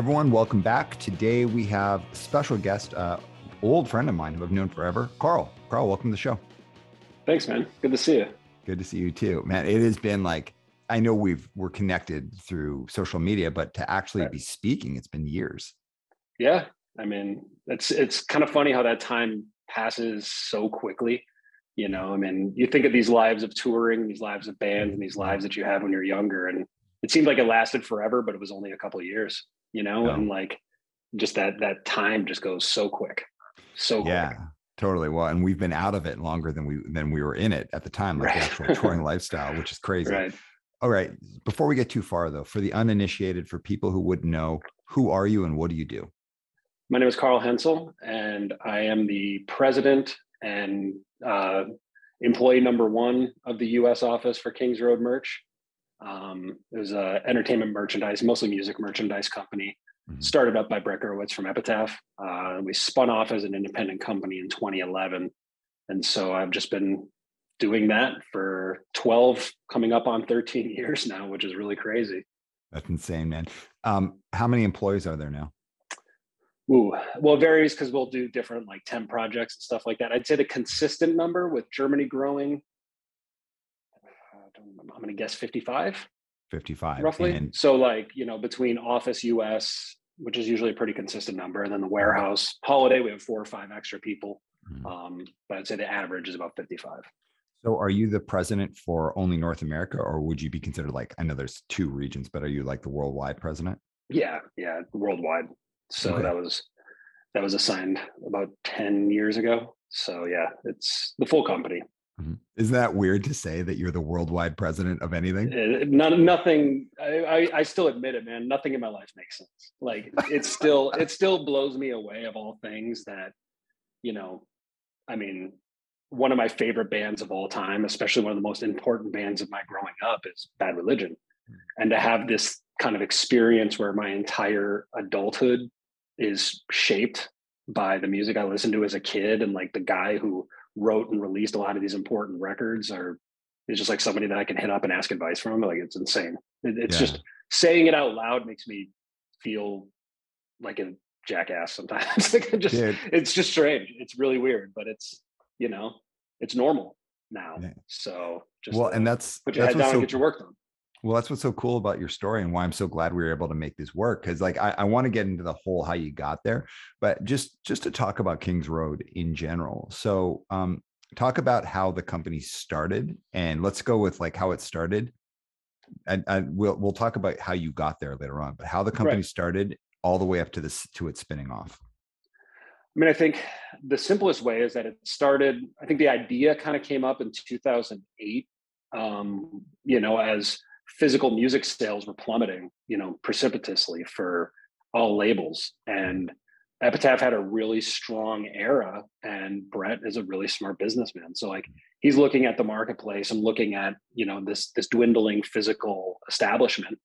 everyone. Welcome back. Today we have a special guest, uh, old friend of mine who I've known forever, Karl. Karl, welcome to the show. Thanks, man. Good to see you. Good to see you too, man. It has been like I know we've we're connected through social media, but to actually right. be speaking, it's been years. Yeah, I mean, it's it's kind of funny how that time passes so quickly. You know, I mean, you think of these lives of touring, these lives of bands, and these lives that you have when you're younger, and it seemed like it lasted forever, but it was only a couple of years. You know, yeah. and like just that that time just goes so quick, so yeah. Quick. Totally. Well, and we've been out of it longer than we than we were in it at the time, like right. the actual touring lifestyle, which is crazy. Right. All right. Before we get too far, though, for the uninitiated, for people who wouldn't know, who are you and what do you do? My name is Karl Hensel, and I am the president and uh, employee number one of the U.S. office for Kings Road Merch. Um, it was a entertainment merchandise, mostly music merchandise company, mm-hmm. started up by Brett from Epitaph. Uh, we spun off as an independent company in 2011, and so I've just been doing that for 12 coming up on 13 years now which is really crazy that's insane man um, how many employees are there now Ooh, well, it varies because we'll do different like 10 projects and stuff like that. I'd say the consistent number with Germany growing, I'm going to guess 55. 55. Roughly. And- so, like, you know, between Office US, which is usually a pretty consistent number, and then the warehouse, holiday, we have four or five extra people. Mm-hmm. Um, but I'd say the average is about 55. So are you the president for only North America or would you be considered like I know there's two regions, but are you like the worldwide president? Yeah, yeah, worldwide. So okay. that was that was assigned about 10 years ago. So yeah, it's the full company. Mm-hmm. Isn't that weird to say that you're the worldwide president of anything? It, uh, none, nothing. I, I, I, still admit it, man. Nothing in my life makes sense. Like it's still, it still blows me away of all things that, you know, I mean, one of my favorite bands of all time, especially one of the most important bands of my growing up, is Bad Religion. Hmm. And to have this kind of experience where my entire adulthood is shaped by the music I listened to as a kid and like the guy who wrote and released a lot of these important records are is just like somebody that I can hit up and ask advice from. Like it's insane. It, it's yeah. just saying it out loud makes me feel like a jackass sometimes. like just yeah. it's just strange. It's really weird, but it's you know, it's normal now. Yeah. So just well, and that's put your that's head down so, and get your work done. Well, that's what's so cool about your story and why I'm so glad we were able to make this work. Cause like I, I want to get into the whole how you got there, but just just to talk about Kings Road in general. So um talk about how the company started and let's go with like how it started. And, and we'll we'll talk about how you got there later on, but how the company right. started all the way up to this to it spinning off. I mean, I think the simplest way is that it started, I think the idea kind of came up in 2008, um, you know, as physical music sales were plummeting, you know, precipitously for all labels. And Epitaph had a really strong era, and Brett is a really smart businessman. So, like, he's looking at the marketplace and looking at, you know, this this dwindling physical establishment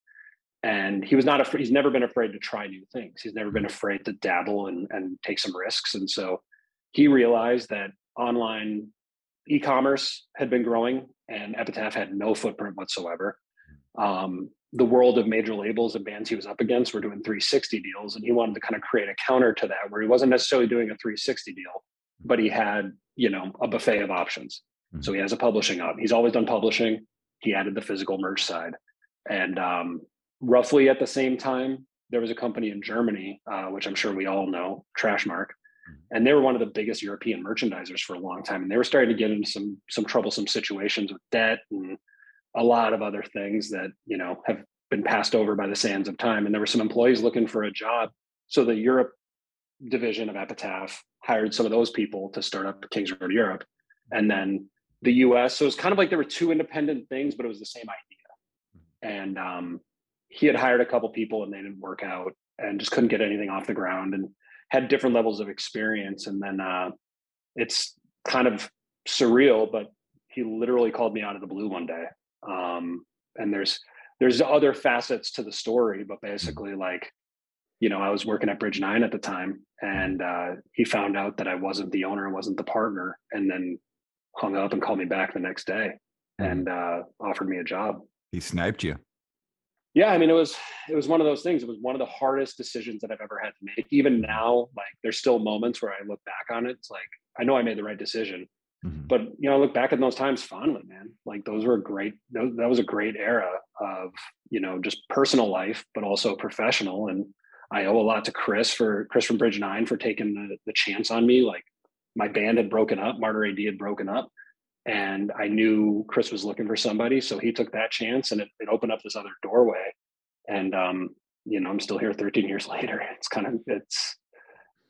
and he was not afraid he's never been afraid to try new things he's never been afraid to dabble and, and take some risks and so he realized that online e-commerce had been growing and epitaph had no footprint whatsoever um, the world of major labels and bands he was up against were doing 360 deals and he wanted to kind of create a counter to that where he wasn't necessarily doing a 360 deal but he had you know a buffet of options mm-hmm. so he has a publishing up he's always done publishing he added the physical merch side and um, roughly at the same time, there was a company in Germany, uh, which I'm sure we all know, Trashmark, mm-hmm. and they were one of the biggest European merchandisers for a long time, and they were starting to get into some some troublesome situations with debt and a lot of other things that you know have been passed over by the sands of time. And there were some employees looking for a job, so the Europe division of Epitaph hired some of those people to start up Kings Road Europe, and then the U.S. So it was kind of like there were two independent things, but it was the same idea. And um, he had hired a couple people and they didn't work out and just couldn't get anything off the ground and had different levels of experience. And then uh, it's kind of surreal, but he literally called me out of the blue one day. Um, and there's there's other facets to the story, but mm-hmm. basically, like, you know, I was working at Bridge Nine at the time, and uh, he found out that I wasn't the owner, wasn't the partner, and then hung up and called me back the next day mm-hmm. and uh, offered me a job. He sniped you. yeah i mean it was it was one of those things it was one of the hardest decisions that i've ever had to make even now like there's still moments where i look back on it it's like i know i made the right decision mm-hmm. but you know I look back at those times fondly man like those were a great that was a great era of you know just personal life but also professional and i owe a lot to chris for chris from bridge nine for taking the, the chance on me like my band had broken up martyr ad had broken up and I knew Chris was looking for somebody, so he took that chance, and it, it opened up this other doorway. And um, you know, I'm still here 13 years later. It's kind of it's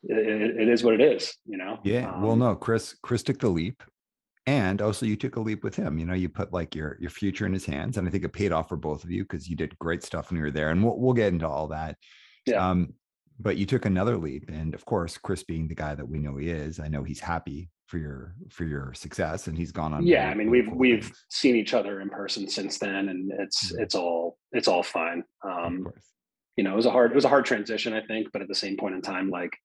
it, it is what it is, you know. Yeah. Um, well, no, Chris Chris took the leap, and also you took a leap with him. You know, you put like your your future in his hands, and I think it paid off for both of you because you did great stuff when you were there, and we'll we'll get into all that. Yeah. Um, but you took another leap and of course chris being the guy that we know he is i know he's happy for your for your success and he's gone on yeah i mean we've we've things. seen each other in person since then and it's mm-hmm. it's all it's all fine um you know it was a hard it was a hard transition i think but at the same point in time like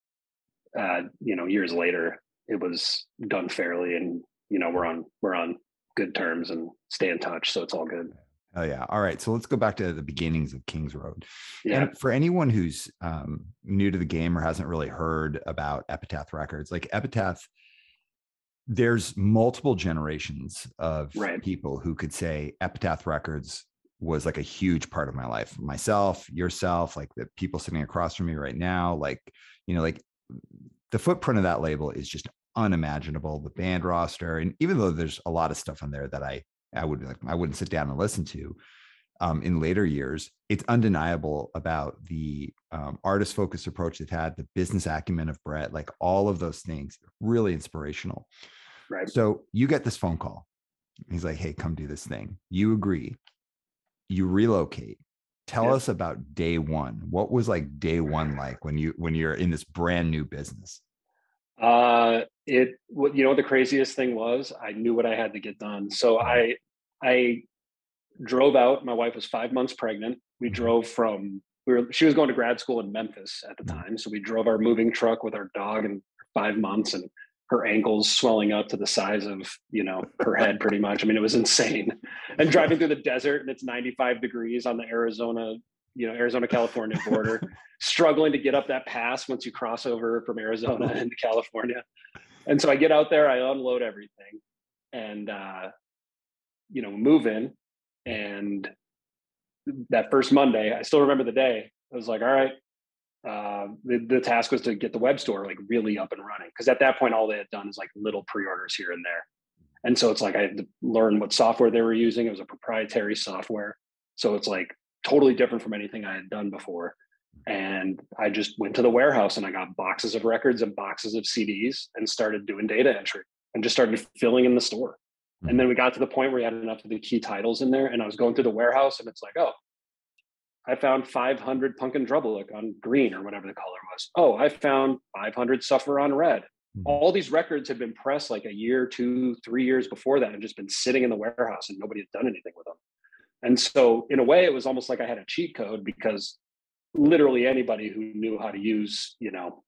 uh you know years later it was done fairly and you know we're on we're on good terms and stay in touch so it's all good Oh yeah. All right. So let's go back to the beginnings of Kings Road. Yeah. And for anyone who's um, new to the game or hasn't really heard about Epitaph Records, like Epitaph, there's multiple generations of right. people who could say Epitaph Records was like a huge part of my life. Myself, yourself, like the people sitting across from me right now, like, you know, like the footprint of that label is just unimaginable. The band roster, and even though there's a lot of stuff on there that I I would like I wouldn't sit down and listen to. Um, in later years, it's undeniable about the um, artist focused approach they've had, the business acumen of Brett, like all of those things, really inspirational. Right. So you get this phone call. He's like, "Hey, come do this thing." You agree. You relocate. Tell yep. us about day one. What was like day one like when you when you're in this brand new business? Uh, it you know the craziest thing was i knew what i had to get done so i i drove out my wife was five months pregnant we mm-hmm. drove from we were she was going to grad school in memphis at the mm-hmm. time so we drove our moving truck with our dog and five months and her ankles swelling up to the size of you know her head pretty much i mean it was insane and driving through the desert and it's 95 degrees on the arizona you know Arizona California border, struggling to get up that pass once you cross over from Arizona into California. And so I get out there, I unload everything, and uh, you know move in. And that first Monday, I still remember the day. I was like, all right. Uh, the, the task was to get the web store like really up and running because at that point all they had done is like little pre-orders here and there and so it's like i had to learn what software they were using it was a proprietary software so it's like totally different from anything I had done before. And I just went to the warehouse and I got boxes of records and boxes of CDs and started doing data entry and just started filling in the store. And then we got to the point where we had enough of the key titles in there. And I was going through the warehouse and it's like, oh, I found 500 Punk in Drublic on green or whatever the color was. Oh, I found 500 Suffer on red. Mm-hmm. All these records had been pressed like a year, two, three years before that and just been sitting in the warehouse and nobody had done anything with them. And so, in a way, it was almost like I had a cheat code because literally anybody who knew how to use, you know,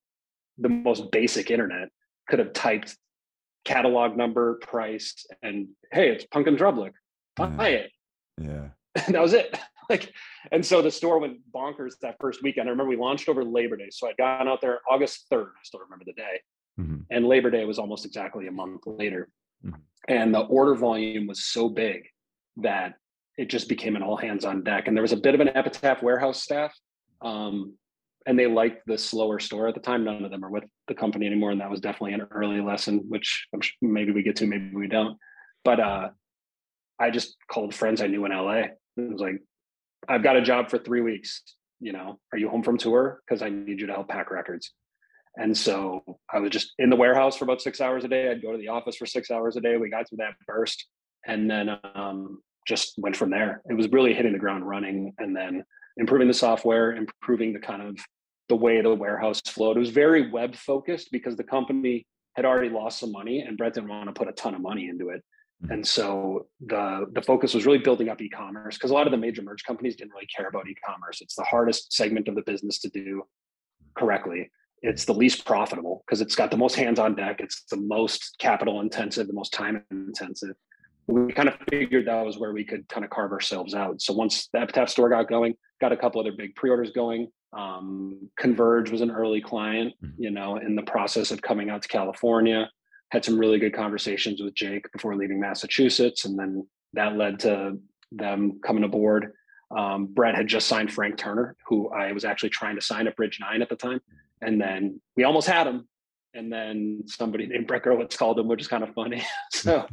the most basic internet could have typed catalog number, price, and hey, it's Punk in Drublic. Buy yeah. it. Yeah. And that was it. like, and so the store went bonkers that first weekend. I remember we launched over Labor Day. So I'd gone out there August 3rd. I still remember the day. Mm-hmm. And Labor Day was almost exactly a month later. Mm-hmm. And the order volume was so big that it just became an all hands on deck. And there was a bit of an epitaph warehouse staff. Um, and they liked the slower store at the time. None of them are with the company anymore. And that was definitely an early lesson, which maybe we get to, maybe we don't. But uh, I just called friends I knew in LA. It was like, I've got a job for three weeks. You know, are you home from tour? Because I need you to help pack records. And so I was just in the warehouse for about six hours a day. I'd go to the office for six hours a day. We got through that burst. And then um, just went from there. It was really hitting the ground running and then improving the software, improving the kind of the way the warehouse flowed. It was very web focused because the company had already lost some money and Brett didn't want to put a ton of money into it. Mm-hmm. And so the the focus was really building up e-commerce because a lot of the major merch companies didn't really care about e-commerce. It's the hardest segment of the business to do correctly. It's the least profitable because it's got the most hands on deck. It's the most capital intensive, the most time intensive we kind of figured that was where we could kind of carve ourselves out. So once the Epitaph store got going, got a couple other big pre-orders going. Um, Converge was an early client, mm-hmm. you know, in the process of coming out to California. Had some really good conversations with Jake before leaving Massachusetts, and then that led to them coming aboard. Um, Brett had just signed Frank Turner, who I was actually trying to sign at Bridge Nine at the time, and then we almost had him, and then somebody named Brett Gurewitz called him, which is kind of funny. so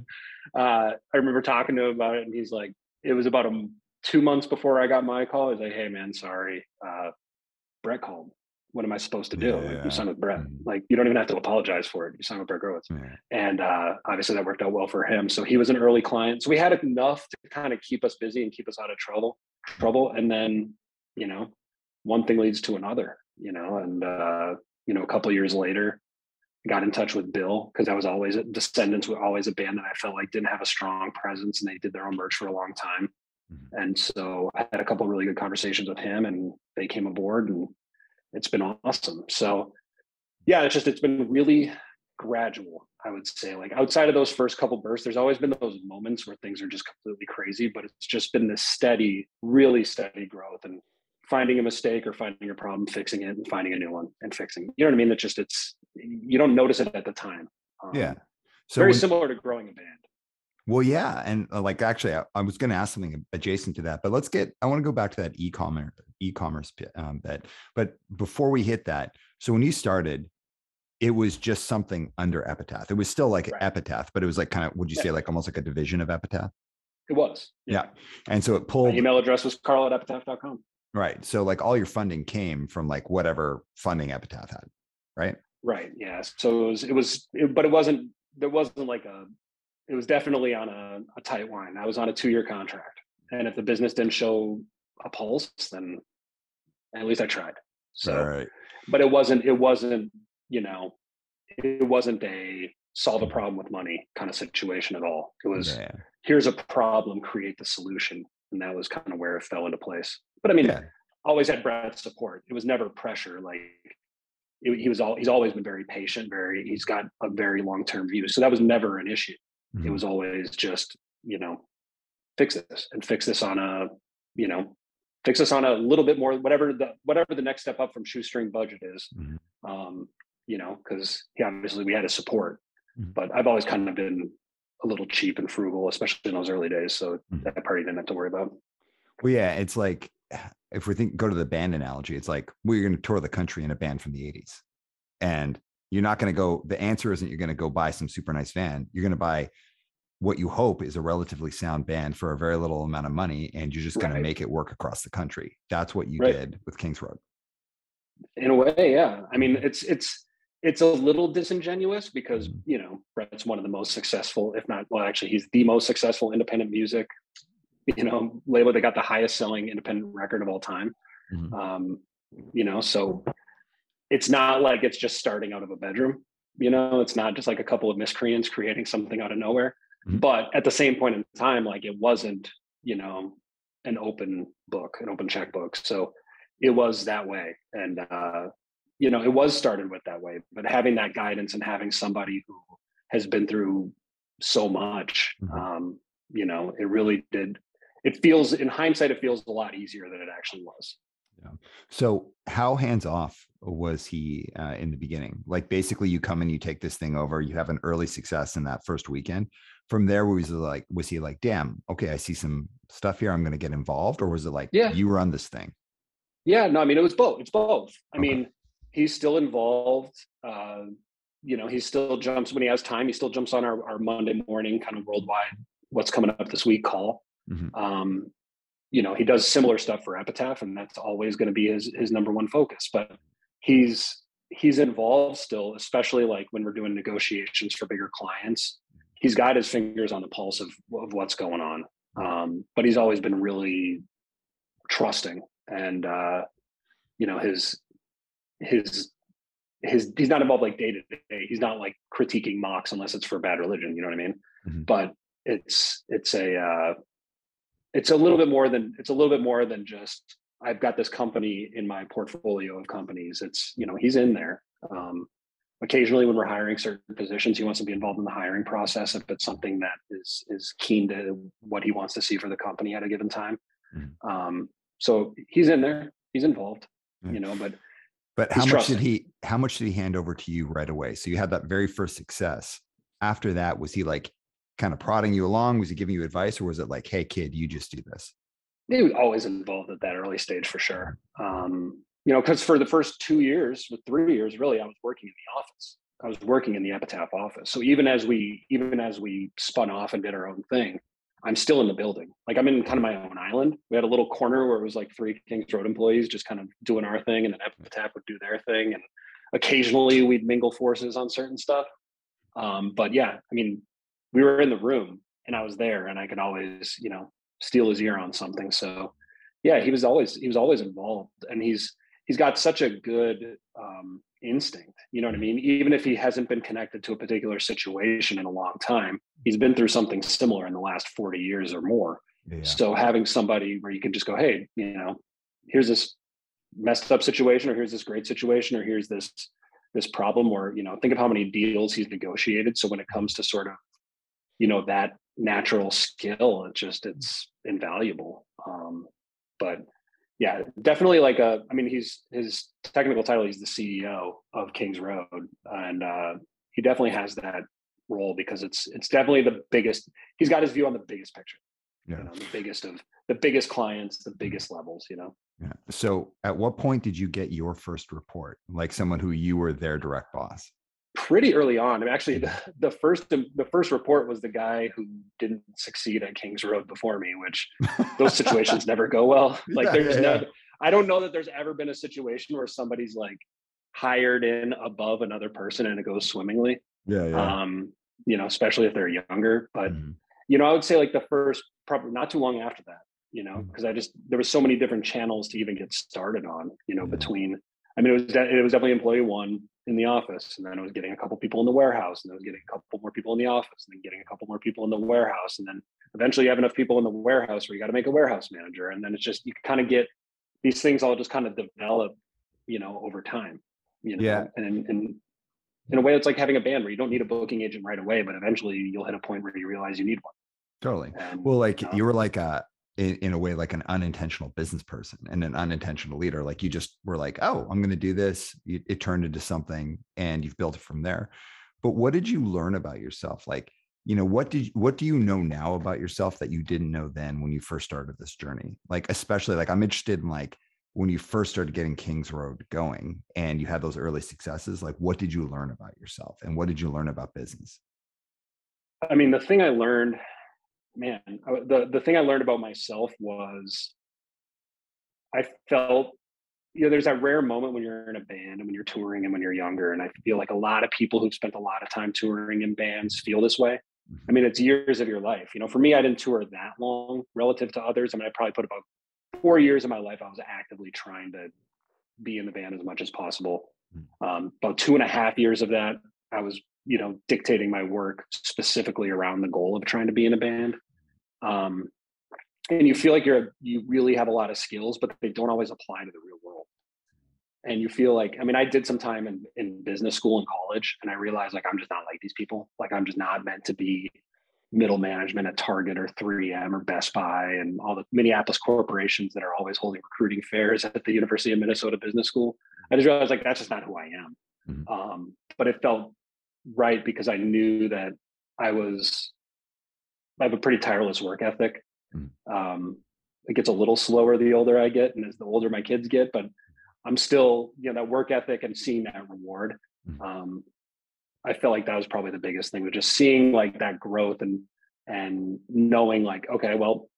uh, I remember talking to him about it, and he's like, it was about a two months before I got my call. He's like, hey man, sorry, uh, Brett called. What am I supposed to do? Yeah. Like, you signed with Brett. Mm-hmm. Like you don't even have to apologize for it. You signed with Brett Gurewitz. Yeah. And uh, obviously that worked out well for him. So he was an early client. So we had enough to kind of keep us busy and keep us out of trouble. Trouble. And then, you know, one thing leads to another, you know, and uh, you know, a couple years later, got in touch with Bill because I was always Descendents were always a band that I felt like didn't have a strong presence and they did their own merch for a long time. Mm-hmm. And so I had a couple really good conversations with him and they came aboard and it's been awesome. So yeah, it's just it's been really gradual, I would say. Like outside of those first couple bursts, there's always been those moments where things are just completely crazy, but it's just been this steady, really steady growth and finding a mistake or finding a problem, fixing it and finding a new one and fixing. It. You know what I mean? It's just it's you don't notice it at the time. Um, yeah. So very when, similar to growing a band. Well, yeah, and uh, like actually, I, I was going to ask something adjacent to that, but let's get. I want to go back to that e-commerce e-commerce um, bit. But before we hit that, so when you started, it was just something under Epitaph. It was still like right. Epitaph, but it was like kind of would you yeah. say like almost like a division of Epitaph? It was. Yeah. yeah. And so it pulled. My email address was karl at epitaph.com. Right. So like all your funding came from like whatever funding Epitaph had, right? Right. Yeah. So it was. It was. It, but it wasn't. There wasn't like a. It was definitely on a, a tight line. I was on a two-year contract, and if the business didn't show a pulse, then at least I tried. So, right. but it wasn't. It wasn't. You know, it wasn't a solve a problem with money kind of situation at all. It was yeah. here's a problem, create the solution, and that was kind of where it fell into place. But I mean, yeah. always had Brett's support. It was never pressure. Like it, he was all he's always been very patient. Very he's got a very long term view. So that was never an issue. Mm-hmm. It was always just you know fix this and fix this on a you know fix this on a little bit more whatever the whatever the next step up from shoestring budget is. Mm-hmm. Um, you know, because yeah, obviously we had a support, mm-hmm. but I've always kind of been a little cheap and frugal, especially in those early days. So mm-hmm. that part you didn't have to worry about. Well, yeah, it's like if we think go to the band analogy, it's like we're going to tour the country in a band from the 80s. And you're not going to go, the answer isn't you're going to go buy some super nice van. You're going to buy what you hope is a relatively sound band for a very little amount of money. And you're just going right. to make it work across the country. That's what you right. did with Kings Road. In a way, yeah. I mean, it's, it's, it's a little disingenuous because mm-hmm. you know Brett's one of the most successful, if not well, actually he's the most successful independent music you know, label that got the highest selling independent record of all time. Mm-hmm. Um, you know, so it's not like it's just starting out of a bedroom. You know, it's not just like a couple of miscreants creating something out of nowhere. Mm-hmm. But at the same point in time, like it wasn't, you know, an open book, an open checkbook. So it was that way. And uh, you know, it was started with that way. But having that guidance and having somebody who has been through so much, mm-hmm. um, you know, it really did it feels in hindsight it feels a lot easier than it actually was yeah. So, how hands off was he uh, in the beginning? Like, basically, you come and you take this thing over. You have an early success in that first weekend. From there, was he like, was he like, damn, okay, I see some stuff here. I'm going to get involved, or was it like, yeah, you run this thing? Yeah, no, I mean, it was both. It's both. I okay. mean, he's still involved. Uh, you know, he still jumps when he has time. He still jumps on our, our Monday morning kind of worldwide what's coming up this week call. Mm-hmm. Um, you know, he does similar stuff for Epitaph, and that's always going to be his his number one focus. But he's he's involved still, especially like when we're doing negotiations for bigger clients. He's got his fingers on the pulse of, of what's going on. Um, but he's always been really trusting and uh, you know his his his he's not involved like day to day. He's not like critiquing mocks unless it's for bad religion. You know what I mean? Mm-hmm. But it's it's a uh, it's a little bit more than it's a little bit more than just I've got this company in my portfolio of companies. It's you know he's in there, um, occasionally when we're hiring certain positions, he wants to be involved in the hiring process if it's something that is is keen to what he wants to see for the company at a given time. Mm-hmm. Um, so he's in there, he's involved, mm-hmm. you know, but but how much did he how much did he hand over to you right away? So you had that very first success. After that, was he like kind of prodding you along? Was he giving you advice, or was it like, hey kid, you just do this? He was always involved at that early stage for sure. Um, you know, because for the first two years, with three years, really, I was working in the office. I was working in the Epitaph office. So even as we even as we spun off and did our own thing, I'm still in the building. Like I'm in kind of my own island. We had a little corner where it was like three Kings Road employees just kind of doing our thing, and then Epitaph would do their thing, and occasionally we'd mingle forces on certain stuff. Um, but yeah, I mean, we were in the room, and I was there, and I could always, you know, steal his ear on something. So yeah, he was always he was always involved, and he's he's got such a good um, instinct. You know what I mean? Even if he hasn't been connected to a particular situation in a long time, he's been through something similar in the last 40 years or more. Yeah. So having somebody where you can just go, hey, you know, here's this messed up situation, or here's this great situation, or here's this this problem, or you know, think of how many deals he's negotiated. So when it comes to sort of, you know, that natural skill, it just it's invaluable. Um, but yeah, definitely like a. I mean, he's his technical title. He's the CEO of Kings Road, and uh, he definitely has that role because it's it's definitely the biggest. He's got his view on the biggest picture. Yeah. You know, the biggest of the biggest clients, the biggest levels. You know. Yeah. So, at what point did you get your first report, like someone who you were their direct boss? Pretty early on. I mean, actually, the, the first the first report was the guy who didn't succeed at Kings Road before me, which those situations never go well. Like, yeah, there's yeah, no. I don't know that there's ever been a situation where somebody's like hired in above another person and it goes swimmingly. Yeah, yeah. Um, you know, especially if they're younger. But mm-hmm. you know, I would say like the first, probably not too long after that. You know, because mm-hmm. I just there was so many different channels to even get started on. You know, between I mean, it was de- it was definitely employee one in the office, and then I was getting a couple people in the warehouse, and I was getting a couple more people in the office, and then getting a couple more people in the warehouse, and then eventually you have enough people in the warehouse where you got to make a warehouse manager, and then it's just you kind of get these things all just kind of develop, you know, over time, you know, yeah, and and in a way it's like having a band where you don't need a booking agent right away, but eventually you'll hit a point where you realize you need one. Totally. Well, like uh, you were like a in, in, a way like an unintentional business person and an unintentional leader like you just were like oh i'm going to do this. It, it, turned into something and you've built it from there. But what did you learn about yourself? Like you know what did what do you know now about yourself that you didn't know then when you first started this journey? Like especially like i'm interested in like when you first started getting kings road going and you had those early successes like what did you learn about yourself and what did you learn about business? I mean the thing i learned man, the the thing I learned about myself was I felt you know there's that rare moment when you're in a band and when you're touring and when you're younger and I feel like a lot of people who've spent a lot of time touring in bands feel this way. I mean, it's years of your life. You know, for me, I didn't tour that long relative to others. I mean, I probably put about four years of my life I was actively trying to be in the band as much as possible. Mm. Um, about two and a half years of that, I was you know dictating my work specifically around the goal of trying to be in a band. Um, and you feel like you're you really have a lot of skills but they don't always apply to the real world. And you feel like i mean i did some time in, in business school and college and i realized like i'm just not like these people. Like i'm just not meant to be middle management at target or 3m or best buy and all the minneapolis corporations that are always holding recruiting fairs at the university of minnesota business school. I just realized like that's just not who i am. Mm-hmm. um, but it felt right because I knew that I was I have a pretty tireless work ethic. Mm. Um, it gets a little slower the older I get, and as the older my kids get, but I'm still, you know, that work ethic and seeing that reward. Mm. Um, I felt like that was probably the biggest thing, was just seeing like that growth and and knowing like, okay, well,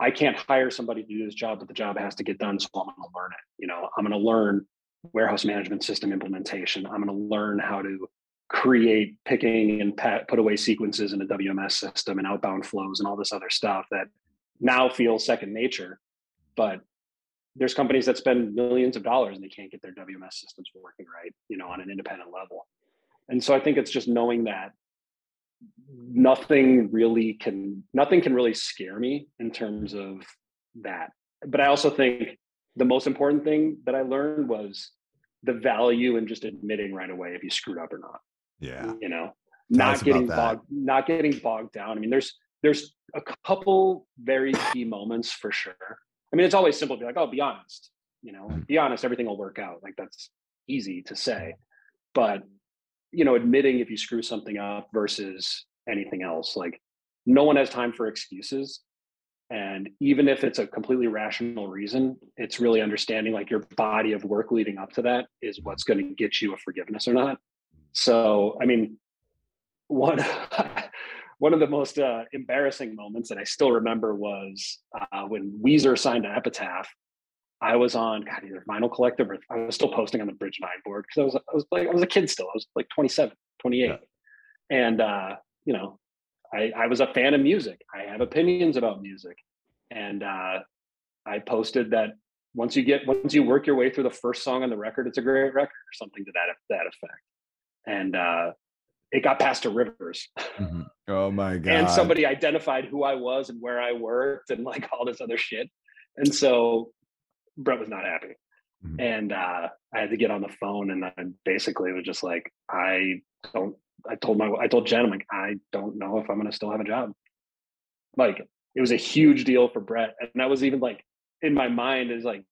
I can't hire somebody to do this job, but the job has to get done, so I'm going to learn it. You know, I'm going to learn warehouse management system implementation. I'm going to learn how to create picking and put away sequences in a WMS system and outbound flows and all this other stuff that now feels second nature. But there's companies that spend millions of dollars and they can't get their WMS systems working right, you know, on an independent level. And so I think it's just knowing that nothing really can nothing can really scare me in terms of that. But I also think the most important thing that I learned was the value in just admitting right away if you screwed up or not. Yeah. You know, not getting bogged, not getting bogged down. I mean, there's there's a couple very key moments for sure. I mean, it's always simple to be like, oh, be honest. You know, be honest, everything will work out. Like that's easy to say. But you know, admitting if you screw something up versus anything else, like no one has time for excuses. And even if it's a completely rational reason, it's really understanding like your body of work leading up to that is what's going to get you a forgiveness or not. So, I mean, one one of the most uh, embarrassing moments that I still remember was uh, when Weezer signed to Epitaph. I was on God, either Vinyl Collective or I was still posting on the Bridge Nine board because I was I was like I was a kid still. I was like 27, 28. Yeah. And uh, you know, I, I was a fan of music. I have opinions about music. And uh, I posted that once you get once you work your way through the first song on the record, it's a great record or something to that that effect. And uh, it got passed to Rivers. Mm-hmm. Oh my god! and somebody identified who I was and where I worked and like all this other shit. And so Brett was not happy. Mm-hmm. And uh, I had to get on the phone and I basically was just like, I don't I told my I told Jen, I'm like, I don't know if I'm gonna still have a job. Like it was a huge deal for Brett. And that was even like in my mind is like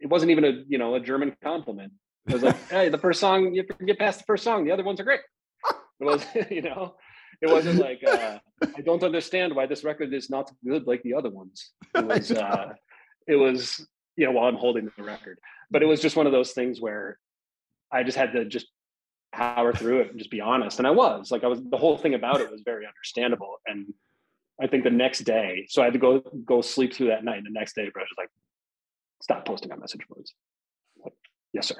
it wasn't even a you know a German compliment. It was like, hey, the first song you get past the first song, the other ones are great. It was, you know, it wasn't like uh, I don't understand why this record is not good like the other ones. It was uh, it was you know while I'm holding the record, but it was just one of those things where I just had to just power through it and just be honest. And I was like, I was the whole thing about it was very understandable. And I think the next day, so I had to go go sleep through that night. And the next day, Brush was like, stop posting on message boards. Like, yes, sir.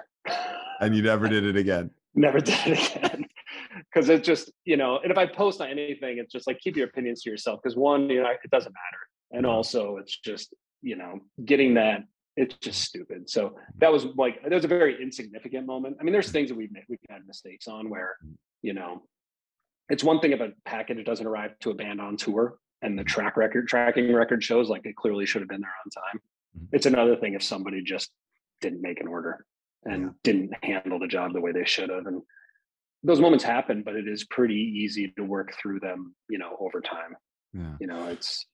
And you never did it again. never did it again. Because it's just, you know, and if I post on anything, it's just like keep your opinions to yourself. Because one, you know, it doesn't matter. And also it's just, you know, getting that it's just stupid. So that was like that was a very insignificant moment. I mean, there's things that we've made we've had mistakes on where, you know, it's one thing if a package doesn't arrive to a band on tour and the track record tracking record shows like it clearly should have been there on time. Mm-hmm. It's another thing if somebody just didn't make an order and didn't handle the job the way they should have. And those moments happen, but it is pretty easy to work through them, you know, over time. Yeah. You know, it's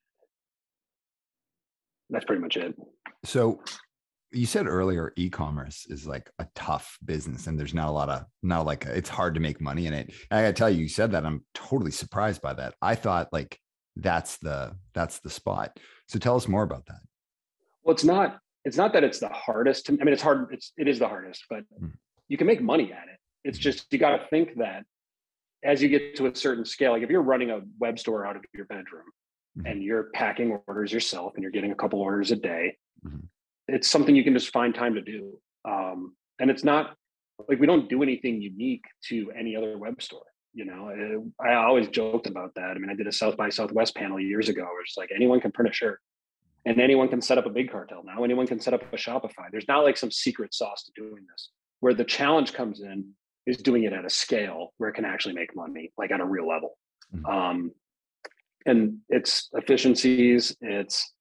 that's pretty much it. So you said earlier e-commerce is like a tough business and there's not a lot of not like it's hard to make money in it. And I gotta tell you, you said that I'm totally surprised by that. I thought like that's the that's the spot. So tell us more about that. Well, it's not it's not that it's the hardest. To, I mean, it's hard. It's it is the hardest, but mm. you can make money at it. It's hmm. just you got to think that as you get to a certain scale, like if you're running a web store out of your bedroom, mm-hmm. and you're packing orders yourself and you're getting a couple orders a day, mm-hmm. it's something you can just find time to do. Um, and it's not like we don't do anything unique to any other web store. You know, I always joked about that. I mean, I did a South by Southwest panel years ago where it's like anyone can print a shirt and anyone can set up a big cartel now. Anyone can set up a Shopify. There's not like some secret sauce to doing this. Where the challenge comes in is doing it at a scale where it can actually make money, like at a real level. Mm-hmm. Um, and it's efficiencies it's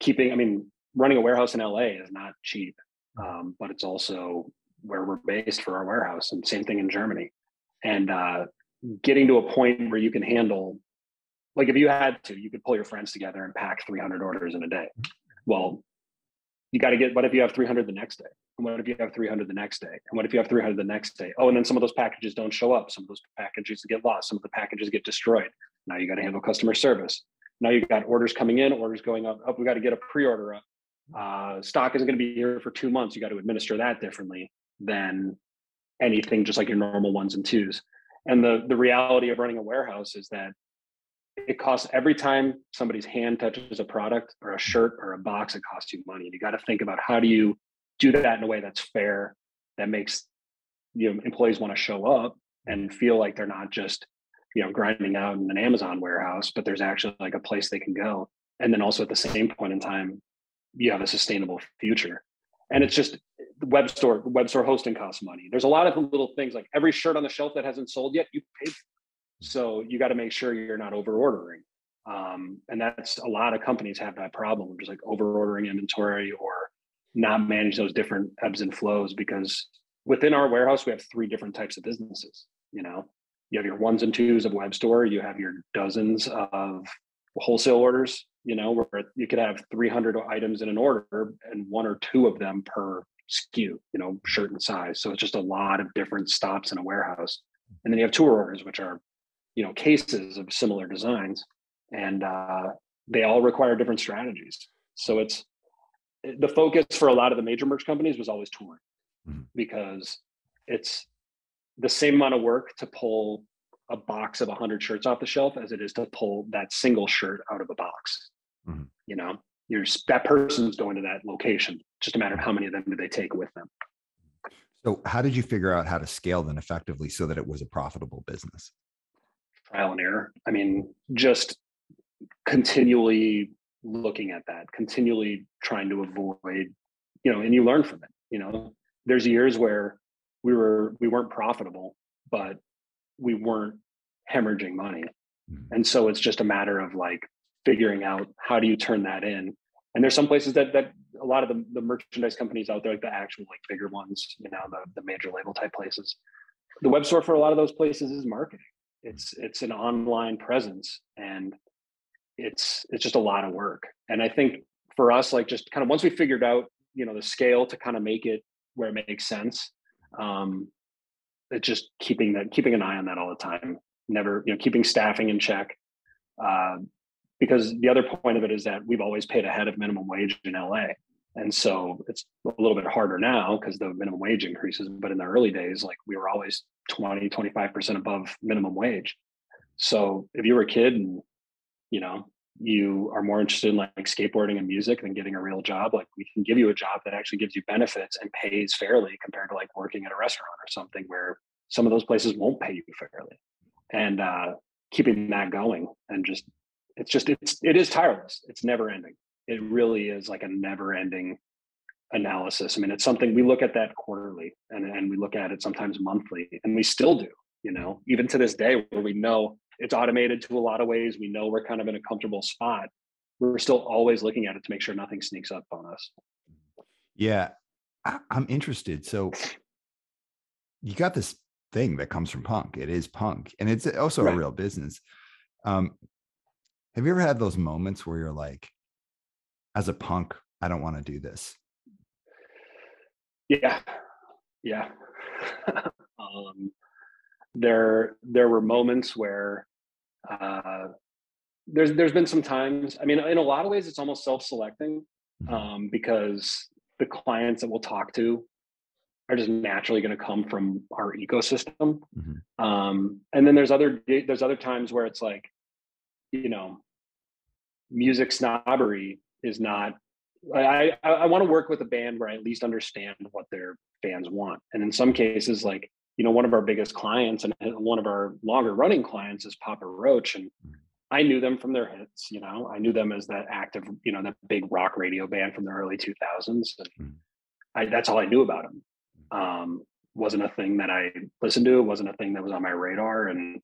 keeping i mean running a warehouse in la is not cheap um, but it's also where we're based for our warehouse and same thing in germany and uh, getting to a point where you can handle like if you had to you could pull your friends together and pack 300 orders in a day well you got to get what if you have 300 the next day and what if you have 300 the next day and what if you have 300 the next day oh and then some of those packages don't show up some of those packages get lost some of the packages get destroyed now you got to handle customer service. Now you got orders coming in, orders going up. Up, we got to get a pre-order up. Uh, stock isn't going to be here for two months. You got to administer that differently than anything, just like your normal ones and twos. And the the reality of running a warehouse is that it costs every time somebody's hand touches a product or a shirt or a box, it costs you money. And you got to think about how do you do that in a way that's fair, that makes you know, employees want to show up and feel like they're not just you know grinding out in an amazon warehouse but there's actually like a place they can go. And then also at the same point in time you have a sustainable future. And it's just web store web store hosting costs money. There's a lot of little things like every shirt on the shelf that hasn't sold yet you paid so you got to make sure you're not over ordering um, and that's a lot of companies have that problem just like over ordering inventory or not manage those different ebbs and flows because within our warehouse, we have three different types of businesses. You know, you have your ones and twos of web store, you have your dozens of wholesale orders, you know, where you could have 300 items in an order and one or two of them per SKU, you know, shirt and size. So it's just a lot of different stops in a warehouse. And then you have tour orders, which are, you know, cases of similar designs. And uh, they all require different strategies. So it's the focus for a lot of the major merch companies was always touring mm-hmm. because it's the same amount of work to pull a box of 100 shirts off the shelf as it is to pull that single shirt out of a box. Mm-hmm. You know, you're that person's going to that location. Just a matter of how many of them do they take with them. So, how did you figure out how to scale them effectively so that it was a profitable business? Trial and error. I mean, just continually looking at that, continually trying to avoid, you know, and you learn from it. You know, there's years where we were we weren't profitable, but we weren't hemorrhaging money. Mm-hmm. And so it's just a matter of like figuring out how do you turn that in. And there's some places that that a lot of the, the merchandise companies out there, like the actual like bigger ones, you know, the, the major label type places. The web store for a lot of those places is marketing. It's it's an online presence and it's it's just a lot of work. And I think for us, like just kind of once we figured out, you know, the scale to kind of make it where it makes sense, um, it's just keeping that keeping an eye on that all the time never you know keeping staffing in check uh, because the other point of it is that we've always paid ahead of minimum wage in la and so it's a little bit harder now because the minimum wage increases but in the early days like we were always 20 25% above minimum wage so if you were a kid and you know you are more interested in like skateboarding and music than getting a real job, like we can give you a job that actually gives you benefits and pays fairly compared to like working at a restaurant or something where some of those places won't pay you fairly. And uh, keeping that going and just it's just it's it is tireless. It's never ending. It really is like a never ending analysis. I mean, it's something we look at that quarterly and, and we look at it sometimes monthly, and we still do, you know, even to this day where we know it's automated to a lot of ways. We know we're kind of in a comfortable spot. We're still always looking at it to make sure nothing sneaks up on us. Yeah, I, am interested. So you got this thing that comes from punk. It is punk, and it's also right. a real business. Um, have you ever had those moments where you're like, as a punk, I don't want to do this? Yeah, yeah. um, there, there were moments where uh, there's there's been some times. I mean, in a lot of ways, it's almost self-selecting mm-hmm. um, because the clients that we'll talk to are just naturally going to come from our ecosystem. Mm-hmm. Um, and then there's other there's other times where it's like, you know, music snobbery is not. I I, I want to work with a band where I at least understand what their fans want, and in some cases, like you know, one of our biggest clients and one of our longer running clients is Papa Roach. And I knew them from their hits, you know, I knew them as that active, you know, that big rock radio band from the early 2000s. And hmm. I, that's all I knew about them. Um, wasn't a thing that I listened to. It wasn't a thing that was on my radar. And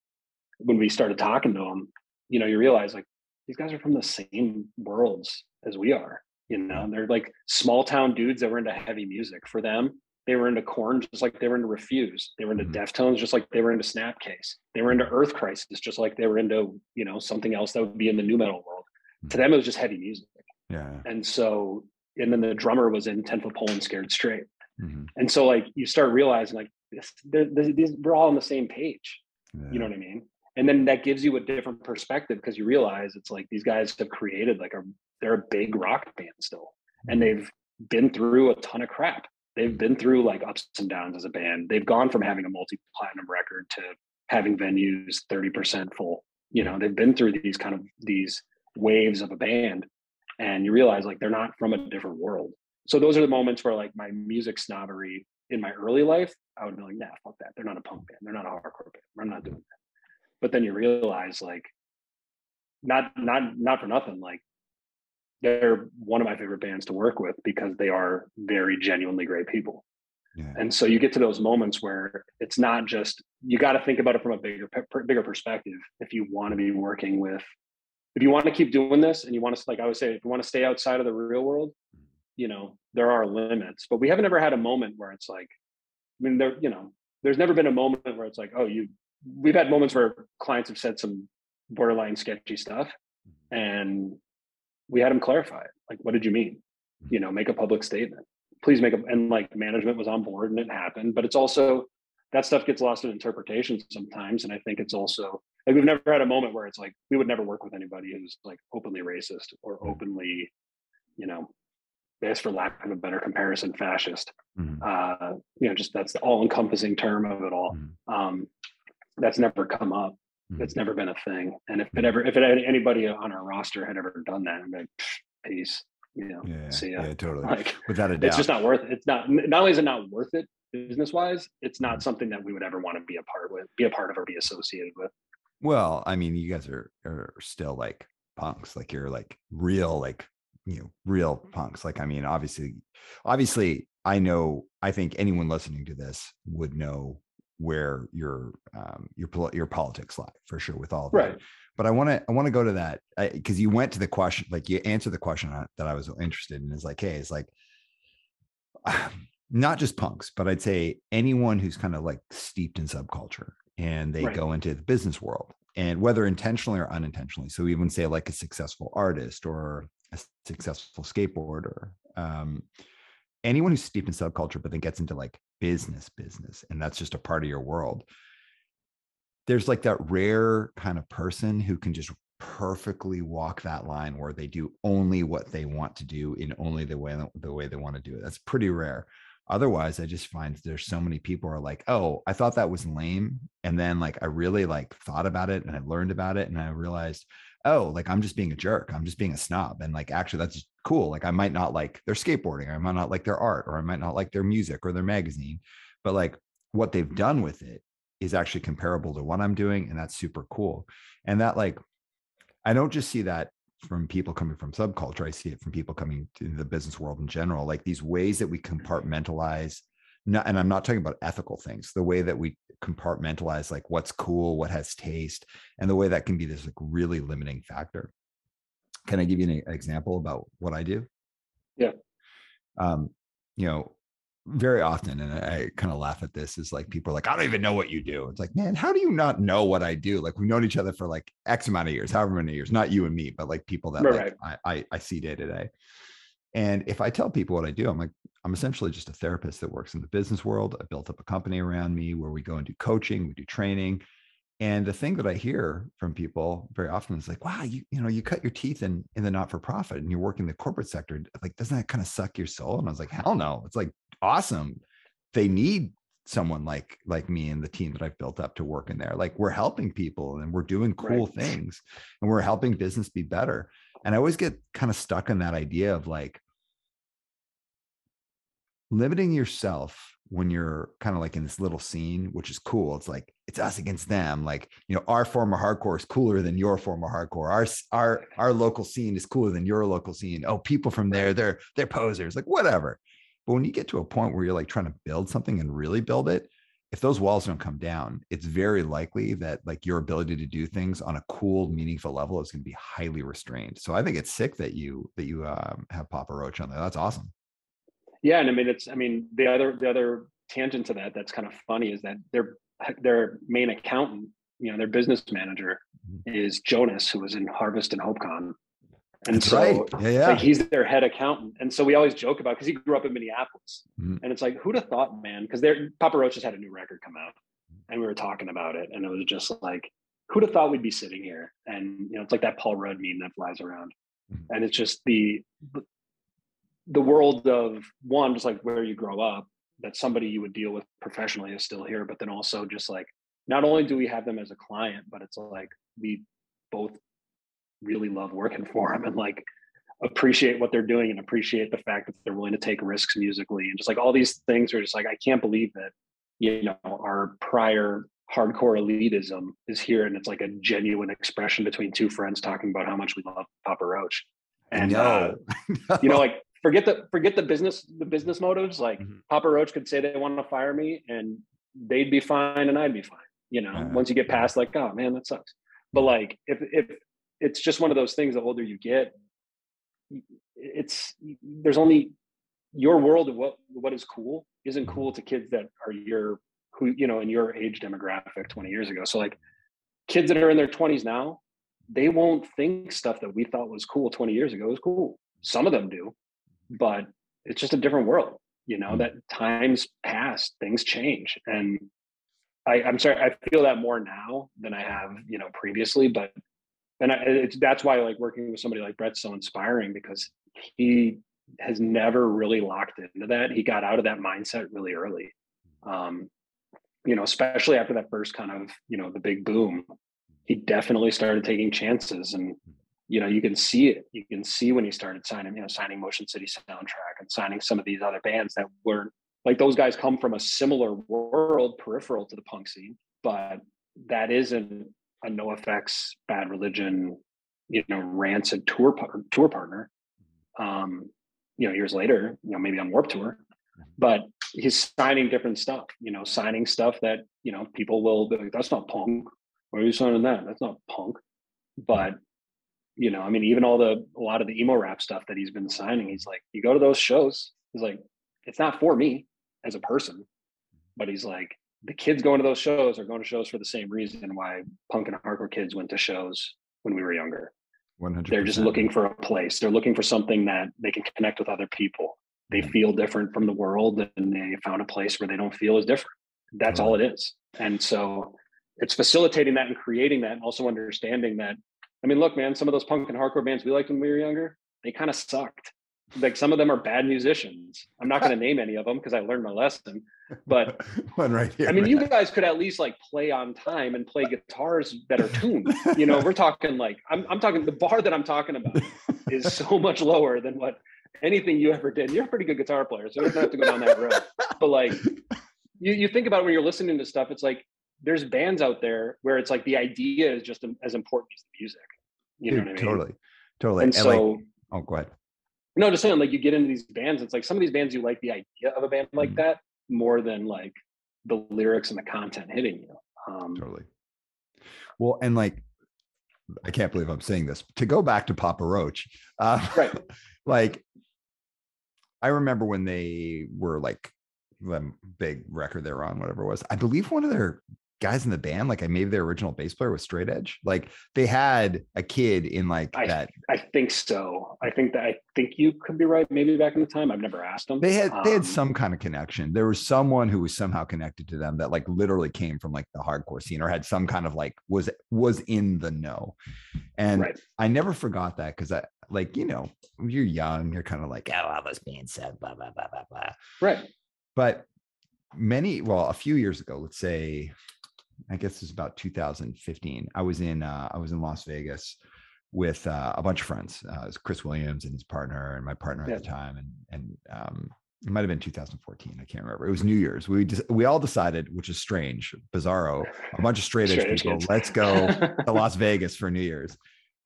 when we started talking to them, you know, you realize like these guys are from the same worlds as we are. You know, they're like small town dudes that were into heavy music. For them, they were into Korn just like they were into refuse. They were into mm-hmm. Deftones just like they were into Snapcase. They were into Earth Crisis just like they were into, you know, something else that would be in the nu metal world. Mm-hmm. To them, it was just heavy music. Yeah. And so, and then the drummer was in 10 foot pole and scared straight. Mm-hmm. And so, like, you start realizing, like, this, these, we're all on the same page. Yeah. You know what I mean? And then that gives you a different perspective because you realize it's like these guys have created like a, they're a big rock band still, and mm-hmm. they've been through a ton of crap they've been through like ups and downs as a band. They've gone from having a multi-platinum record to having venues 30% full. You know, they've been through these kind of these waves of a band and you realize like they're not from a different world. So those are the moments where like my music snobbery in my early life, I would be like, nah, fuck that. They're not a punk band. They're not a hardcore band. I'm not doing that. But then you realize like not not not for nothing, like they're one of my favorite bands to work with because they are very genuinely great people. Yeah. And so you get to those moments where it's not just you got to think about it from a bigger bigger perspective. If you want to be working with, if you want to keep doing this, and you want to like I would say, if you want to stay outside of the real world, you know there are limits. But we haven't ever had a moment where it's like, I mean, there, you know, there's never been a moment where it's like, oh, you. We've had moments where clients have said some borderline sketchy stuff, mm-hmm. and we had them clarify it. Like, what did you mean? Mm-hmm. You know, make a public statement. Please make a and like management was on board and it happened. But it's also that stuff gets lost in interpretation sometimes. And I think it's also like we've never had a moment where it's like we would never work with anybody who's like openly racist or openly, you know, best for lack of a better comparison, fascist. Mm-hmm. Uh, you know, just that's the all-encompassing term of it all. Mm-hmm. Um, that's never come up. Mm-hmm. It's never been a thing. And if it mm-hmm. ever, if it had anybody on our roster had ever done that, I'm like, peace. You know, yeah, see ya. yeah, totally. Like, without a doubt, it's just not worth. It. It's not. Not only is it not worth it business wise, it's not mm-hmm. something that we would ever want to be a part with, be a part of, or be associated with. Well, I mean, you guys are are still like punks. Like you're like real, like you know real punks like i mean obviously obviously i know i think anyone listening to this would know where your um your your politics lie for sure with all of right that. but i want to i want to go to that because you went to the question like you answered the question that i was interested in is like hey it's like not just punks but i'd say anyone who's kind of like steeped in subculture and they right. go into the business world and whether intentionally or unintentionally so even say like a successful artist or a successful skateboarder um, anyone who's steeped in subculture but then gets into like business business and that's just a part of your world. There's like that rare kind of person who can just perfectly walk that line where they do only what they want to do in only the way the way they want to do it. That's pretty rare. Otherwise i just find there's so many people are like oh i thought that was lame and then like i really like thought about it and i learned about it and i realized oh, like I'm just being a jerk. I'm just being a snob. And like, actually, that's cool. Like, I might not like their skateboarding, or I might not like their art, or I might not like their music or their magazine, but like what they've done with it is actually comparable to what I'm doing. And that's super cool. And that, like, I don't just see that from people coming from subculture. I see it from people coming to the business world in general, like these ways that we mm-hmm. compartmentalize not, and I'm not talking about ethical things, the way that we compartmentalize like what's cool, what has taste, and the way that can be this like really limiting factor. Can I give you an example about what I do? Yeah. Um, you know, very often, and I kind of laugh at this, is like people are like, I don't even know what you do. It's like, man, how do you not know what I do? Like we've known each other for like X amount of years, however many years, not you and me, but like people that right. like I, I I see day to day. And if I tell people what I do, I'm like, I'm essentially just a therapist that works in the business world. I built up a company around me where we go and do coaching, we do training. And the thing that I hear from people very often is like, wow, you, you know, you cut your teeth in, in the not-for-profit and you work in the corporate sector. Like, doesn't that kind of suck your soul? And I was like, hell no. It's like awesome. They need someone like like me and the team that I've built up to work in there. Like we're helping people and we're doing cool right. things and we're helping business be better. And I always get kind of stuck in that idea of like, limiting yourself when you're kind of like in this little scene, which is cool. It's like it's us against them. Like you know, our form of hardcore is cooler than your form of hardcore. Our our our local scene is cooler than your local scene. Oh, people from there, they're they're posers. Like whatever. But when you get to a point where you're like trying to build something and really build it, if those walls don't come down, it's very likely that like your ability to do things on a cool, meaningful level is going to be highly restrained. So I think it's sick that you that you um, have Papa Roach on there. That's awesome. Yeah, and I mean it's I mean the other the other tangent to that that's kind of funny is that their their main accountant, you know, their business manager mm-hmm. is Jonas, who was in Harvest and HopeCon. And That's so right. yeah, yeah. Like he's their head accountant. And so we always joke about because he grew up in Minneapolis. Mm-hmm. And it's like, who'd have thought, man? Because their Papa Roach just had a new record come out. And we were talking about it. And it was just like, who'd have thought we'd be sitting here? And you know, it's like that Paul Rudd meme that flies around. Mm-hmm. And it's just the the world of one, just like where you grow up, that somebody you would deal with professionally is still here, but then also just like not only do we have them as a client, but it's like we both really love working for them and like appreciate what they're doing and appreciate the fact that they're willing to take risks musically and just like all these things are just like I can't believe that you know our prior hardcore elitism is here and it's like a genuine expression between two friends talking about how much we love Papa Roach. And no. uh, you know, like forget the forget the business the business motives. Like mm-hmm. Papa Roach could say they want to fire me, and they'd be fine, and I'd be fine. You know, once you get past like, oh man, that sucks. But like, if if it's just one of those things, the older you get, it's there's only your world of what what is cool isn't Mhm. cool to kids that are your who you know in your age demographic 20 years ago. So like kids that are in their 20s now, they won't think stuff that we thought was cool 20 years ago is cool. Some of them do, but it's just a different world. You know Mhm. that times pass, things change, and I, I'm sorry, I feel that more now than I have you know previously. But and I, it's that's why like working with somebody like Brett's so inspiring because he has never really locked into that. He got out of that mindset really early. Um, you know, especially after that first kind of, you know, the big boom, he definitely started taking chances and you know, you can see it. You can see when he started signing, you know, signing Motion City Soundtrack and signing some of these other bands that were like those guys come from a similar world peripheral to the punk scene, but that isn't a NOFX, Bad Religion, you know, rancid tour par- tour partner. Um, you know, years later, you know, maybe on Warped Tour, but he's signing different stuff. You know, signing stuff that you know people will be like, "That's not punk. Why are you signing that? That's not punk." But you know, I mean, even all the a lot of the emo rap stuff that he's been signing, he's like, you go to those shows, he's like, it's not for me as a person, but he's like, the kids going to those shows are going to shows for the same reason why punk and hardcore kids went to shows when we were younger. 100 They're just looking for a place. They're looking for something that they can connect with other people. They feel different from the world and they found a place where they don't feel as different. That's all it is. And so it's facilitating that and creating that and also understanding that. I mean, look, man, some of those punk and hardcore bands we liked when we were younger, they kind of sucked. Like some of them are bad musicians. I'm not going to name any of them because I learned my lesson. But one right here. I mean, you guys could at least like play on time and play guitars that are tuned. You know, we're talking like I'm, I'm talking the bar that I'm talking about is so much lower than what anything you ever did. You're a pretty good guitar player, so you don't have to go down that road. But like, you you think about when you're listening to stuff, it's like there's bands out there where it's like the idea is just as important as the music. You know what I mean? totally, totally. And And so, like, oh, go ahead. no, just saying, like you get into these bands, it's like some of these bands you like the idea of a band like Mhm. that more than like the lyrics and the content hitting you. Um, Totally. Well, and like, I can't believe I'm saying this. To go back to Papa Roach, uh, Right. like, I remember when they were like the big record they were on, whatever it was. I believe one of their guys in the band, like, I maybe their original bass player was Straight Edge. Like, they had a kid in like I- that. I think so. I think that I think you could be right. Maybe back in the time, I've never asked them. They had they had Um, some kind of connection. There was someone who was somehow connected to them that like literally came from like the hardcore scene or had some kind of like was was in the know. And right. I never forgot that because I like, you know, you're young, you're kind of like, oh, all this being said, blah, blah, blah, blah, blah. Right. But many, well, a few years ago, let's say, I guess it was about 2015. I was in uh, I was in Las Vegas with uh, a bunch of friends. Uh, it was Chris Williams and his partner and my partner at the time. And and um it might have been 2014. I can't remember. It was New Year's. We just we all decided, which is strange, bizarro, a bunch of straight edge people. kids. Let's go to Las Vegas for New Year's.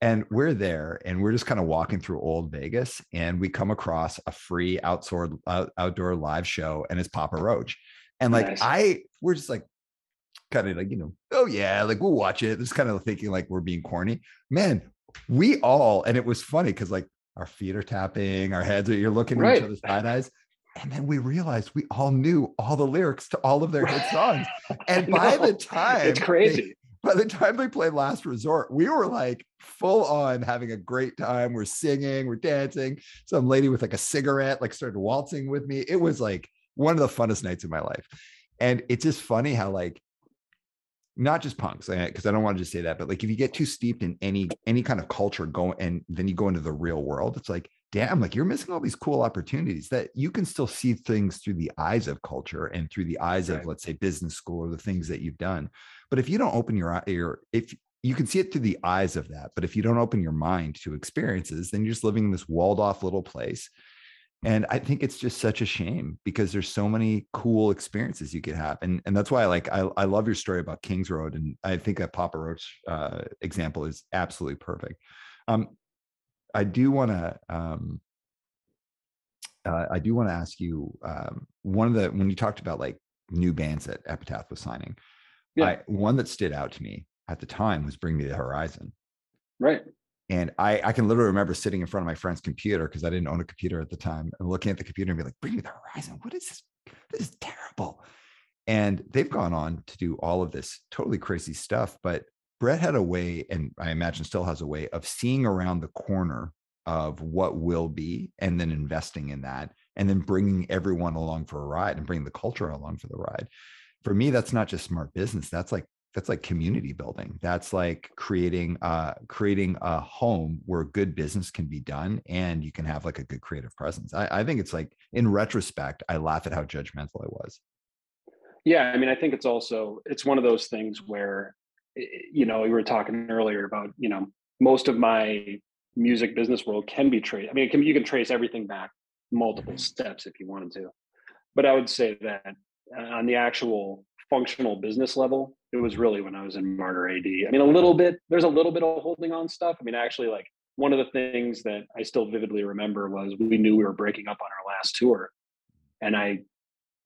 And we're there and we're just kind of walking through old Vegas and we come across a free outdoor out, outdoor live show and it's Papa Roach. And like Nice. I we're just like kind of like, you know, oh yeah, like we'll watch it. Just kind of thinking like we're being corny. Man, we all, and it was funny because like our feet are tapping, our heads are you're looking at each other's side eyes. And then we realized we all knew all the lyrics to all of their hit songs. And by the time it's they- crazy. by the time they played Last Resort, we were like full on having a great time. We're singing, we're dancing. Some lady with like a cigarette like started waltzing with me. It was like one of the funnest nights of my life. And it's just funny how like not just punks, because I don't want to just say that, but like if you get too steeped in any any kind of culture, go and then you go into the real world, it's like, damn, like you're missing all these cool opportunities that you can still see things through the eyes of culture and through the eyes of, let's say, business school or the things that you've done. But if you don't open your eye, your if you can see it through the eyes of that, but if you don't open your mind to experiences, then you're just living in this walled off little place. And I think it's just such a shame because there's so many cool experiences you could have. And, and that's why I like I, I love your story about Kings Road. And I think that Papa Roach uh, example is absolutely perfect. Um, I do want to um, uh, I do want to ask you um, one of the when you talked about like new bands that Epitaph was signing, Yeah. I, one that stood out to me at the time was Bring Me the Horizon. Right. And I, I can literally remember sitting in front of my friend's computer because I didn't own a computer at the time and looking at the computer and be like, bring me the horizon. What is this this is terrible. And they've gone on to do all of this totally crazy stuff. But Brett had a way, and I imagine still has a way of seeing around the corner of what will be and then investing in that and then bringing everyone along for a ride and bringing the culture along for the ride. For me, that's not just smart business. That's like that's like community building. That's like creating uh creating a home where good business can be done and you can have like a good creative presence. I, I think it's like in retrospect i laugh at how judgmental i was. Yeah i mean i think it's also it's one of those things where you know we were talking earlier about you know most of my music business world can be traced i mean can, you can trace everything back multiple steps if you wanted to. But i would say that uh, on the actual functional business level, it was really when I was in Martyr AD. I mean, a little bit, there's a little bit of holding on stuff. I mean, actually, like one of the things that I still vividly remember was we knew we were breaking up on our last tour. And I,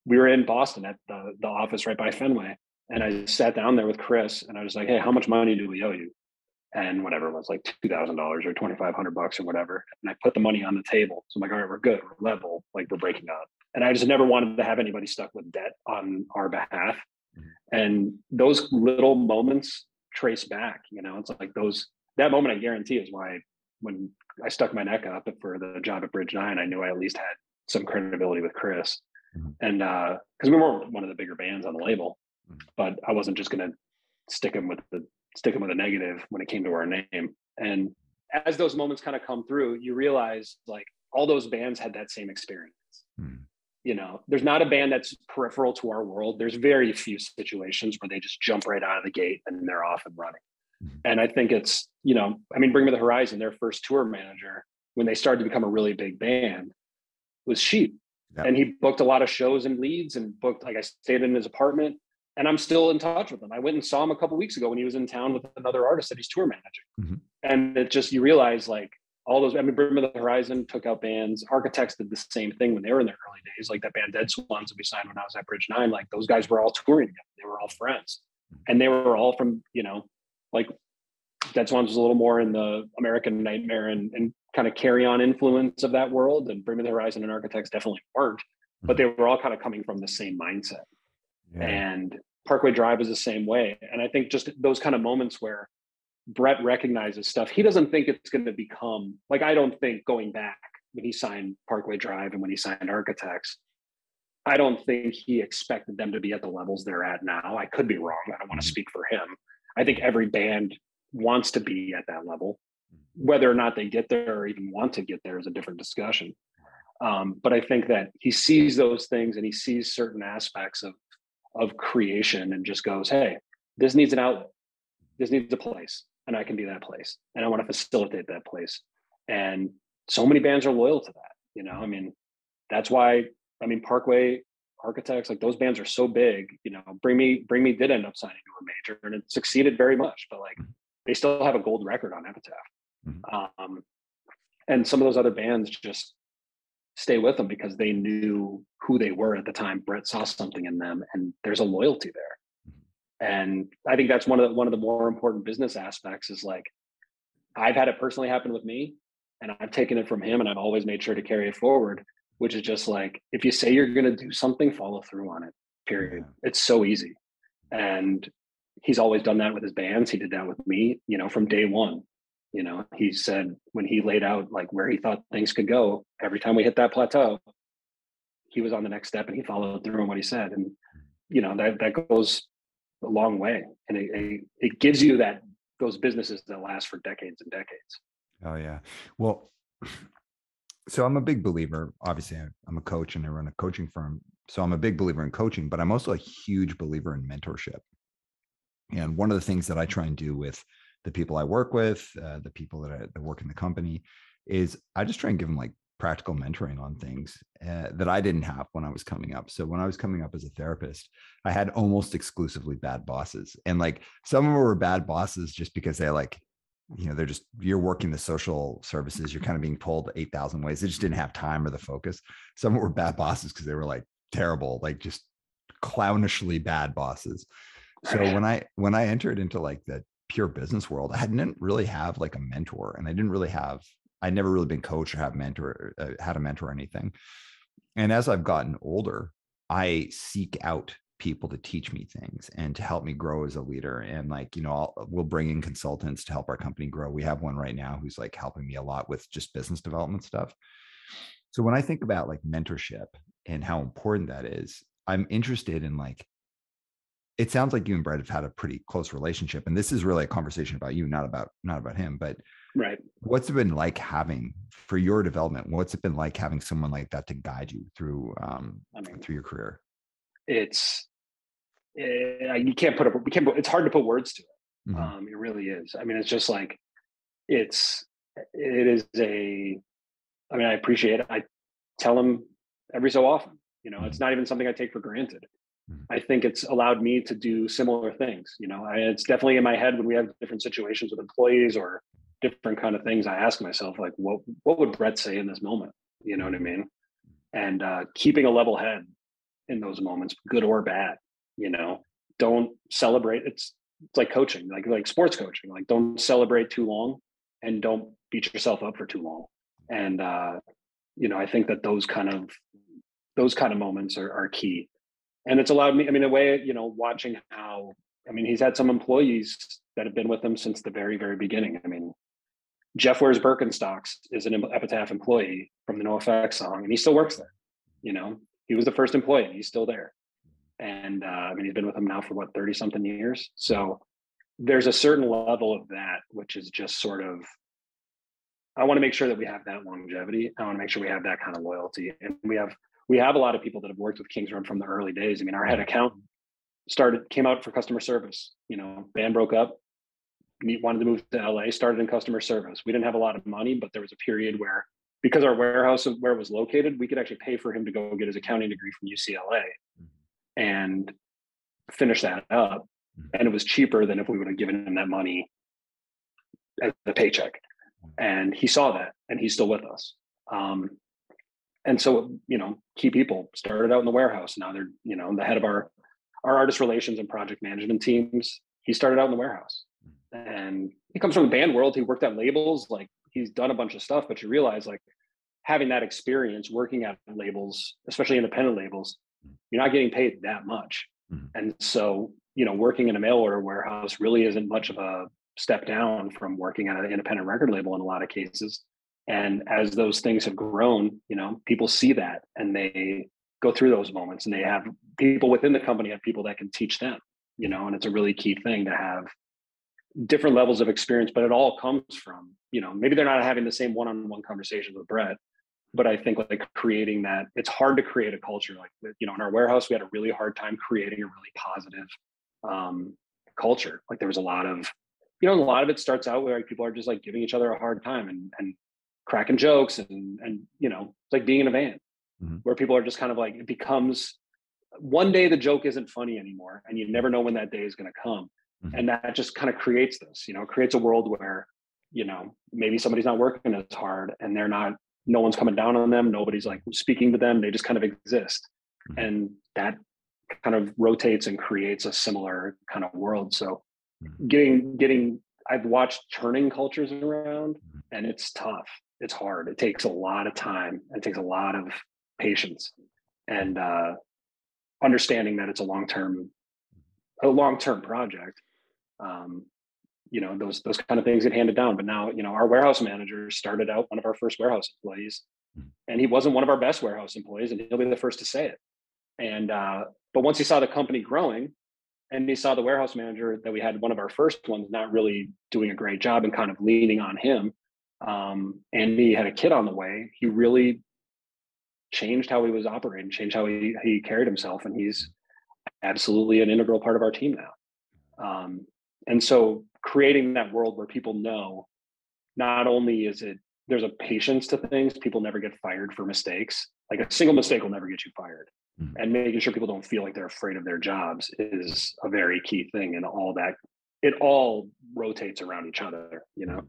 we were in Boston at the, the office right by Fenway. And I sat down there with Chris and I was like, hey, how much money do we owe you? And whatever it was like $2,000 or 2,500 bucks or whatever. And I put the money on the table. So I'm like, all right, we're good. We're level. Like we're breaking up. And I just never wanted to have anybody stuck with debt on our behalf. And those little moments trace back you know it's like those that moment i guarantee is why when i stuck my neck up for the job at bridge nine i knew i at least had some credibility with chris. Mm-hmm. and uh because we weren't one of the bigger bands on the label mm-hmm. but i wasn't just going to stick him with the stick him with a negative when it came to our name. And as those moments kind of come through you realize like all those bands had that same experience. Mm-hmm you know there's not a band that's peripheral to our world. There's very few situations where they just jump right out of the gate and they're off and running. Mm-hmm. and i think it's you know i mean bring me the horizon their first tour manager when they started to become a really big band was sheep. And he booked a lot of shows in Leeds and booked like i stayed in his apartment and i'm still in touch with him. I went and saw him a couple weeks ago when he was in town with another artist that he's tour managing. Mm-hmm. and it just you realize like all those, I mean, Bring Me the Horizon took out bands. Architects did the same thing when they were in their early days, like that band Dead Swans that we signed when I was at Bridge Nine. Like those guys were all touring together. They were all friends. And they were all from, you know, like Dead Swans was a little more in the American Nightmare and, and kind of carry on influence of that world. And Bring Me the Horizon and Architects definitely weren't, but they were all kind of coming from the same mindset. Yeah. And Parkway Drive is the same way. And I think just those kind of moments where Brett recognizes stuff. He doesn't think it's going to become like I don't think going back when he signed Parkway Drive and when he signed Architects, I don't think he expected them to be at the levels they're at now. I could be wrong. I don't want to mm-hmm. speak for him. I think every band wants to be at that level. Mm-hmm. Whether or not they get there or even want to get there is a different discussion. Um, but I think that he sees those things and he sees certain aspects of of creation and just goes, "Hey, this needs an out. This needs a place and I can be that place and I want to facilitate that place. And so many bands are loyal to that. You know, I mean, that's why I mean Parkway Architects, like those bands are so big, you know, Bring Me Bring Me did end up signing to a major and it succeeded very much, but like they still have a gold record on Epitaph. Mm-hmm. Um, and some of those other bands just stay with them because they knew who they were at the time. Brett saw something in them and there's a loyalty there and i think that's one of the one of the more important business aspects is like i've had it personally happen with me and i've taken it from him and i've always made sure to carry it forward which is just like if you say you're going to do something follow through on it period. It's so easy. And he's always done that with his bands. He did that with me you know from day one. You know he said when he laid out like where he thought things could go every time we hit that plateau he was on the next step and he followed through on what he said. And you know that that goes a long way, and it, it, gives you that those businesses that last for decades and decades. Oh yeah, well. So I'm a big believer. Obviously, I'm a coach and I run a coaching firm. So I'm a big believer in coaching, but I'm also a huge believer in mentorship. And one of the things that I try and do with the people I work with, uh, the people that, I, that work in the company, is I just try and give them like practical mentoring on things uh, that I didn't have when I was coming up. So when I was coming up as a therapist, I had almost exclusively bad bosses. And like some of them were bad bosses just because they like, you know, they're just, you're working the social services, you're kind of being pulled 8,000 ways. They just didn't have time or the focus. Some were bad bosses because they were like terrible, like just clownishly bad bosses. So when I, when I entered into like the pure business world, I didn't really have like a mentor and I didn't really have I'd never really been coached or have mentor uh, had a mentor or anything. And as I've gotten older, I seek out people to teach me things and to help me grow as a leader. And like, you know, I'll, we'll bring in consultants to help our company grow. We have one right now who's like helping me a lot with just business development stuff. So when I think about like mentorship and how important that is, I'm interested in like, it sounds like you and Brett have had a pretty close relationship. And this is really a conversation about you, not about, not about him, but right. What's it been like having for your development? What's it been like having someone like that to guide you through, um, I mean, through your career? it's uh, you can't put a we can't it's hard to put words to it mm-hmm. um it really is i mean it's just like it's it is a i mean i appreciate it i tell them every so often you know mm-hmm. it's not even something i take for granted mm-hmm. i think it's allowed me to do similar things you know I, it's definitely in my head when we have different situations with employees or different kind of things i ask myself like what what would brett say in this moment you know what i mean and uh, keeping a level head in those moments, good or bad. You know, don't celebrate. It's it's like coaching, like like sports coaching. Like don't celebrate too long, and don't beat yourself up for too long. And uh, you know, I think that those kind of those kind of moments are, are key. And it's allowed me. I mean, a way you know, watching how. I mean, he's had some employees that have been with him since the very very beginning. I mean, Jeff wears Birkenstocks is an Epitaph employee from the No NOFX song, and he still works there. You know, he was the first employee and he's still there. And uh, I mean, he's been with them now for what, 30 something years. So there's a certain level of that, which is just sort of, I want to make sure that we have that longevity. I want to make sure we have that kind of loyalty. And we have, we have a lot of people that have worked with Kings Road from the early days. I mean, our head accountant started, came out for customer service, you know, band broke up, wanted to move to LA, started in customer service. We didn't have a lot of money, but there was a period where because our warehouse where it was located, we could actually pay for him to go get his accounting degree from UCLA mm-hmm. and finish that up. Mm-hmm. And it was cheaper than if we would have given him that money as a paycheck. Mm-hmm. And he saw that and he's still with us. Um, and so, you know, key people started out in the warehouse. Now they're, you know, the head of our our artist relations and project management teams. He started out in the warehouse. And he comes from the band world. He worked at labels, like he's done a bunch of stuff, but you realize like having that experience working at labels, especially independent labels, you're not getting paid that much. Mm-hmm. And so, you know, working in a mail order warehouse really isn't much of a step down from working at an independent record label in a lot of cases. And as those things have grown, you know, people see that and they go through those moments and they have people within the company have people that can teach them, you know, and it's a really key thing to have different levels of experience, but it all comes from, you know, maybe they're not having the same one-on-one conversations with Brett, but I think like creating that, it's hard to create a culture like, you know, in our warehouse, we had a really hard time creating a really positive um, culture. Like there was a lot of, you know, a lot of it starts out where like, people are just like giving each other a hard time and, and cracking jokes and, and, you know, it's like being in a van mm-hmm. where people are just kind of like, it becomes one day the joke isn't funny anymore and you never know when that day is going to come Mm-hmm. And that just kind of creates this, you know, creates a world where, you know, maybe somebody's not working as hard and they're not, no one's coming down on them. Nobody's like speaking to them. They just kind of exist. Mm-hmm. And that kind of rotates and creates a similar kind of world. So mm-hmm. getting, getting, I've watched turning cultures around mm-hmm. and it's tough. It's hard. It takes a lot of time. It takes a lot of patience and uh, understanding that it's a long-term a long-term project um, you know those those kind of things get handed down. But now you know our warehouse manager started out one of our first warehouse employees hmm. and he wasn't one of our best warehouse employees and he'll be the first to say it. And uh, but once he saw the company growing and he saw the warehouse manager that we had one of our first ones not really doing a great job and kind of leaning on him um, and he had a kid on the way he really changed how he was operating changed how he, he carried himself and he's absolutely an integral part of our team now. Um, and so creating that world where people know not only is it there's a patience to things people never get fired for mistakes like a single mistake will never get you fired. Mm-hmm. and making sure people don't feel like they're afraid of their jobs is a very key thing and all that it all rotates around each other you know?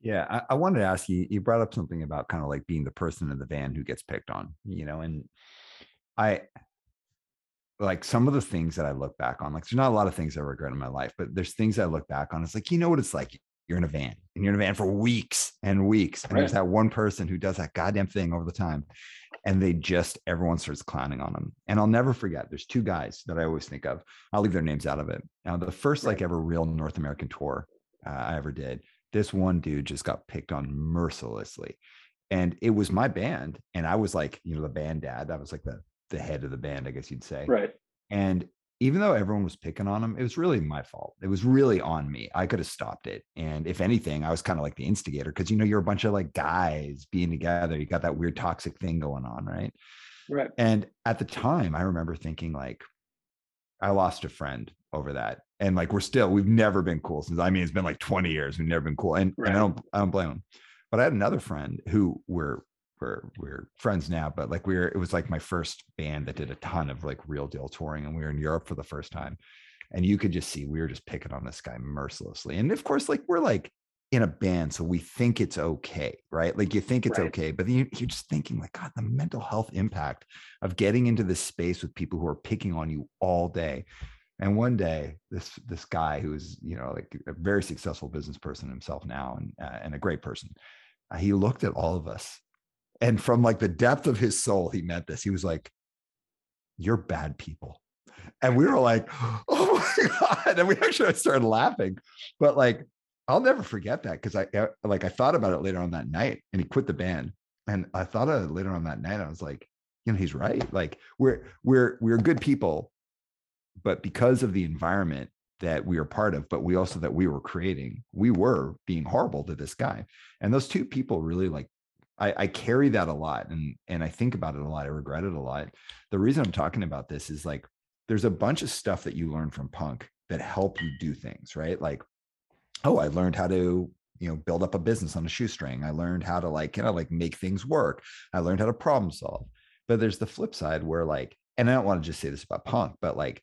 Yeah I, I wanted to ask you you brought up something about kind of like being the person in the van who gets picked on you know and i like some of the things that I look back on, like there's not a lot of things I regret in my life, but there's things I look back on. It's like, you know what it's like. you're in a van and you're in a van for weeks and weeks. And right. there's that one person who does that goddamn thing over the time. And they just, everyone starts clowning on them. And I'll never forget, there's two guys that I always think of. I'll leave their names out of it. Now, the first right. like ever real North American tour uh, I ever did, this one dude just got picked on mercilessly. And it was my band. And I was like, you know, the band dad. I was like the, the head of the band, I guess you'd say. Right. And even though everyone was picking on him, it was really my fault. It was really on me. I could have stopped it. And if anything, I was kind of like the instigator because you know you're a bunch of like guys being together. You got that weird toxic thing going on, right? Right. And at the time, I remember thinking like, I lost a friend over that, and like we're still we've never been cool since. I mean, it's been like 20 years. We've never been cool, and, right. and I don't I don't blame him. But I had another friend who we're we're we're friends now, but like we are it was like my first band that did a ton of like real deal touring, and we were in Europe for the first time, and you could just see we were just picking on this guy mercilessly, and of course, like we're like in a band, so we think it's okay, right? Like you think it's right. okay, but you, you're just thinking like, God, the mental health impact of getting into this space with people who are picking on you all day. And one day, this this guy who's you know like a very successful business person himself now, and uh, and a great person, uh, he looked at all of us and from like the depth of his soul, he meant this. He was like, You're bad people. And we were like, Oh my God. And we actually started laughing. But like, I'll never forget that because I uh, like I thought about it later on that night and he quit the band. And I thought of it later on that night. I was like, you know, he's right. Like we're we're we're good people, but because of the environment that we are part of, but we also that we were creating, we were being horrible to this guy. And those two people really like I, I carry that a lot and and I think about it a lot. I regret it a lot. The reason I'm talking about this is like there's a bunch of stuff that you learn from punk that help you do things, right? Like, oh, I learned how to you know build up a business on a shoestring i learned how to like you know like make things work i learned how to problem solve but there's the flip side where like and i don't want to just say this about punk but like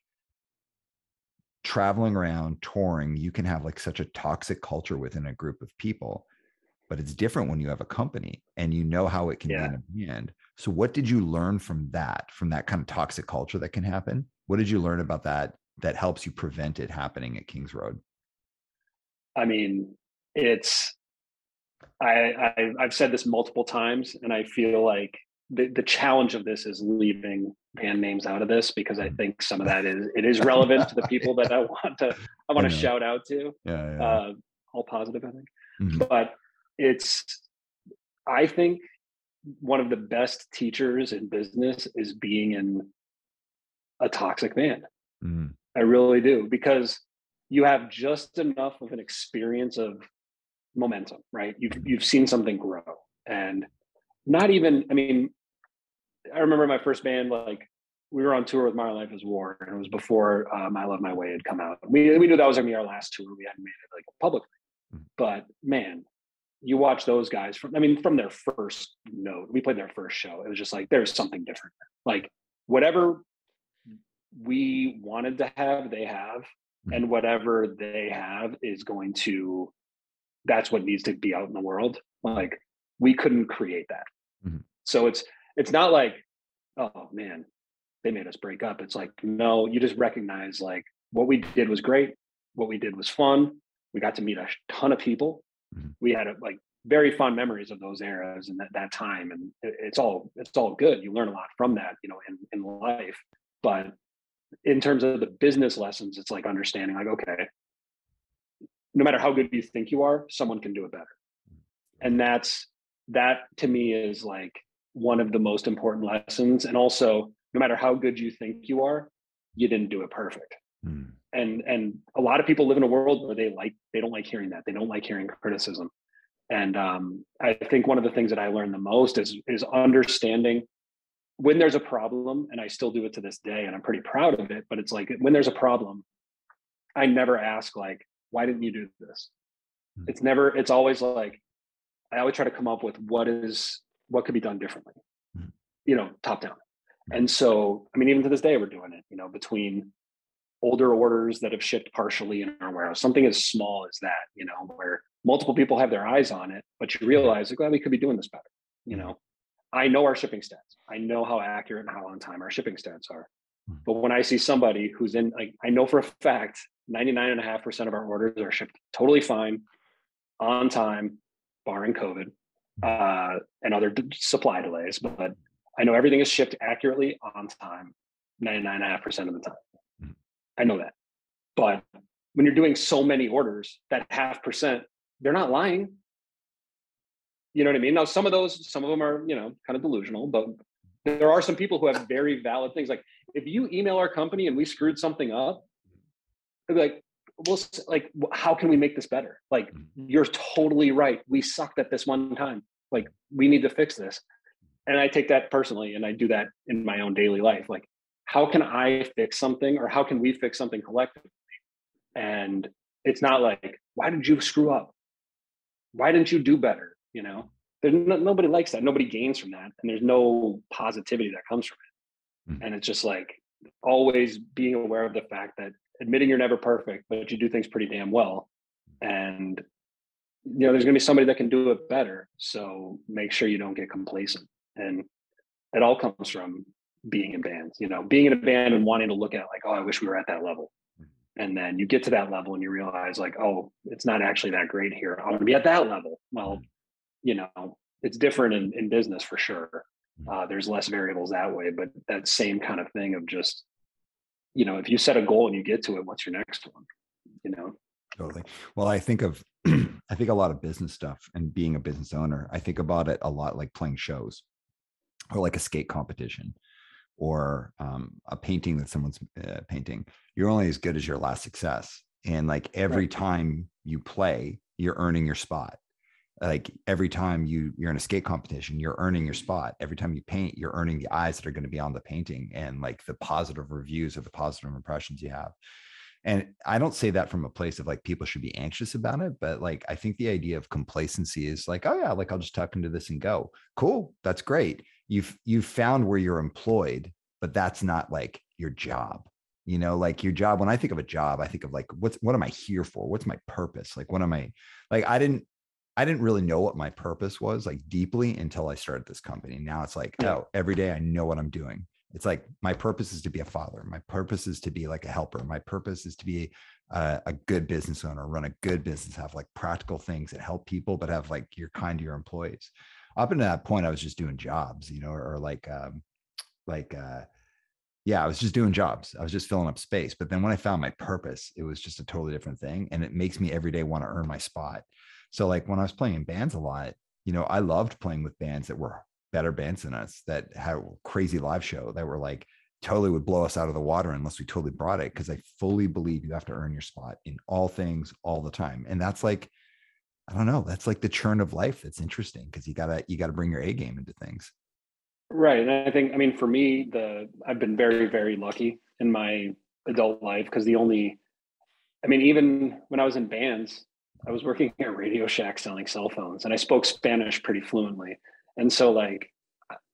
traveling around touring you can have like such a toxic culture within a group of people but it's different when you have a company and you know how it can yeah. be in a band. So what did you learn from that, from that kind of toxic culture that can happen? What did you learn about that that helps you prevent it happening at Kings Road? I mean, it's I, I I've said this multiple times, and I feel like the, the challenge of this is leaving band names out of this because I mm. think some of that is it is relevant to the people that I want to I want to shout out to. Yeah, yeah. Uh, all positive, I think. Mm-hmm. But it's i think one of the best teachers in business is being in a toxic band mm. i really do because you have just enough of an experience of momentum right you've you've seen something grow and not even i mean i remember my first band like we were on tour with Modern Life Is War, and it was before um, My Love My Way had come out. We we knew that was gonna be our last tour. We hadn't made it like publicly, mm. but man, you watch those guys from i mean from their first note we played their first show it was just like there's something different. Like whatever we wanted to have they have mm-hmm. and whatever they have is going to that's what needs to be out in the world. Like we couldn't create that. Mm-hmm. so it's it's not like oh man they made us break up. It's like no you just recognize like what we did was great what we did was fun. We got to meet a ton of people mm-hmm. we had a, like very fond memories of those eras and that, that time and it, it's all it's all good. You learn a lot from that you know in, in life. But in terms of the business lessons it's like understanding like okay no matter how good you think you are someone can do it better. And that's that to me is like one of the most important lessons. And also no matter how good you think you are you didn't do it perfect. Mm. And and a lot of people live in a world where they like they don't like hearing that. They don't like hearing criticism. And um, i think one of the things that i learned the most is is understanding when there's a problem and i still do it to this day and i'm pretty proud of it but it's like when there's a problem i never ask like why didn't you do this? Mm-hmm. it's never it's always like i always try to come up with what is what could be done differently mm-hmm. you know top down. And so i mean even to this day we're doing it you know between older orders that have shipped partially in our warehouse, something as small as that, you know, where multiple people have their eyes on it, but you realize like, well, we could be doing this better. You know, I know our shipping stats. I know how accurate and how on time our shipping stats are. Hmm. But when I see somebody who's in, like, I know for a fact, 99.5% of our orders are shipped totally fine. on time, barring COVID uh, and other d- supply delays. But I know everything is shipped accurately on time, 99.5% of the time. I know that. But when you're doing so many orders, that half percent, they're not lying. You know what I mean? Now, some of those, some of them are, you know, kind of delusional, but there are some people who have very valid things. Like if you email our company and we screwed something up, like, well, like, how can we make this better? Like, mm-hmm. you're totally right. We sucked at this one time. Like, we need to fix this. And I take that personally, and I do that in my own daily life. Like, how can I fix something, or how can we fix something collectively? And it's not like, why did you screw up? Why didn't you do better? You know, there's no, nobody likes that. Nobody gains from that, and there's no positivity that comes from it. Mm-hmm. And it's just like always being aware of the fact that admitting you're never perfect, but you do things pretty damn well. And you know, there's gonna be somebody that can do it better. So make sure you don't get complacent. And it all comes from being in bands, you know, being in a band and wanting to look at like, oh, I wish we were at that level. Mm-hmm. And then you get to that level and you realize like, oh, it's not actually that great here. I want to be at that level. Well, mm-hmm. you know, it's different in, in business for sure. Mm-hmm. Uh, there's less variables that way, but that same kind of thing of just you know, if you set a goal and you get to it, what's your next one? You know. Totally. Well, I think of I think a lot of business stuff and being a business owner. I think about it a lot like playing shows or like a skate competition or um, a painting that someone's uh, painting. You're only as good as your last success. And like every right. time you play, you're earning your spot like every time you you're in a skate competition you're earning your spot every time you paint you're earning the eyes that are going to be on the painting and like the positive reviews or the positive impressions you have and i don't say that from a place of like people should be anxious about it but like i think the idea of complacency is like oh yeah like i'll just tuck into this and go cool that's great you've you've found where you're employed but that's not like your job you know like your job when i think of a job i think of like what's what am i here for what's my purpose like what am i like i didn't I didn't really know what my purpose was like deeply until I started this company. Now it's like, oh, every day I know what I'm doing. It's like my purpose is to be a father. My purpose is to be like a helper. My purpose is to be a, a good business owner, run a good business, have like practical things that help people, but have like you're kind to your employees. Up until that point, I was just doing jobs, you know, or, or like, um, like, uh, yeah, I was just doing jobs. I was just filling up space. But then when I found my purpose, it was just a totally different thing. And it makes me every day want to earn my spot. So like when I was playing in bands a lot, you know, I loved playing with bands that were better bands than us that had crazy live show that were like totally would blow us out of the water unless we totally brought it. Cause I fully believe you have to earn your spot in all things all the time. And that's like, I don't know, that's like the churn of life that's interesting because you gotta you gotta bring your A game into things. Right. And I think, I mean, for me, the I've been very, very lucky in my adult life because the only I mean, even when I was in bands, I was working at Radio Shack selling cell phones and I spoke Spanish pretty fluently. And so like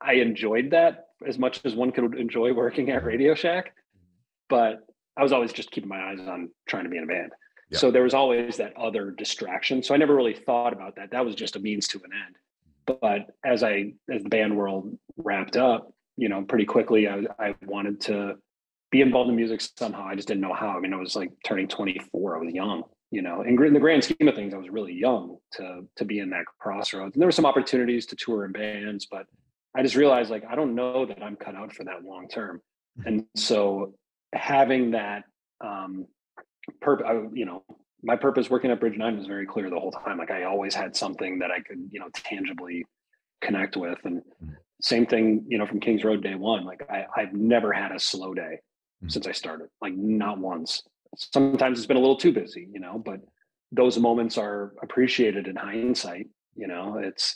I enjoyed that as much as one could enjoy working at Radio Shack, mm-hmm. but I was always just keeping my eyes on trying to be in a band. Yeah. So there was always that other distraction. So I never really thought about that. That was just a means to an end. But as I as the band world wrapped up, you know, pretty quickly I, I wanted to be involved in music somehow. I just didn't know how. I mean, I was like turning 24. I was young you know, in, in the grand scheme of things, I was really young to to be in that crossroads. And there were some opportunities to tour in bands, but I just realized like I don't know that I'm cut out for that long term. Mm-hmm. And so having that um purpose, you know, my purpose working at Bridge Nine was very clear the whole time. Like I always had something that I could, you know, tangibly connect with. And mm-hmm. same thing, you know, from Kings Road day one. Like I, I've never had a slow day mm-hmm. since I started, like not once sometimes it's been a little too busy, you know, but those moments are appreciated in hindsight. You know, it's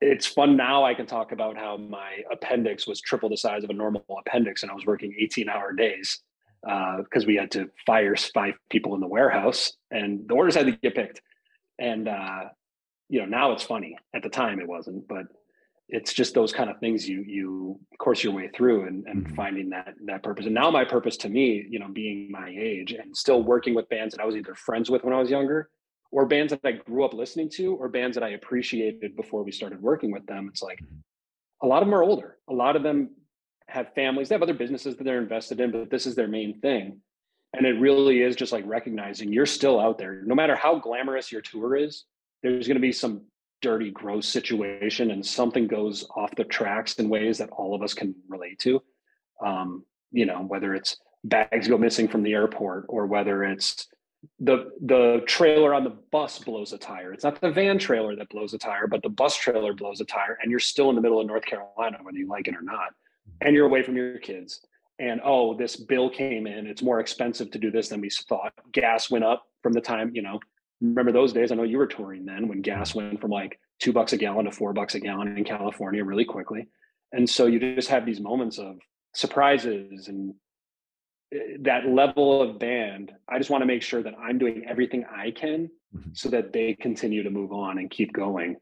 it's fun now. I can talk about how my appendix was triple the size of a normal appendix, and I was working 18 hour days because uh, we had to fire five people in the warehouse, and the orders had to get picked. And uh, you know, now it's funny. At the time, it wasn't, but it's just those kind of things you you course your way through and, and mm-hmm. finding that that purpose and now my purpose to me you know being my age and still working with bands that i was either friends with when i was younger or bands that i grew up listening to or bands that i appreciated before we started working with them it's like mm-hmm. a lot of them are older a lot of them have families they have other businesses that they're invested in but this is their main thing. And it really is just like recognizing you're still out there. No matter how glamorous your tour is there's going to be some dirty gross situation and something goes off the tracks in ways that all of us can relate to. Um, you know whether it's bags go missing from the airport or whether it's the the trailer on the bus blows a tire. It's not the van trailer that blows a tire but the bus trailer blows a tire and you're still in the middle of north carolina whether you like it or not and you're away from your kids. And oh this bill came in. It's more expensive to do this than we thought. Gas went up from the time you know remember those days? I know you were touring then when gas went from like two bucks a gallon to four bucks a gallon in california really quickly. And so you just have these moments of surprises and eh, that level of band. I just want to make sure that i'm doing everything i can mm-hmm. so that they continue to move on and keep going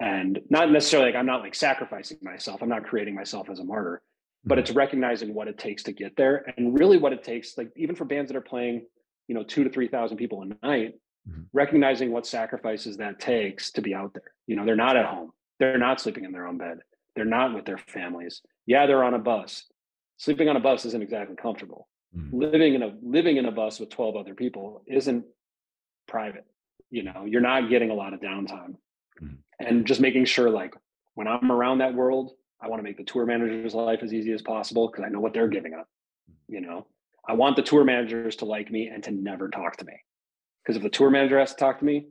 and not necessarily like i'm not like sacrificing myself. I'm not creating myself as a martyr but mm-hmm. it's recognizing what it takes to get there. And really what it takes like even for bands that are playing you know two to three thousand people a night mm-hmm. recognizing what sacrifices that takes to be out there. You know they're not at home. They're not sleeping in their own bed. They're not with their families. Yeah they're on a bus. Sleeping on a bus isn't exactly comfortable. Mm-hmm. living in a living in a bus with 12 other people isn't private. You know you're not getting a lot of downtime. Mm-hmm. And just making sure like when i'm around that world I want to make the tour manager's life as easy as possible because I know what they're giving up. Mm-hmm. You know, I want the tour managers to like me and to never talk to me. Because if the tour manager has to talk to me,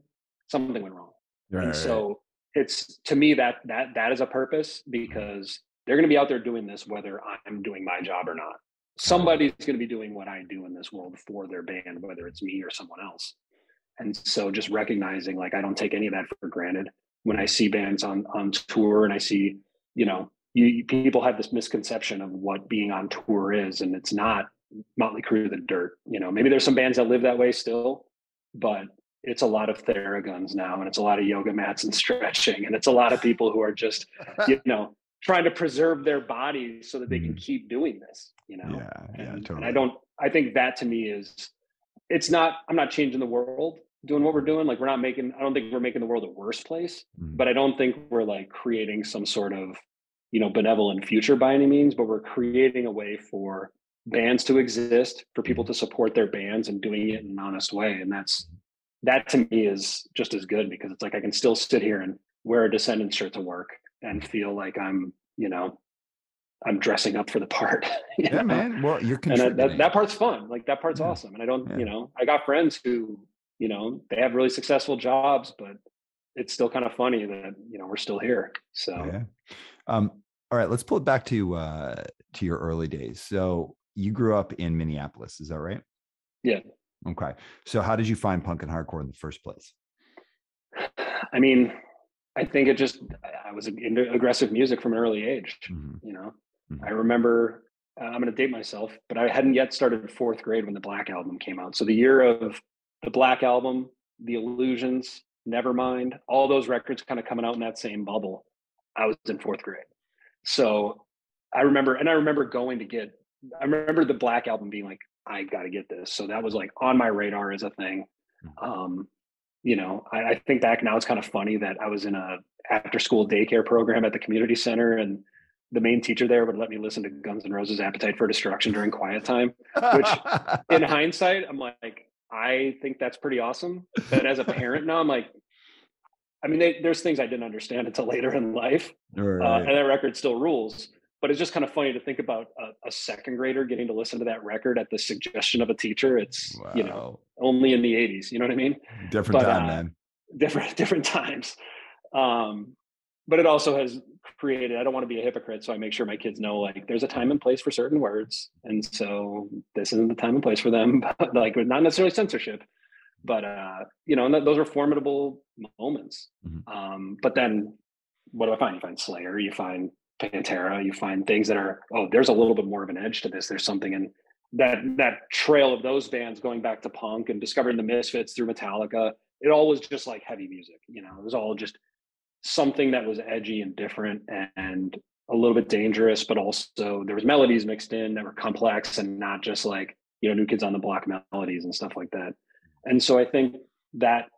something went wrong. Right, and so it's to me that that that is a purpose mm-hmm. because they're going to be out there doing this whether I'm doing my job or not. Somebody's going to be doing what I do in this world for their band, whether it's me or someone else. And so just recognizing like I don't take any of that for granted when I see bands on on tour and I see, you know, you, people have this misconception of what being on tour is, and it's not Motley Crue the Dirt. You know, maybe there's some bands that live that way still, but it's a lot of theraguns now, and it's a lot of yoga mats and stretching, and it's a lot of people who are just, you know, trying to preserve their bodies so that they can mm-hmm. keep doing this. You know, yeah, yeah, and, totally. and I don't. I think that to me is, it's not. I'm not changing the world doing what we're doing. Like we're not making. I don't think we're making the world a worse place, mm. but I don't think we're like creating some sort of you know benevolent future by any means but we're creating a way for bands to exist for people mm-hmm. to support their bands and doing it in an honest way and that's that to me is just as good because it's like i can still sit here and wear a descendant shirt to work and feel like i'm you know i'm dressing up for the part yeah know? man well you're and that, that, part's fun like that part's yeah. awesome and i don't yeah. you know i got friends who you know they have really successful jobs but it's still kind of funny that you know we're still here so yeah um, all right, let's pull it back to uh, to your early days. So you grew up in Minneapolis, is that right? Yeah. Okay. So how did you find punk and hardcore in the first place? I mean, I think it just I was into aggressive music from an early age. Mm-hmm. You know, mm-hmm. I remember uh, I'm going to date myself, but I hadn't yet started fourth grade when the Black album came out. So the year of the Black album, The Illusions, Nevermind, all those records kind of coming out in that same bubble. I was in fourth grade. So I remember, and I remember going to get, I remember the Black album being like, I got to get this. So that was like on my radar as a thing. Hmm. Um, you know, I, I think back now it's kind of funny that I was in a after school daycare program at the community center and the main teacher there would let me listen to Guns N' Roses Appetite for Destruction during quiet time, which in hindsight, I'm like, I think that's pretty awesome. But as a parent now, I'm like, I mean, they, there's things I didn't understand until later in life, right. uh, and that record still rules. But it's just kind of funny to think about a, a, second grader getting to listen to that record at the suggestion of a teacher. It's wow. you know only in the '80s. You know what I mean? Different but, time, uh, man. Different different times. Um, but it also has created. I don't want to be a hypocrite, so I make sure my kids know like there's a time and place for certain words, and so this isn't the time and place for them. But like, not necessarily censorship, but uh, you know, and th- those are formidable moments. Mm-hmm. Um, but then, what do I find? You find Slayer, you find Pantera, you find things that are oh, there's a little bit more of an edge to this. There's something in that that trail of those bands going back to punk and discovering the Misfits through Metallica. It all was just like heavy music. You know, it was all just something that was edgy and different and a little bit dangerous, but also there was melodies mixed in that were complex and not just like you know New Kids on the Block melodies and stuff like that. And so I think that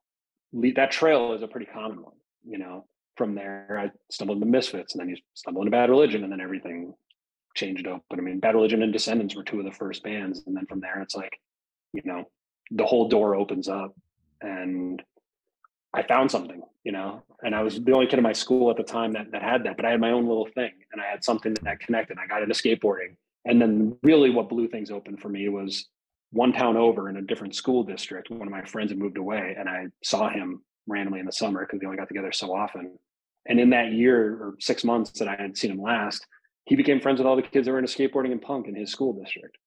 that trail is a pretty common one. You know, from there I stumbled into Misfits, and then you stumble into Bad Religion, and then everything changed up. But I mean, Bad Religion and Descendents were two of the first bands, and then from there it's like you know, the whole door opens up and I found something, you know, and I was the only kid in my school at the time that, that had that, but I had my own little thing and I had something that connected. I got into skateboarding. And then really what blew things open for me was one town over in a different school district. One of my friends had moved away and I saw him randomly in the summer because we only got together so often. And in that year or six months that I had seen him last, he became friends with all the kids that were into skateboarding and punk in his school district.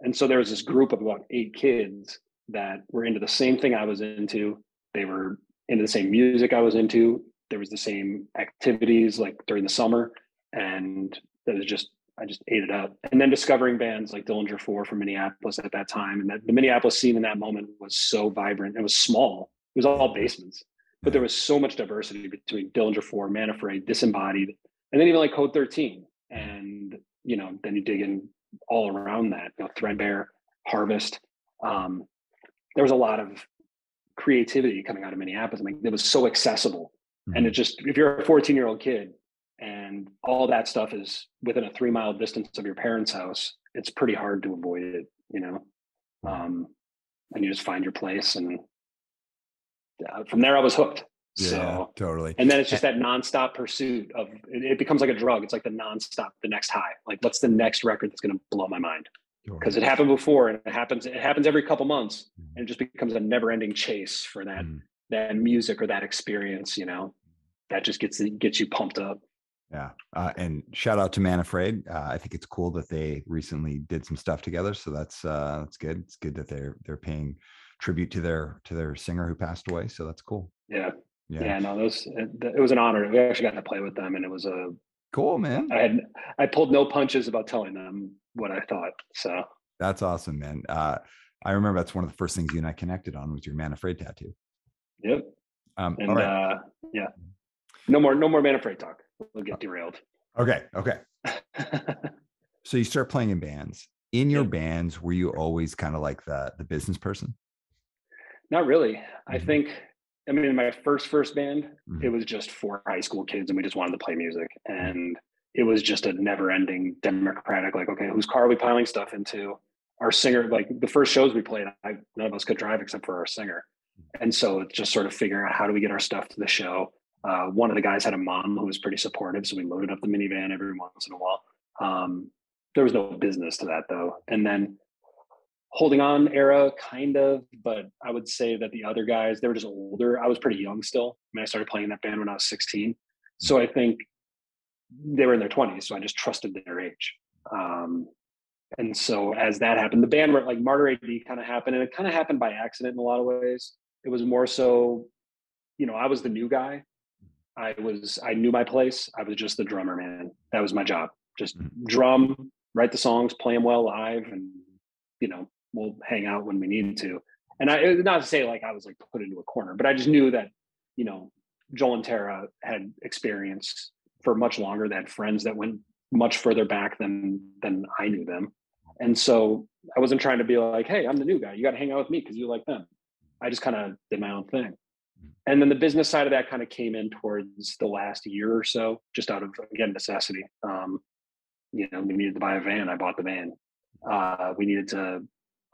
And so there was this group of about eight kids that were into the same thing I was into. They were into the same music I was into. There was the same activities like during the summer. And that was just I just ate it up. And then discovering bands like Dillinger Four from Minneapolis at that time. And that the Minneapolis scene in that moment was so vibrant. It was small. It was all basements. But there was so much diversity between Dillinger Four, Man Afraid, Disembodied, and then even like Code 13. And you know, then you dig in all around that, you know, Threadbare, Harvest. Um, there was a lot of creativity coming out of Minneapolis. I mean, it was so accessible. Mm-hmm. And it just, if you're a 14 year old kid and all that stuff is within a three mile distance of your parents' house, it's pretty hard to avoid it, you know? Um, and you just find your place. And uh, from there, I was hooked. Yeah, so totally. And then it's just that nonstop pursuit of it, it becomes like a drug. It's like the nonstop, the next high. Like, what's the next record that's going to blow my mind? Because it happened before and it happens it happens every couple months and it just becomes a never ending chase for that mm. that music or that experience you know? That just gets gets you pumped up. Yeah uh, and shout out to man afraid uh, i think it's cool that they recently did some stuff together so that's uh that's good. It's good that they're they're paying tribute to their to their singer who passed away so that's cool. Yeah. Yeah, yeah no those it, it was an honor. We actually got to play with them and it was a cool man i had i pulled no punches about telling them what I thought. So that's awesome, man. Uh, I remember that's one of the first things you and I connected on was your Man Afraid tattoo. Yep. Um, and uh, yeah, no more, no more Man Afraid talk. We'll get derailed. Okay. Okay. so you start playing in bands. In your bands, were you always kind of like the the business person? Not really. Mm-hmm. I think. I mean, in my first first band, mm-hmm. it was just four high school kids, and we just wanted to play music. And it was just a never ending democratic, like, okay, whose car are we piling stuff into? Our singer, like the first shows we played, I, none of us could drive except for our singer. And so it's just sort of figuring out how do we get our stuff to the show. Uh, one of the guys had a mom who was pretty supportive. So we loaded up the minivan every once in a while. Um, there was no business to that though. And then holding on era kind of, but I would say that the other guys, they were just older. I was pretty young still. I mean, I started playing that band when I was 16. So I think they were in their 20s so i just trusted their age um, and so as that happened the band were like martyr ad kind of happened and it kind of happened by accident in a lot of ways it was more so you know i was the new guy i was i knew my place i was just the drummer man that was my job just mm-hmm. drum write the songs play them well live and you know we'll hang out when we need to and i not to say like i was like put into a corner but i just knew that you know joel and tara had experience for much longer. They had friends that went much further back than than I knew them. And so I wasn't trying to be like, hey, I'm the new guy. You got to hang out with me because you like them. I just kind of did my own thing. And then the business side of that kind of came in towards the last year or so, just out of again necessity. Um, you know, we needed to buy a van. I bought the van. Uh, we needed to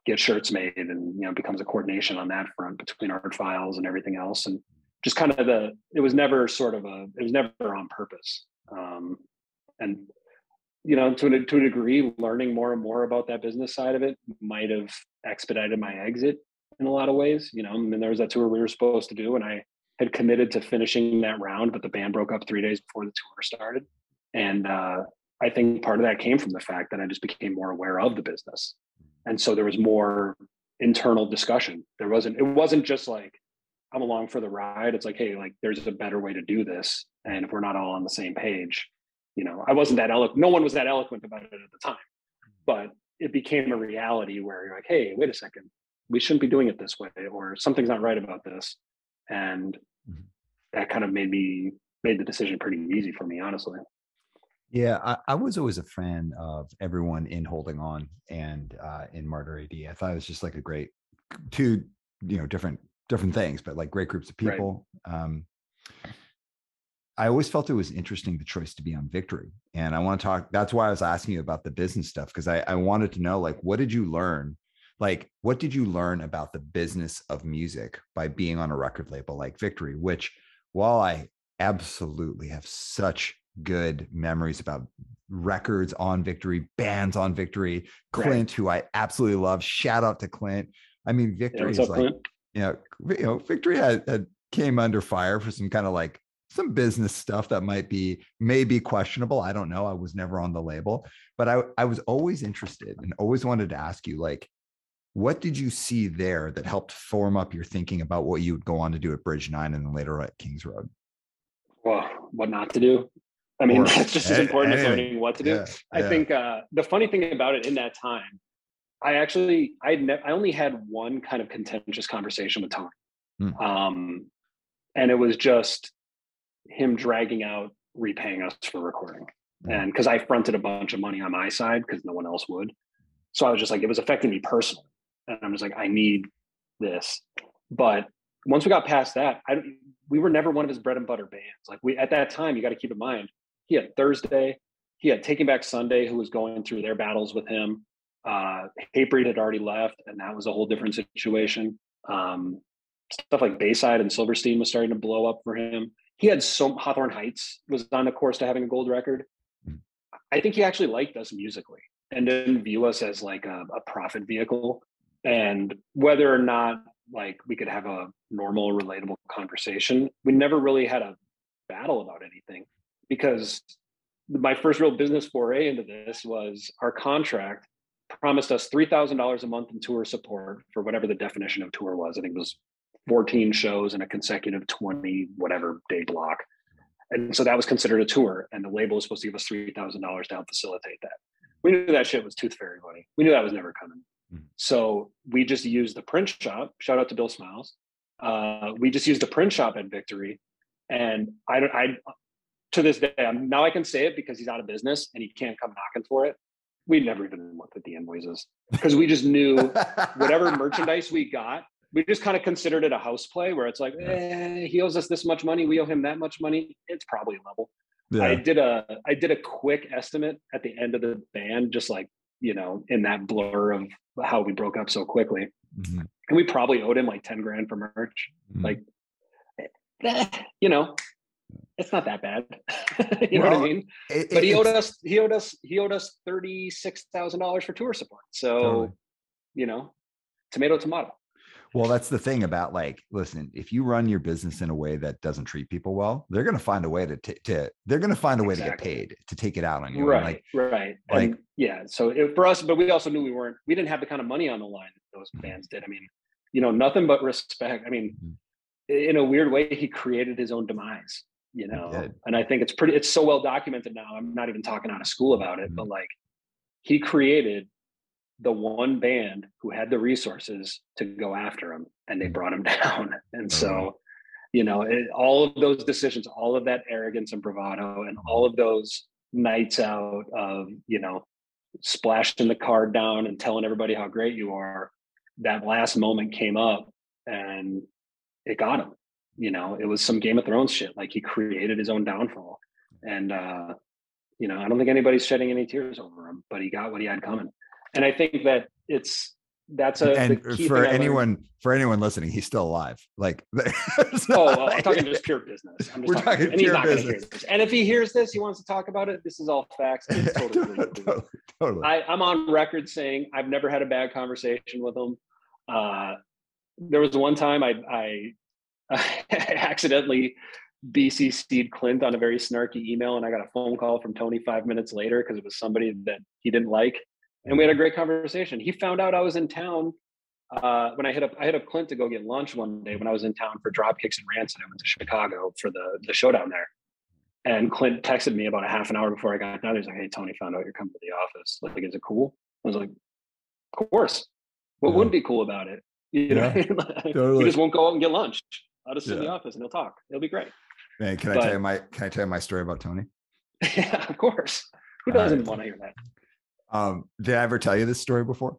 get shirts made, and you know, becomes a coordination on that front between art files and everything else. And just kind of the it was never sort of a it was never on purpose. Um, and you know to a, to a degree learning more and more about that business side of it might have expedited my exit in a lot of ways you know I mean there was that tour we were supposed to do and I had committed to finishing that round but the band broke up three days before the tour started. And uh, I think part of that came from the fact that I just became more aware of the business and so there was more internal discussion there wasn't it wasn't just like I'm along for the ride. It's like, hey, like there's a better way to do this. And if we're not all on the same page, you know, I wasn't that eloquent. No one was that eloquent about it at the time, but it became a reality where you're like, hey, wait a second, we shouldn't be doing it this way, or something's not right about this. And mm-hmm. that kind of made me made the decision pretty easy for me, honestly. Yeah, I, I, was always a fan of everyone in Holding On and uh, in Martyr AD. I thought it was just like a great two, you know, different different things, but like great groups of people. Right. Um, I always felt it was interesting the choice to be on Victory, and I want to talk. That's why I was asking you about the business stuff because I, I wanted to know like what did you learn? like what did you learn about the business of music by being on a record label like Victory, which while I absolutely have such good memories about records on Victory, bands on Victory, Clint, right. who I absolutely love. Shout out to Clint. I mean, Victory yeah, is up, like, Clint? you know, you know, Victory had, had came under fire for some kind of like some business stuff that might be maybe questionable. I don't know. I was never on the label, but I, I was always interested and always wanted to ask you, like, what did you see there that helped form up your thinking about what you would go on to do at Bridge Nine and then later at Kings Road? Well, what not to do. I mean, or, that's just as important as learning what to do. Yeah, I yeah. think uh, the funny thing about it in that time, I actually I ne- I only had one kind of contentious conversation with Tony, hmm. um, and it was just him dragging out repaying us for recording, hmm. and because I fronted a bunch of money on my side because no one else would, so I was just like it was affecting me personally, and I'm just like I need this, but once we got past that, I we were never one of his bread and butter bands. Like we at that time, you got to keep in mind, he had Thursday, he had Taking Back Sunday, who was going through their battles with him. Uh, Hatebreed had already left, and that was a whole different situation. Um, stuff like Bayside and Silverstein was starting to blow up for him. He had so Hawthorne Heights was on the course to having a gold record. Hmm. I think he actually liked us musically and didn't view us as like a, a profit vehicle. And whether or not like we could have a normal, relatable conversation, we never really had a battle about anything because my first real business foray into this was our contract promised us $3,000 a month in tour support for whatever the definition of tour was. I think it was 14 shows in a consecutive 20 whatever day block. And so that was considered a tour, and the label was supposed to give us $3,000 to help facilitate that. We knew that shit was tooth fairy money. We knew that was never coming. Mm-hmm. So we just used the print shop. Shout out to Bill Smiles. Uh, we just used the print shop at Victory, and I don't. I to this day, I'm, now I can say it because he's out of business and he can't come knocking for it. We never even looked at the invoices because we just knew whatever merchandise we got, we just kind of considered it a house play where it's like, eh, he owes us this much money, we owe him that much money. It's probably level. Yeah. I did a I did a quick estimate at the end of the band, just like you know, in that blur of how we broke up so quickly. Mm-hmm. And we probably owed him like 10 grand for merch. Mm-hmm. Like, eh, you know, it's not that bad. you well, know what I mean? It, but he owed us, he owed us, he owed us $36,000 for tour support. So, totally. you know, tomato, tomato. Well, that's the thing about like, listen, if you run your business in a way that doesn't treat people well, they're going to find a way to, t- to they're going to find a way exactly. to get paid to take it out on you. Right. Like, right. Like, and yeah. So it, for us, but we also knew we weren't, we didn't have the kind of money on the line that those mm-hmm. bands did. I mean, you know, nothing but respect. I mean, mm-hmm. in a weird way, he created his own demise, you know, and I think it's pretty, it's so well documented now. I'm not even talking out of school about it, mm-hmm. but like he created the one band who had the resources to go after him and they mm. brought him down and so you know it, all of those decisions all of that arrogance and bravado and all of those nights out of you know splashing the card down and telling everybody how great you are that last moment came up and it got him you know it was some game of thrones shit like he created his own downfall and uh you know i don't think anybody's shedding any tears over him but he got what he had coming and I think that it's that's a and for anyone for anyone listening, he's still alive. Like, oh, well, I'm talking just pure business. I'm just We're talking, talking and he's not going hear this. And if he hears this, he wants to talk about it. This is all facts. Totally, totally, totally. I, am on record saying I've never had a bad conversation with him. Uh, there was one time I, I accidentally BCC'd Clint on a very snarky email, and I got a phone call from Tony five minutes later because it was somebody that he didn't like and we had a great conversation. He found out I was in town uh, when I hit up I hit up Clint to go get lunch one day when I was in town for Dropkicks and Rancid. I went to Chicago for the the showdown there. And Clint texted me about a half an hour before I got down. He's like, "Hey, Tony found out you're coming to the office. Like, is it cool?" I was like, "Of course. What yeah. wouldn't be cool about it? You know, totally. he just won't go out and get lunch. I'll just sit yeah. in the office and he'll talk. It'll be great." Man, can but, I tell you my can I tell you my story about Tony? yeah, of course. Who doesn't right. want to hear that? Um, did I ever tell you this story before?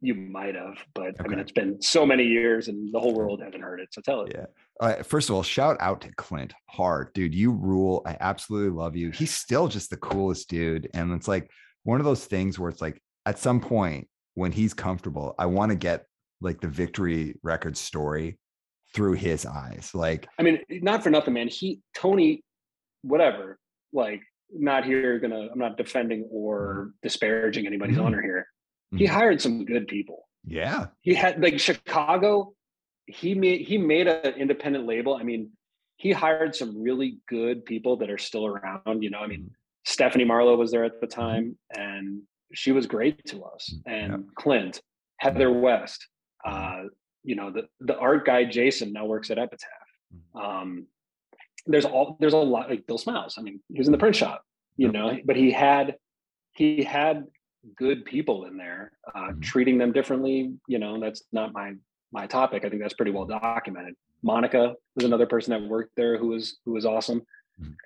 You might have, but okay. I mean, it's been so many years and the whole world hasn't heard it. So tell it. Yeah. First of all, shout out to Clint Hard, dude. You rule. I absolutely love you. He's still just the coolest dude. And it's like one of those things where it's like at some point, when he's comfortable, I want to get like the victory record story through his eyes. Like, I mean, not for nothing, man. He, Tony, whatever, like, not here gonna, I'm not defending or disparaging anybody's Mhm. honor here. He Mhm. hired some good people. yeah, He had like Chicago, he made he made an independent label. I mean, he hired some really good people that are still around. You know, I mean, Mhm. Stephanie Marlowe was there at the time, and she was great to us. Mm, And yeah. Clint, Heather West, uh, you know, the the art guy Jason now works at Epitaph. Mhm. Um, there's all there's a lot like Bill Smiles. I mean, he was in the print shop, you know, but he had he had good people in there, uh, Mhm. treating them differently. You know, that's not my my topic. I think that's pretty well documented. Monica was another person that worked there who was who was awesome,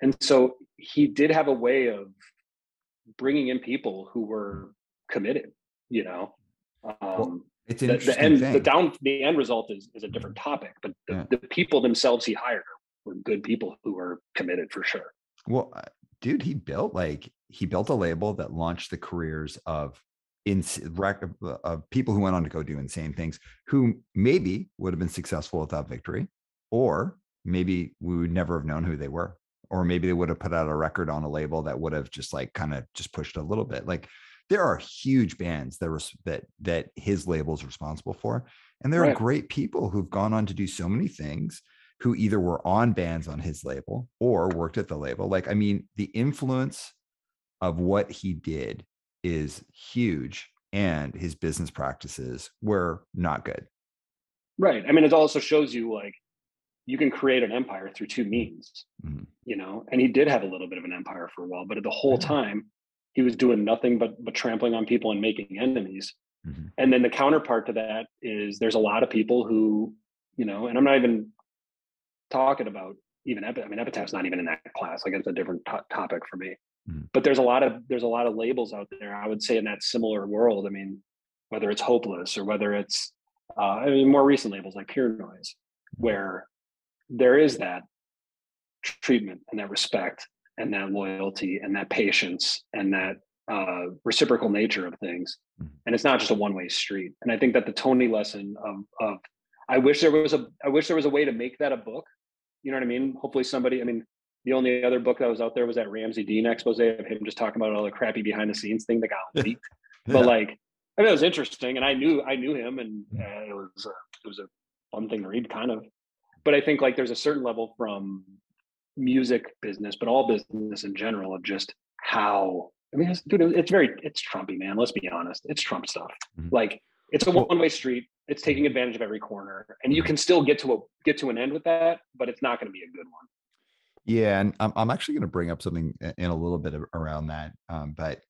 and so he did have a way of bringing in people who were committed. You know, um, it's the, the end thing. the down the end result is is a different topic, but the, Yeah. the people themselves he hired were good people who were committed for sure. Well, uh, dude, he built like he built a label that launched the careers of in of people who went on to go do insane things, who maybe would have been successful without victory, or maybe we would never have known who they were, or maybe they would have put out a record on a label that would have just like kind of just pushed a little bit. Like there are huge bands that that that his label is responsible for, and there are great people who've gone on to do so many things who either were on bands on his label or worked at the label. Like, I mean, the influence of what he did is huge, and his business practices were not good. Right. I mean, it also shows you like you can create an empire through two means, Mhm. you know. And he did have a little bit of an empire for a while, but at the whole time he was doing nothing but but trampling on people and making enemies. Mhm. And then the counterpart to that is there's a lot of people who, you know, and I'm not even talking about even Epi- I mean Epitaph's not even in that class. Like it's a different to- topic for me. Mhm. But there's a lot of there's a lot of labels out there. I would say in that similar world. I mean, whether it's hopeless or whether it's uh, I mean more recent labels like Pure Noise, where there is that treatment and that respect and that loyalty and that patience and that uh, reciprocal nature of things. Mhm. And it's not just a one way street. And I think that the Tony lesson of of I wish there was a I wish there was a way to make that a book. You know what I mean? Hopefully somebody. I mean, the only other book that was out there was that Ramsey Dean expose of him just talking about all the crappy behind the scenes thing that got leaked. But like, I mean, it was interesting, and I knew I knew him, and uh, it was uh, it was a fun thing to read, kind of. But I think like there's a certain level from music business, but all business in general, of just how I mean, it's, dude, it's very it's Trumpy, man. Let's be honest, it's Trump stuff. Mhm. Like it's a one way street. It's taking advantage of every corner, and you can still get to a get to an end with that, but it's not going to be a good one. Yeah, and I'm, I'm actually going to bring up something in a little bit of- around that. Um, but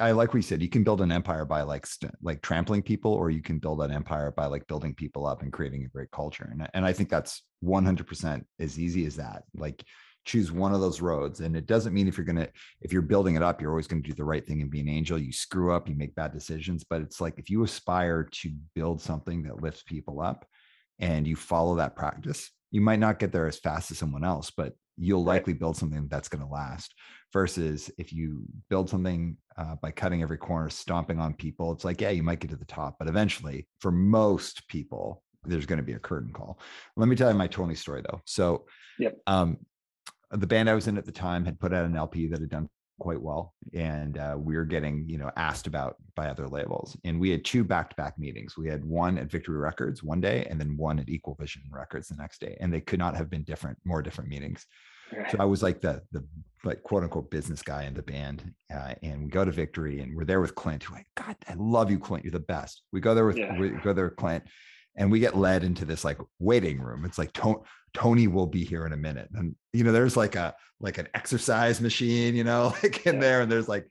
I like we said, you can build an empire by like st- like trampling people, or you can build an empire by like building people up and creating a great culture. And and I think that's 100% as easy as that. Like choose one of those roads, and it doesn't mean if you're gonna if you're building it up, you're always to do the right thing and be an angel. You screw up, you make bad decisions, but it's like if you aspire to build something that lifts people up, and you follow that practice, you might not get there as fast as someone else, but you'll likely build something that's going to last. Versus if you build something uh, by cutting every corner, stomping on people, it's like, yeah, you might get to the top, but eventually, for most people, there's going to be a curtain call. Let me tell you my Tony story though. So, Yep. um, the band I was in at the time had put out an LP that had done quite well and uh, we were getting you know asked about by other labels and we had two back-to-back meetings. We had one at victory records one day and then one at equal vision records the next day and they could not have been different more different meetings. So i was like the the like quote unquote business guy in the band uh, and we go to victory and we're there with clint who like god i love you clint you're the best. We go there with Yeah. we go there with clint and we get led into this like waiting room. It's like "To- tony will be here in a minute. And you know there's like a like an exercise machine you know like in Yeah. there and there's like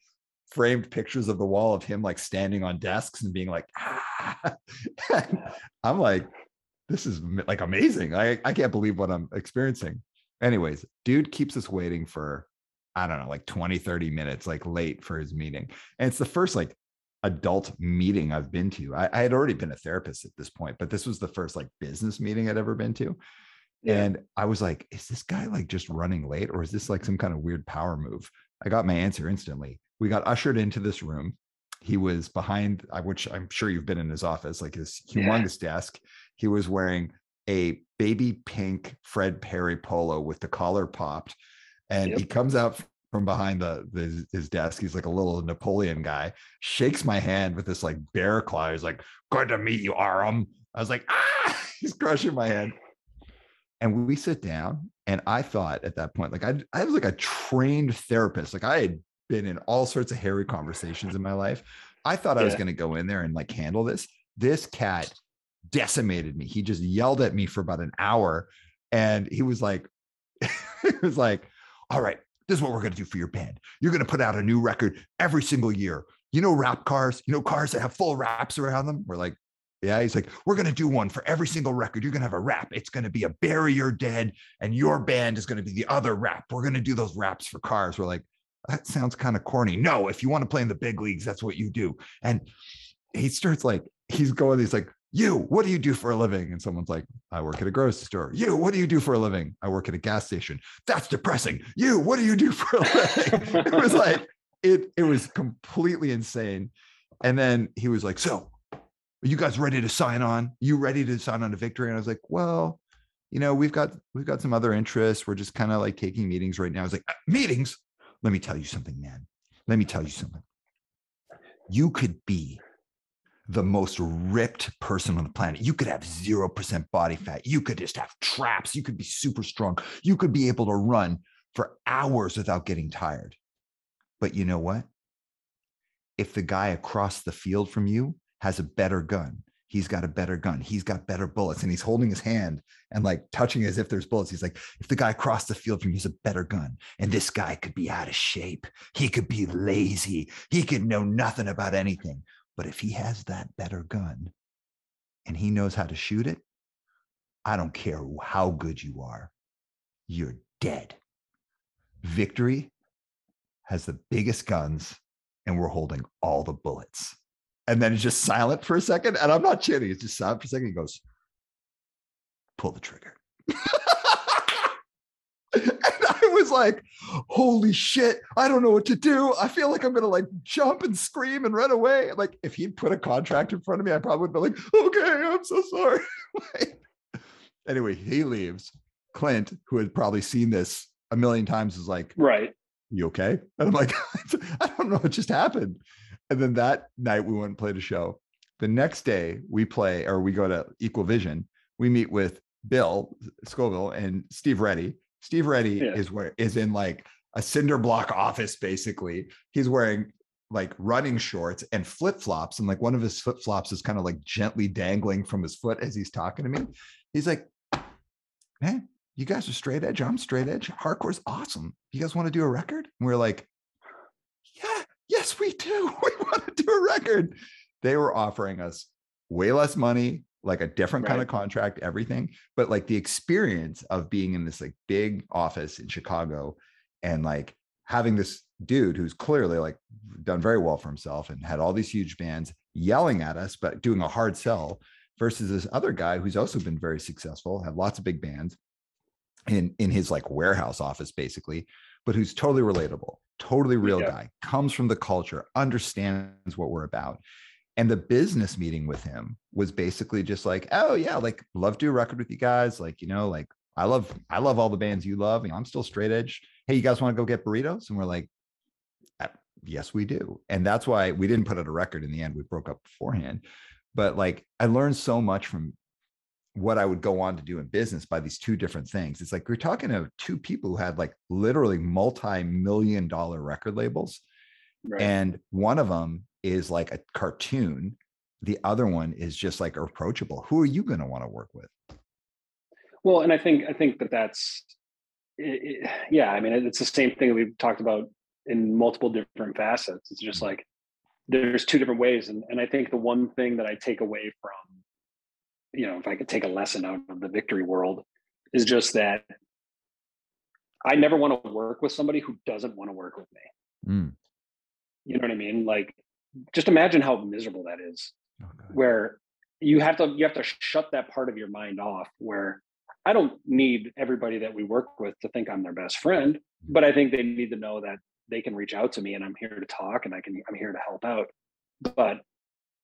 framed pictures of the wall of him like standing on desks and being like ah. And i'm like this is like amazing. I i can't believe what i'm experiencing. Anyways dude keeps us waiting for i don't know like 20 30 minutes like late for his meeting. And it's the first like adult meeting i've been to I, I had already been a therapist at this point but this was the first like business meeting i'd ever been to Yeah. and I was like, is this guy like just running late or is this like some kind of weird power move? I got my answer instantly. We got ushered into this room he was behind, which I'm sure you've been in his office, like his humongous yeah. desk. He was wearing a baby pink Fred Perry polo with the collar popped. And yep. he comes out from behind the, the, his desk. He's like a little Napoleon guy, shakes my hand with this like bear claw. He's like, good to meet you, Aram. I was like, ah, he's crushing my hand. And we sit down, and I thought at that point, like I, I was like a trained therapist. Like I had been in all sorts of hairy conversations in my life. I thought yeah. I was going to go in there and like handle this. This cat decimated me. He just yelled at me for about an hour, and he was like, he was like, all right, this is what we're going to do for your band. You're going to put out a new record every single year. You know, wrap cars, you know, cars that have full wraps around them. We're like, yeah. He's like, we're going to do one for every single record. You're going to have a wrap. It's going to be a your dead, and your band is going to be the other wrap. We're going to do those wraps for cars. We're like, that sounds kind of corny. No, if you want to play in the big leagues, that's what you do. And he starts like, he's going, he's like, you, what do you do for a living? And someone's like, I work at a grocery store. You, what do you do for a living? I work at a gas station. That's depressing. You, what do you do for a living? it was like, it, it was completely insane. And then he was like, so are you guys ready to sign on? You ready to sign on to victory? And I was like, well, you know, we've got, we've got some other interests. We're just kind of like taking meetings right now. I was like, uh, meetings? Let me tell you something, man. Let me tell you something. You could be the most ripped person on the planet. You could have 0% body fat. You could just have traps. You could be super strong. You could be able to run for hours without getting tired. But you know what? If the guy across the field from you has a better gun, he's got a better gun. He's got better bullets. And he's holding his hand and like touching as if there's bullets. He's like, if the guy across the field from you has a better gun, and this guy could be out of shape, he could be lazy, he could know nothing about anything. But if he has that better gun and he knows how to shoot it, I don't care how good you are, you're dead. Victory has the biggest guns, and we're holding all the bullets. And then it's just silent for a second. And I'm not kidding, it's just silent for a second. He goes, pull the trigger. was like, holy shit, I don't know what to do. I feel like I'm gonna like jump and scream and run away. Like if he'd put a contract in front of me, I probably would be like, okay, I'm so sorry. anyway, he leaves. Clint, who had probably seen this a million times, is like, right. You okay? And I'm like, I don't know what just happened. And then that night we went and played a show. The next day we play or we go to Equal Vision. We meet with Bill Scoville and Steve Reddy Steve Reddy yeah. is where is in like a cinder block office basically. He's wearing like running shorts and flip flops, and like one of his flip flops is kind of like gently dangling from his foot as he's talking to me. He's like, "Man, you guys are straight edge. I'm straight edge. Hardcore's awesome. You guys want to do a record?" And we're like, "Yeah, yes, we do. We want to do a record." They were offering us way less money, like a different right. kind of contract, everything. But like the experience of being in this like big office in Chicago and like having this dude who's clearly like done very well for himself and had all these huge bands yelling at us, but doing a hard sell versus this other guy who's also been very successful, had lots of big bands in in his like warehouse office basically, but who's totally relatable, totally real yeah. guy, comes from the culture, understands what we're about and the business meeting with him was basically just like oh yeah like love to do a record with you guys like you know like i love i love all the bands you love i'm still straight edge. Hey you guys want to go get burritos? And we're like uh, yes we do. And that's why we didn't put out a record in the end we broke up beforehand. But like i learned so much from what i would go on to do in business by these two different things. It's like we're talking to two people who had like literally multi-million dollar record labels right. and one of them is like a cartoon the other one is just like approachable. Who are you going to want to work with? Well and i think i think that that's it, yeah i mean it's the same thing that we've talked about in multiple different facets. It's just mm-hmm. like there's two different ways and, and i think the one thing that i take away from you know if i could take a lesson out of the victory world is just that i never want to work with somebody who doesn't want to work with me. Mm. you know what i mean? Like just imagine how miserable that is oh, where you have to you have to shut that part of your mind off where i don't need everybody that we work with to think i'm their best friend mm. but i think they need to know that they can reach out to me and i'm here to talk and i can i'm here to help out but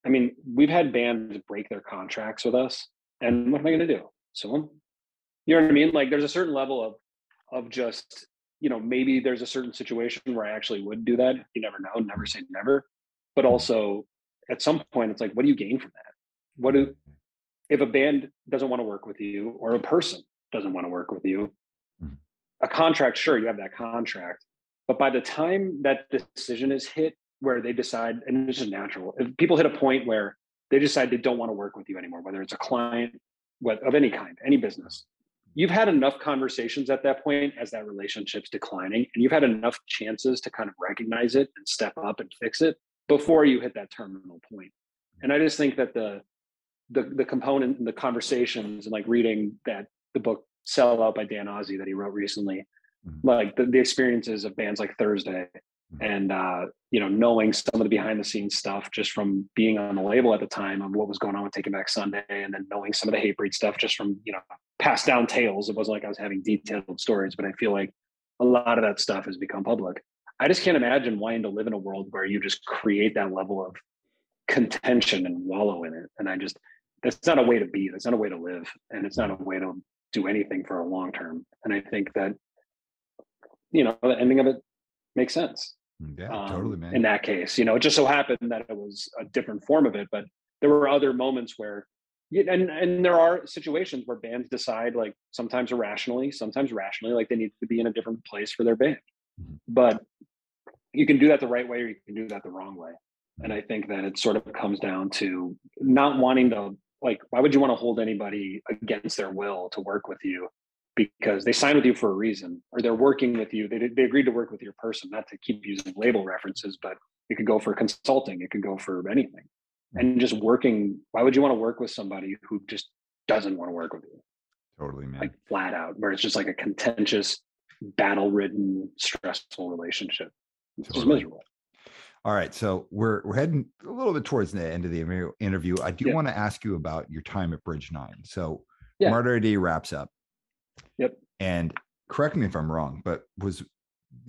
I mean, we've had bands break their contracts with us, and what am I going to do? Sue them? You know what I mean? Like, there's a certain level of of just you know maybe there's a certain situation where I actually would do that. You never know. Never say never. But also, at some point, it's like, what do you gain from that? What do if a band doesn't want to work with you, or a person doesn't want to work with you? Mm-hmm. A contract, sure, you have that contract, but by the time that decision is hit, where they decide, and it's just natural. If people hit a point where they decide they don't want to work with you anymore, whether it's a client, what of any kind, any business, you've had enough conversations at that point as that relationship's declining, and you've had enough chances to kind of recognize it and step up and fix it before you hit that terminal point. And I just think that the the the component and the conversations and like reading that the book Sell Out by Dan Ozzi that he wrote recently, mm-hmm. like the, the experiences of bands like Thursday Mm-hmm. and uh, you know knowing some of the behind the scenes stuff just from being on the label at the time of what was going on with Taking Back Sunday, and then knowing some of the Hatebreed stuff just from you know passed down tales. It wasn't like I was having detailed stories, but I feel like a lot of that stuff has become public. I just can't imagine wanting to live in a world where you just create that level of contention and wallow in it. And I just that's not a way to be. That's not a way to live, and it's not a way to do anything for a long term. And I think that you know the ending of it makes sense. Mm, yeah, um, totally, man. In that case, you know, it just so happened that it was a different form of it, but there were other moments where, and and there are situations where bands decide, like sometimes irrationally, sometimes rationally, like they need to be in a different place for their band. Mm-hmm. But you can do that the right way, or you can do that the wrong way. And I think that it sort of comes down to not wanting to like. Why would you want to hold anybody against their will to work with you? because they signed with you for a reason or they're working with you. They, they agreed to work with your person, not to keep using label references, but it could go for consulting, it could go for anything. And just working, why would you want to work with somebody who just doesn't want to work with you? Totally, man. Like flat out, where it's just like a contentious, battle ridden, stressful relationship. It's totally. just miserable. All right, so we're we're heading a little bit towards the end of the interview. I do yeah. want to ask you about your time at Bridge Nine. So, yeah. Martyr AD wraps up. Yep. And correct me if I'm wrong, but was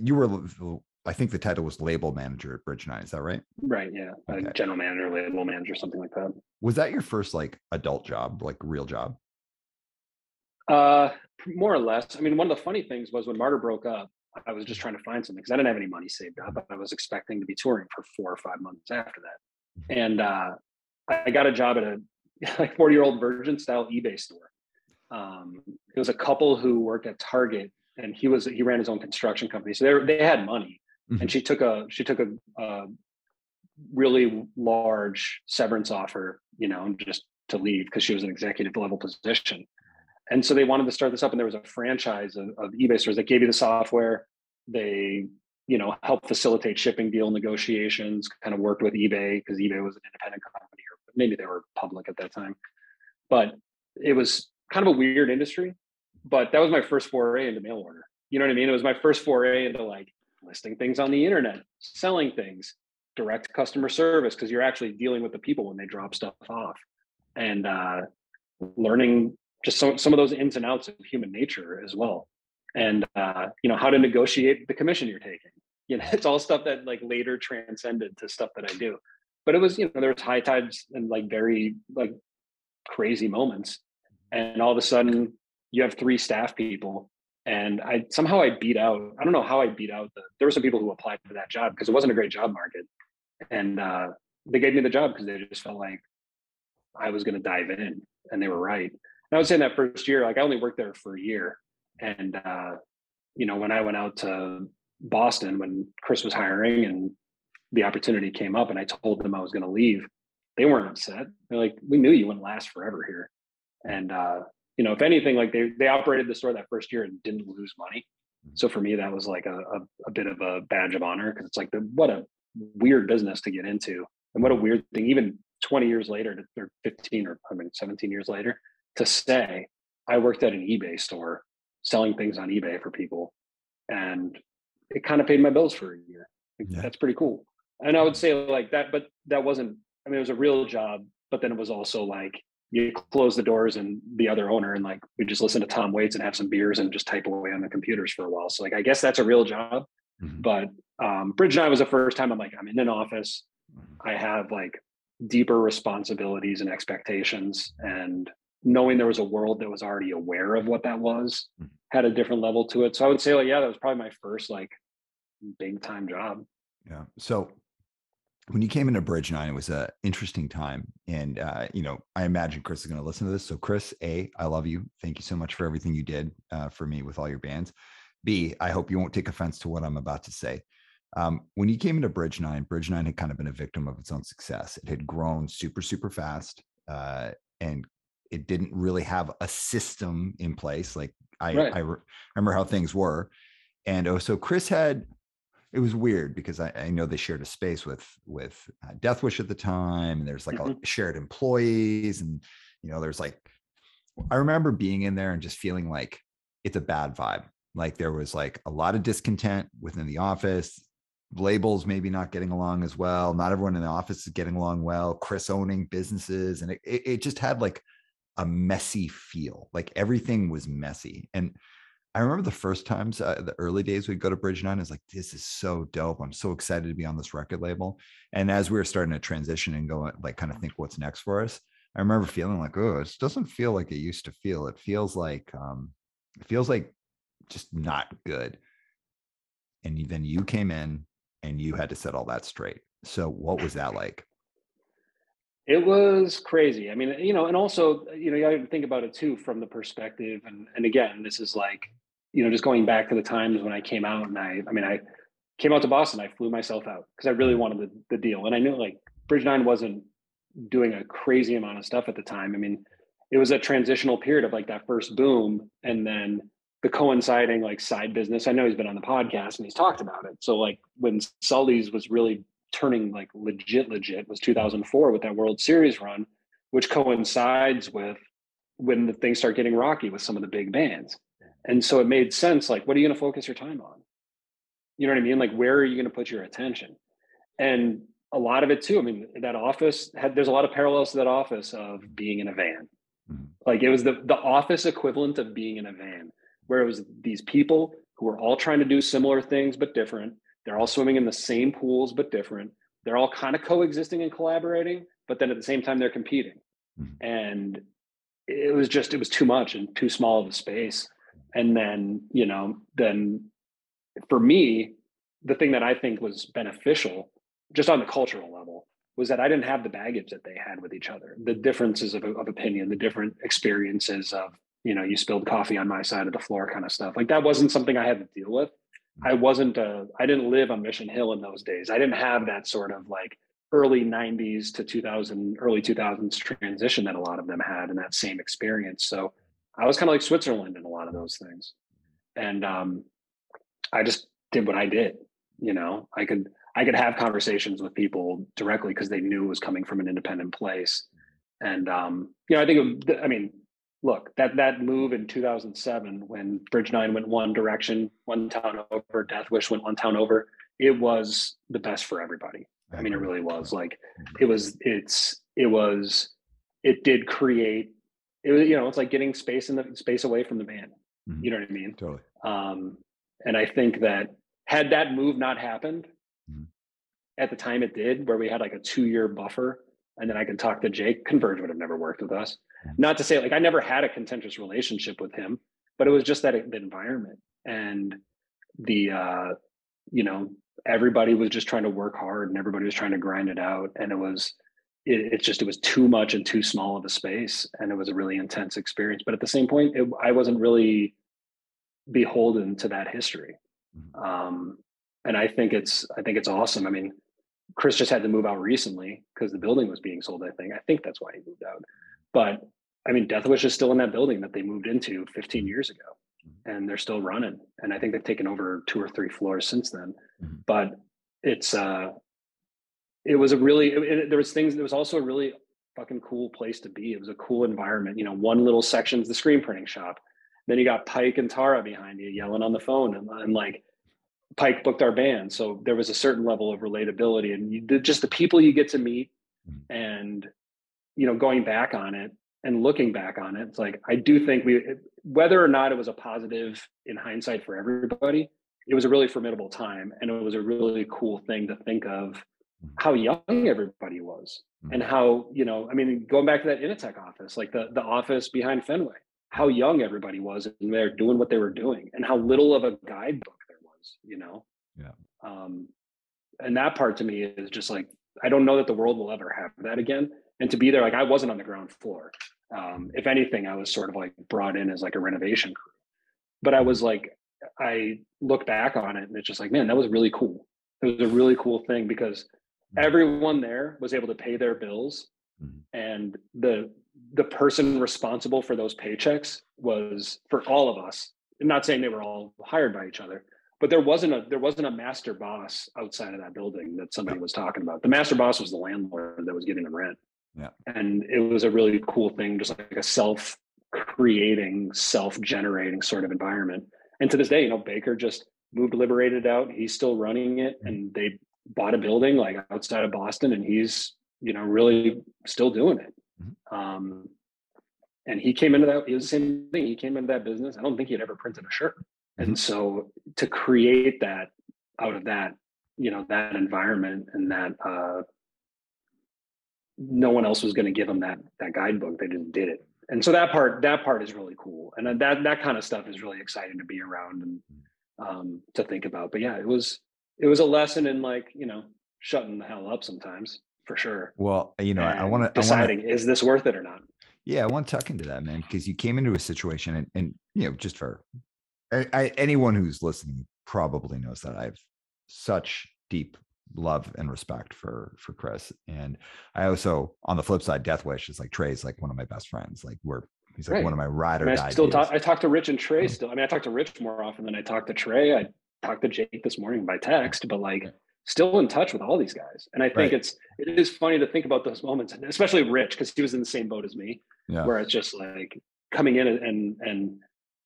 you were I think the title was label manager at Bridge Nine. Is that right? Right. Yeah. Okay. general manager, label manager, something like that. Was that your first like adult job, like real job? Uh, more or less. I mean, one of the funny things was when Martyr broke up, I was just trying to find something because I didn't have any money saved up. I was expecting to be touring for four or five months after that, mm-hmm. and uh, I got a job at a like forty year old virgin style eBay store um, it was a couple who worked at Target, and he was he ran his own construction company, so they they had money, mm-hmm. and she took a she took a, a, really large severance offer, you know, just to leave because she was an executive level position, and so they wanted to start this up, and there was a franchise of, of eBay stores that gave you the software, they you know helped facilitate shipping deal negotiations, kind of worked with eBay because eBay was an independent company, or maybe they were public at that time, but it was kind of a weird industry, but that was my first foray into mail order. You know what I mean? It was my first foray into like listing things on the internet, selling things, direct customer service, because you're actually dealing with the people when they drop stuff off and uh, learning just some, some of those ins and outs of human nature as well. And, uh, you know, how to negotiate the commission you're taking. You know, it's all stuff that like later transcended to stuff that I do. But it was, you know, there was high tides and like very like crazy moments and all of a sudden you have three staff people and i somehow i beat out i don't know how i beat out the there were some people who applied for that job because it wasn't a great job market and uh, they gave me the job because they just felt like i was going to dive in and they were right i would say in that first year like i only worked there for a year and uh, you know when i went out to boston when chris was hiring and the opportunity came up and i told them i was going to leave they weren't upset they're like we knew you wouldn't last forever here and uh, you know, if anything, like they they operated the store that first year and didn't lose money. Mm-hmm. So for me, that was like a, a, a bit of a badge of honor because it's like the, what a weird business to get into, and what a weird thing. Even 20 years later, or 15 or I mean 17 years later, to say I worked at an eBay store selling things on eBay for people, and it kind of paid my bills for a year. Yeah. That's pretty cool. And I would say like that, but that wasn't. I mean, it was a real job, but then it was also like you close the doors and the other owner and like we just listen to Tom Waits and have some beers and just type away on the computers for a while. So like I guess that's a real job. Mm-hmm. But um, Bridge Nine was the first time I'm like I'm in an office. Mm-hmm. I have like deeper responsibilities and expectations and knowing there was a world that was already aware of what that was mm-hmm. had a different level to it. So I would say like yeah, that was probably my first like big time job. Yeah. So when you came into Bridge Nine, it was an interesting time, and uh, you know, I imagine Chris is going to listen to this. So, Chris, a, I love you. Thank you so much for everything you did uh, for me with all your bands. B, I hope you won't take offense to what I'm about to say. Um, when you came into Bridge Nine, Bridge Nine had kind of been a victim of its own success. It had grown super, super fast, uh, and it didn't really have a system in place. Like I, right. I re- remember how things were, and oh, so Chris had it was weird because I, I, know they shared a space with with uh, Death Wish at the time, and there's like mm-hmm. a shared employees, and you know, there's like I remember being in there and just feeling like it's a bad vibe. Like there was like a lot of discontent within the office. Labels maybe not getting along as well. Not everyone in the office is getting along well. Chris owning businesses, and it, it, it just had like a messy feel. Like everything was messy, and I remember the first times, uh, the early days we'd go to Bridge Nine. Is like, this is so dope. I'm so excited to be on this record label. And as we were starting to transition and go, like, kind of think what's next for us, I remember feeling like, oh, it doesn't feel like it used to feel. It feels like, um, it feels like just not good. And then you came in and you had to set all that straight. So, what was that like? It was crazy. I mean, you know, and also, you know, you got to think about it too from the perspective. And and again, this is like you know, just going back to the times when I came out and I, I mean, I came out to Boston, I flew myself out because I really wanted the, the deal. And I knew like Bridge Nine wasn't doing a crazy amount of stuff at the time. I mean, it was a transitional period of like that first boom and then the coinciding like side business. I know he's been on the podcast and he's talked about it. So like when Sully's was really turning like legit, legit was 2004 with that World Series run, which coincides with when the things start getting rocky with some of the big bands. And so it made sense like, what are you going to focus your time on? You know what I mean? Like, where are you going to put your attention? And a lot of it too. I mean, that office had, there's a lot of parallels to that office of being in a van. Mm-hmm. Like it was the, the office equivalent of being in a van, where it was these people who were all trying to do similar things, but different. They're all swimming in the same pools, but different. They're all kind of coexisting and collaborating, but then at the same time, they're competing. Mm-hmm. And it was just, it was too much and too small of a space and then you know then for me the thing that i think was beneficial just on the cultural level was that i didn't have the baggage that they had with each other the differences of, of opinion the different experiences of you know you spilled coffee on my side of the floor kind of stuff like that wasn't something i had to deal with i wasn't uh, i didn't live on mission hill in those days i didn't have that sort of like early 90s to 2000 early 2000s transition that a lot of them had and that same experience so I was kind of like Switzerland in a lot of those things. And um, I just did what I did. You know, I could I could have conversations with people directly because they knew it was coming from an independent place. And um, you know, I think it, I mean, look that that move in 2007 when Bridge Nine went one direction, one town over, Death Wish went one town over. It was the best for everybody. I mean, it really was. Like, it was. It's. It was. It did create it was you know it's like getting space in the space away from the band mm-hmm. you know what i mean totally um and i think that had that move not happened mm-hmm. at the time it did where we had like a two year buffer and then i can talk to jake. Converge would have never worked with us. Not to say like i never had a contentious relationship with him but it was just that the environment and the uh you know everybody was just trying to work hard and everybody was trying to grind it out. And it was it, it's just it was too much and too small of a space. And it was a really intense experience. But at the same point it, i wasn't really beholden to that history. Mm-hmm. um, and i think it's i think it's awesome. I mean chris just had to move out recently because the building was being sold i think. I think that's why he moved out. But i mean death wish is still in that building that they moved into 15 years ago mm-hmm. and they're still running and i think they've taken over two or three floors since then. Mm-hmm. but it's uh it was a really it, there was things there was also a really fucking cool place to be. It was a cool environment you know one little section's the screen printing shop. Then you got pike and tara behind you yelling on the phone and, and like pike booked our band so there was a certain level of relatability and you, just the people you get to meet mm. and you know going back on it and looking back on it it's like i do think we whether or not it was a positive in hindsight for everybody it was a really formidable time and it was a really cool thing to think of mm-hmm. how young everybody was mm-hmm. and how you know i mean going back to that initech office like the the office behind fenway how young everybody was and they're doing what they were doing and how little of a guidebook you know? Yeah. Um and that part to me is just like i don't know that the world will ever have that again. And to be there like i wasn't on the ground floor. Um if anything i was sort of like brought in as like a renovation crew. But i was like i look back on it and it's just like man that was really cool. It was a really cool thing because mm-hmm. everyone there was able to pay their bills mm-hmm. and the the person responsible for those paychecks was for all of us I'm not saying they were all hired by each other but there wasn't a there wasn't a master boss outside of that building that somebody was talking about. The master boss was the landlord that was getting the rent. Yeah. And it was a really cool thing just like a self creating self generating sort of environment. And to this day you know baker just moved liberated out. He's still running it mm-hmm. and they bought a building like outside of boston and he's you know really still doing it. Mm-hmm. um, and he came into that it was the same thing. He came into that business. I don't think he'd ever printed a shirt mm-hmm. and so to create that out of that you know that environment and that uh no one else was going to give them that that guidebook they just did it and so that part that part is really cool and that that kind of stuff is really exciting to be around and mm um, to think about. But yeah, it was it was a lesson in like you know shutting the hell up sometimes for sure. Well, you know, and I want to deciding wanna, is this worth it or not. Yeah, I want to tuck into that, man, because you came into a situation, and, and you know, just for I, I, anyone who's listening probably knows that I have such deep love and respect for for Chris, and I also on the flip side, Death Wish is like Trey's like one of my best friends. Like we're He's like right. one of my rider. I, mean, I still talk. I talk to Rich and Trey mm. still. I mean, I talk to Rich more often than I talk to Trey. I talked to Jake this morning by text, but like still in touch with all these guys. And I think right. it's it is funny to think about those moments, especially Rich because he was in the same boat as me, yeah. where it's just like coming in and and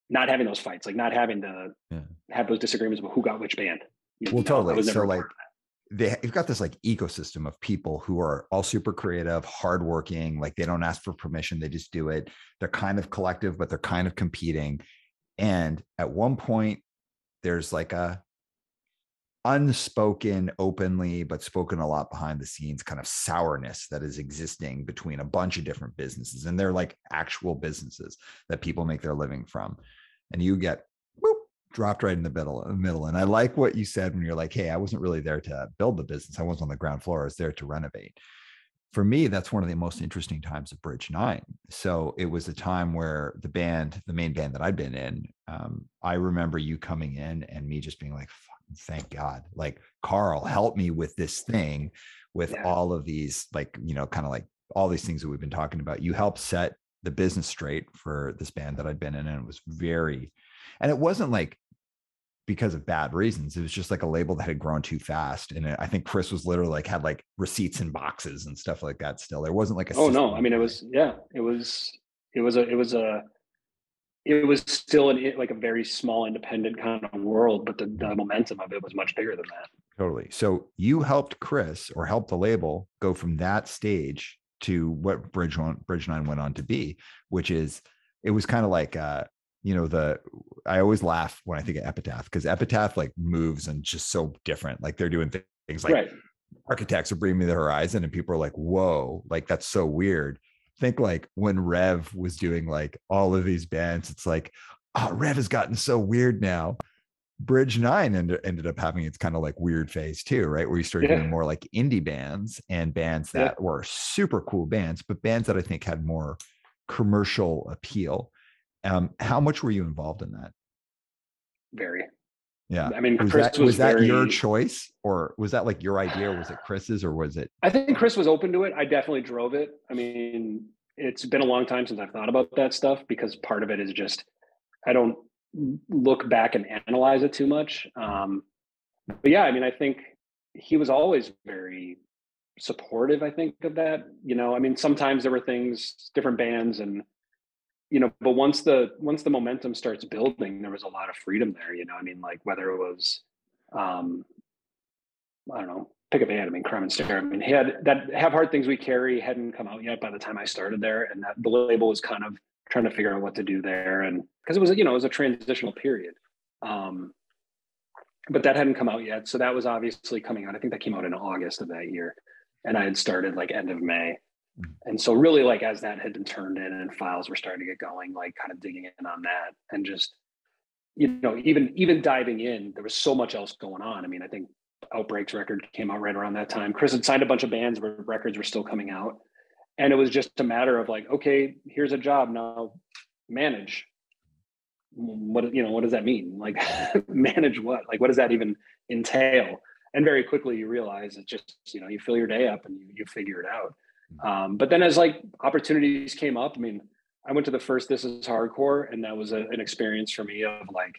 not having those fights, like not having to yeah. have those disagreements about who got which band. You well, know, totally. So like they you've got this like ecosystem of people who are all super creative, hardworking, like they don't ask for permission, they just do it. They're kind of collective, but they're kind of competing. And at one point, there's like a unspoken openly but spoken a lot behind the scenes kind of sourness that is existing between a bunch of different businesses and they're like actual businesses that people make their living from and you get dropped right in the middle, middle. And I like what you said when you're like, "Hey, I wasn't really there to build the business. I was on the ground floor. I was there to renovate." For me, that's one of the most interesting times of Bridge Nine. So it was a time where the band, the main band that I'd been in, um, I remember you coming in and me just being like, "Thank God!" Like Karl, help me with this thing, with yeah. all of these, like you know, kind of like all these things that we've been talking about. You helped set the business straight for this band that I'd been in, and it was very and it wasn't like because of bad reasons. It was just like a label that had grown too fast. And I think Chris was literally like had like receipts and boxes and stuff like that still. There wasn't like a Oh no, I mean it was yeah, it was it was a it was a it was still an, like a very small independent kind of world, but the, the mm-hmm. momentum of it was much bigger than that. Totally. So you helped Chris or helped the label go from that stage to what Bridge One, Bridge Nine went on to be, which is it was kind of like uh, you know the i always laugh when i think of epitaph because epitaph like moves and just so different. Like they're doing things like right. architects are Bring Me the Horizon and people are like whoa like that's so weird. Think like when rev was doing like all of these bands it's like oh rev has gotten so weird now bridge nine ended, ended up having its kind of like weird phase too right where you started yeah. doing more like indie bands and bands that yeah. were super cool bands but bands that i think had more commercial appeal um, how much were you involved in that? Very. Yeah. I mean, was Chris that, was, was that very, your choice or was that like your idea? Or was it Chris's or was it? I think Chris was open to it. I definitely drove it. I mean, it's been a long time since I've thought about that stuff because part of it is just, I don't look back and analyze it too much. Um, but yeah, I mean, I think he was always very supportive, I think, of that. You know, I mean, sometimes there were things, different bands and you know but once the once the momentum starts building there was a lot of freedom there you know i mean like whether it was um i don't know pick a band i mean Crime in Stereo i mean he had that Have Heart things we carry hadn't come out yet by the time i started there and that the label was kind of trying to figure out what to do there and because it was you know it was a transitional period um but that hadn't come out yet. So that was obviously coming out. I think that came out in August of that year. And I had started like end of May. Mm-hmm. And so really like as that had been turned in and files were starting to get going, like kind of digging in on that and just, you know, even even diving in, there was so much else going on. I mean, I think Outbreaks record came out right around that time. Chris had signed a bunch of bands where records were still coming out. And it was just a matter of like, okay, here's a job now, manage. What you know what does that mean? Like manage what? Like what does that even entail? And very quickly you realize it's just you know you fill your day up and you, you figure it out. Mm-hmm. um, but then as like opportunities came up i mean i went to the first this is hardcore and that was a, an experience for me of like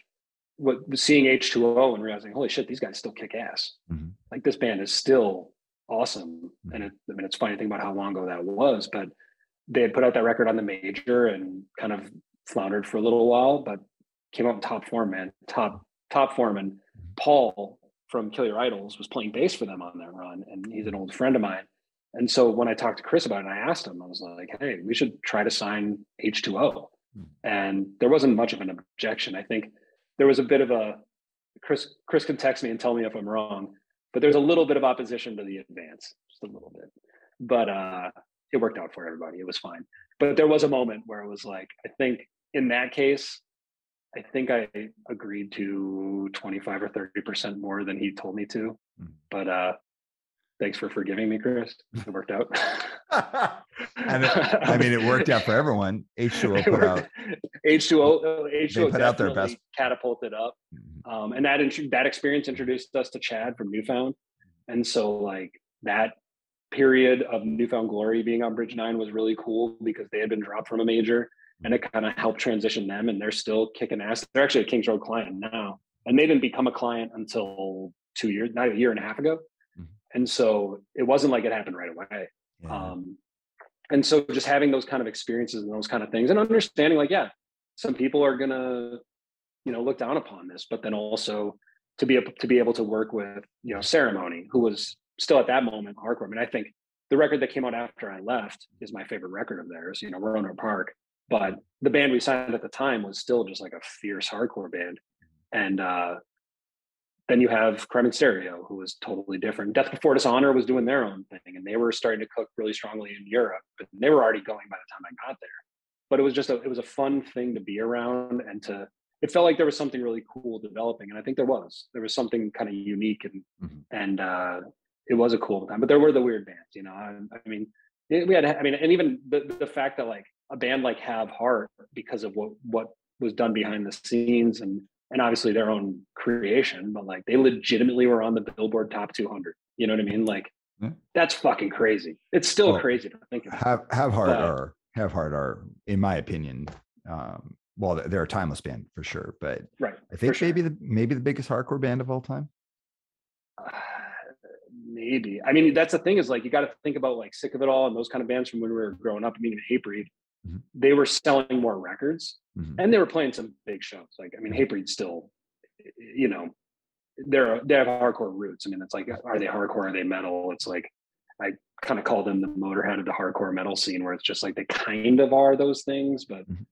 what seeing h2o and realizing holy shit these guys still kick ass. Mm-hmm. like this band is still awesome mm-hmm. and it, i mean it's funny to think about how long ago that was but they had put out that record on the major and kind of floundered for a little while, but came out in top form, man. Top top form. And Paul from Kill Your Idols was playing bass for them on that run, and he's an old friend of mine. And so when I talked to Chris about it, and I asked him, I was like, "Hey, we should try to sign H2O." Hmm. And there wasn't much of an objection. I think there was a bit of a Chris. Chris can text me and tell me if I'm wrong, but there's a little bit of opposition to the advance, just a little bit. But uh, it worked out for everybody. It was fine. But there was a moment where it was like, I think in that case, I think I agreed to 25 or 30% more than he told me to. Mm. But uh thanks for forgiving me, Chris. It worked out. and it, I mean, it worked out for everyone. H2O put out H2O. H2O put out their best, catapulted up, mm-hmm. um, and that that experience introduced us to Chad from New Found, and so like that period of New Found Glory being on Bridge Nine was really cool because they had been dropped from a major, and it kind of helped transition them and they're still kicking ass they're actually a kings road client now and they didn't become a client until two years not a year and a half ago. And so it wasn't like it happened right away yeah. um, and so just having those kind of experiences and those kind of things and understanding like yeah some people are gonna you know look down upon this but then also to be able to be able to work with you know ceremony who was still at that moment hardcore i mean i think the record that came out after i left is my favorite record of theirs you know Rohnert Park but the band we signed at the time was still just like a fierce hardcore band. And uh, then you have Crime Stereo, who was totally different. Death Before Dishonor was doing their own thing, and they were starting to cook really strongly in Europe. But they were already going by the time I got there. But it was just a it was a fun thing to be around and to. It felt like there was something really cool developing, and I think there was. There was something kind of unique, and mm-hmm. and uh, it was a cool time. But there were the weird bands, you know. I, I mean, we had. I mean, and even the the fact that like a band like Have Heart because of what what was done behind the scenes and and obviously their own creation, but like they legitimately were on the Billboard Top 200. You know what I mean? Like yeah. that's fucking crazy. It's still well, crazy to think about. Have Have Heart but, are Have Heart are, in my opinion, um, well, they're a timeless band for sure. But right, I think sure. maybe the maybe the biggest hardcore band of all time. Uh, maybe. I mean, that's the thing is like you got to think about like Sick of It All and those kind of bands from when we were growing up. I mean, Hatebreed mm-hmm. they were selling more records mm-hmm. and they were playing some big shows. Like, I mean, Hatebreed still, you know, they're they have hardcore roots. I mean, it's like, are they hardcore? Are they metal? It's like I kind of call them the motorhead of the hardcore metal scene, where it's just like they kind of are those things, but mm-hmm.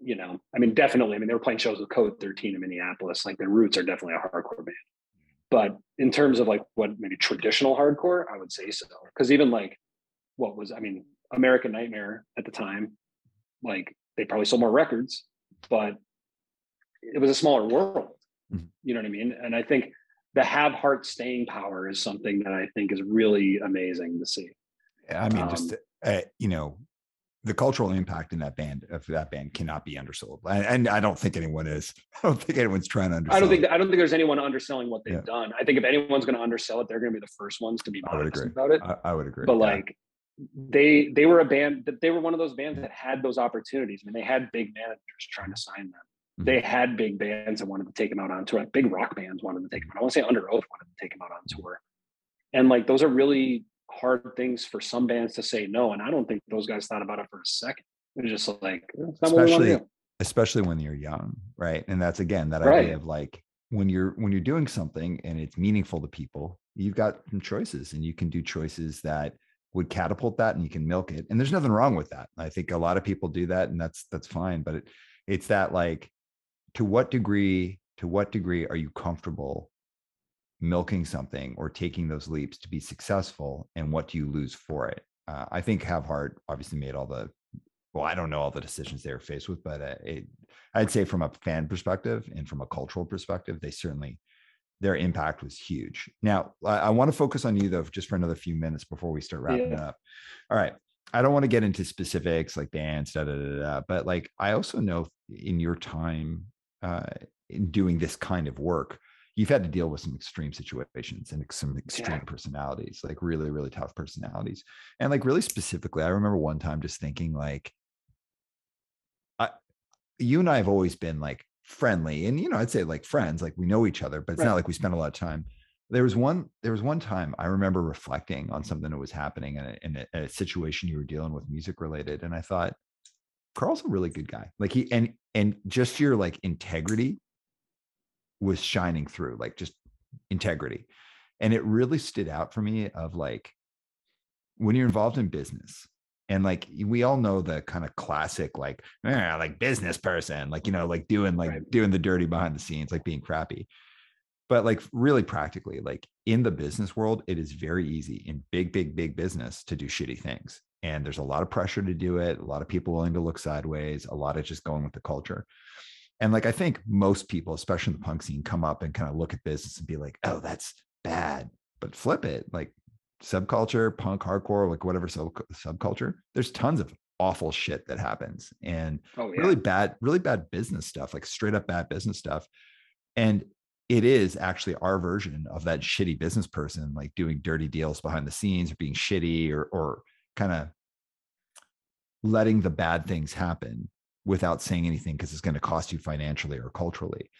you know, I mean, definitely. I mean, they were playing shows with Code 13 in Minneapolis. Like their roots are definitely a hardcore band. But in terms of like what maybe traditional hardcore, I would say so. Because even like what was, I mean, American Nightmare at the time like they probably sold more records, but it was a smaller world. Mm-hmm. You know what I mean? And I think the have heart staying power is something that I think is really amazing to see. Yeah, I mean, um, just uh, you know, the cultural impact in that band of that band cannot be undersold, and, and, I don't think anyone is. I don't think anyone's trying to undersell. I don't think I don't think there's anyone underselling what they've yeah. done. I think if anyone's going to undersell it, they're going to be the first ones to be honest about it. I, I, would agree. But like, they they were a band that they were one of those bands that had those opportunities. I mean, they had big managers trying to sign them. Mm-hmm. They had big bands that wanted to take them out on tour. Like big rock bands wanted to take them out. I want to say Underoath wanted to take them out on tour. And like those are really hard things for some bands to say no. And I don't think those guys thought about it for a second. They're just like, especially, especially when you're young, right? And that's again that right. idea of like when you're when you're doing something and it's meaningful to people, you've got some choices, and you can do choices that would catapult that and you can milk it and there's nothing wrong with that i think a lot of people do that and that's that's fine but it, it's that like to what degree to what degree are you comfortable milking something or taking those leaps to be successful and what do you lose for it? Uh, i think have heart obviously made all the well i don't know all the decisions they were faced with but uh, it, i'd say from a fan perspective and from a cultural perspective they certainly their impact was huge now i, I want to focus on you though just for another few minutes before we start wrapping yeah. up all right I don't want to get into specifics like bands, da, da, da, da, but like I also know in your time uh, in doing this kind of work, you've had to deal with some extreme situations and some extreme yeah. personalities, like really, really tough personalities. And like really specifically, I remember one time just thinking like, I, you and I have always been like friendly, and you know, I'd say like friends, like we know each other, but it's right. not like we spend a lot of time. There was one there was one time i remember reflecting on something that was happening in a, in a, a, situation you were dealing with music related and i thought karl's a really good guy. Like he and and just your like integrity was shining through like just integrity. And it really stood out for me of like when you're involved in business and like we all know the kind of classic like eh, like business person like you know like doing like right. doing the dirty behind the scenes like being crappy. But like really practically like in the business world it is very easy in big big big business to do shitty things. And there's a lot of pressure to do it a lot of people willing to look sideways a lot of just going with the culture. And like i think most people especially in the punk scene come up and kind of look at business and be like oh that's bad. But flip it like subculture punk hardcore like whatever sub- subculture there's tons of awful shit that happens and oh, yeah. really bad really bad business stuff like straight up bad business stuff and it is actually our version of that shitty business person like doing dirty deals behind the scenes or being shitty or or kind of letting the bad things happen without saying anything because it's going to cost you financially or culturally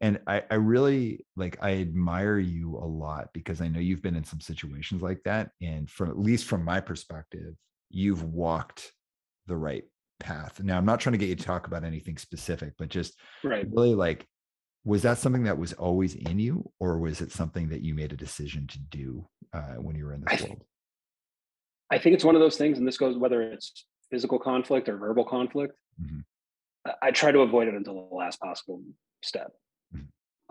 and I, I really like i admire you a lot because i know you've been in some situations like that and from at least from my perspective you've walked the right path now i'm not trying to get you to talk about anything specific but just right. really like was that something that was always in you or was it something that you made a decision to do uh, when you were in this I world i think it's one of those things and this goes whether it's physical conflict or verbal conflict mm-hmm. I, I, try to avoid it until the last possible step.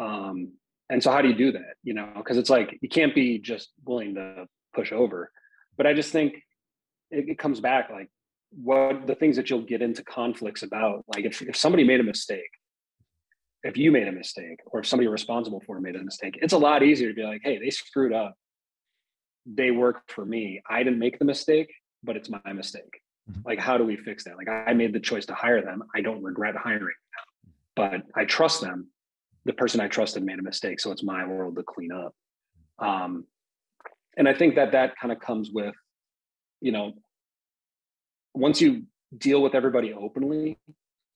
Um, and so how do you do that you know because it's like you can't be just willing to push over but i just think it, it comes back like what the things that you'll get into conflicts about like if, if somebody made a mistake if you made a mistake or if somebody responsible for it made a mistake, it's a lot easier to be like, hey, they screwed up. They work for me. I didn't make the mistake, but it's my mistake. Mm-hmm. Like, how do we fix that? Like, I made the choice to hire them. I don't regret hiring them, but I trust them. The person I trusted made a mistake. So it's my world to clean up. Um, and I think that that kind of comes with, you know, once you deal with everybody openly,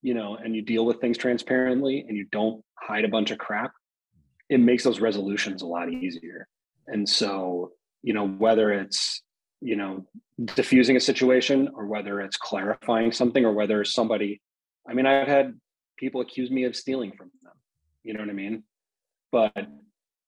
you know, and you deal with things transparently and you don't hide a bunch of crap, it makes those resolutions a lot easier. And so, you know, whether it's, you know, diffusing a situation or whether it's clarifying something or whether somebody, I mean, I've had people accuse me of stealing from them. You know what I mean? But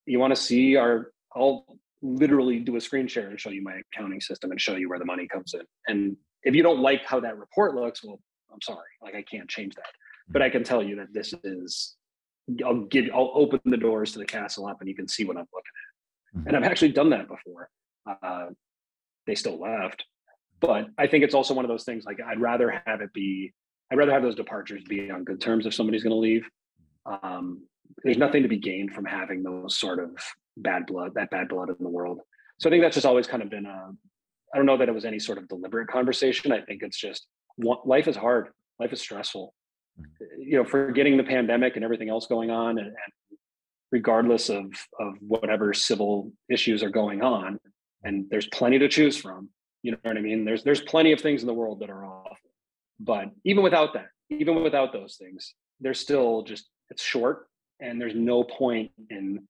you want to see our, I'll literally do a screen share and show you my accounting system and show you where the money comes in. And if you don't like how that report looks, well, I'm sorry, like I can't change that. But I can tell you that this is I'll give I'll open the doors to the castle up and you can see what I'm looking at. And I've actually done that before. Uh, they still left. But I think it's also one of those things like I'd rather have it be I'd rather have those departures be on good terms if somebody's going to leave. Um, there's nothing to be gained from having those sort of bad blood, that bad blood in the world. So I think that's just always kind of been a, I don't know that it was any sort of deliberate conversation. I think it's just life is hard. Life is stressful. Mm-hmm. You know, forgetting the pandemic and everything else going on, and, and regardless of of whatever civil issues are going on, and there's plenty to choose from. You know what I mean? There's there's plenty of things in the world that are awful, but even without that, even without those things, there's still just it's short, and there's no point in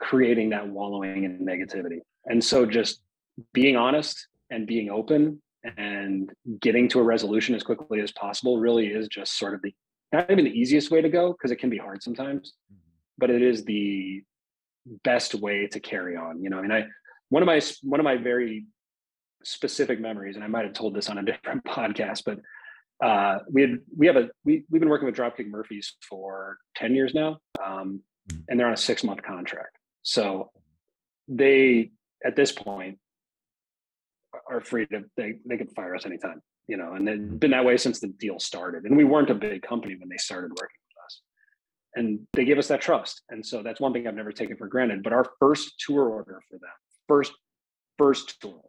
creating that wallowing in negativity. And so, just being honest and being open and getting to a resolution as quickly as possible really is just sort of the not even the easiest way to go because it can be hard sometimes mm-hmm. but it is the best way to carry on you know I mean i one of my one of my very specific memories and i might have told this on a different podcast but uh, we had we have a we, we've been working with dropkick murphys for 10 years now um, mm-hmm. and they're on a six month contract So they, at this point, are free to they they could fire us anytime, you know, and it's been that way since the deal started. And we weren't a big company when they started working with us. And they gave us that trust. And so that's one thing I've never taken for granted. But our first tour order for them, first first tour,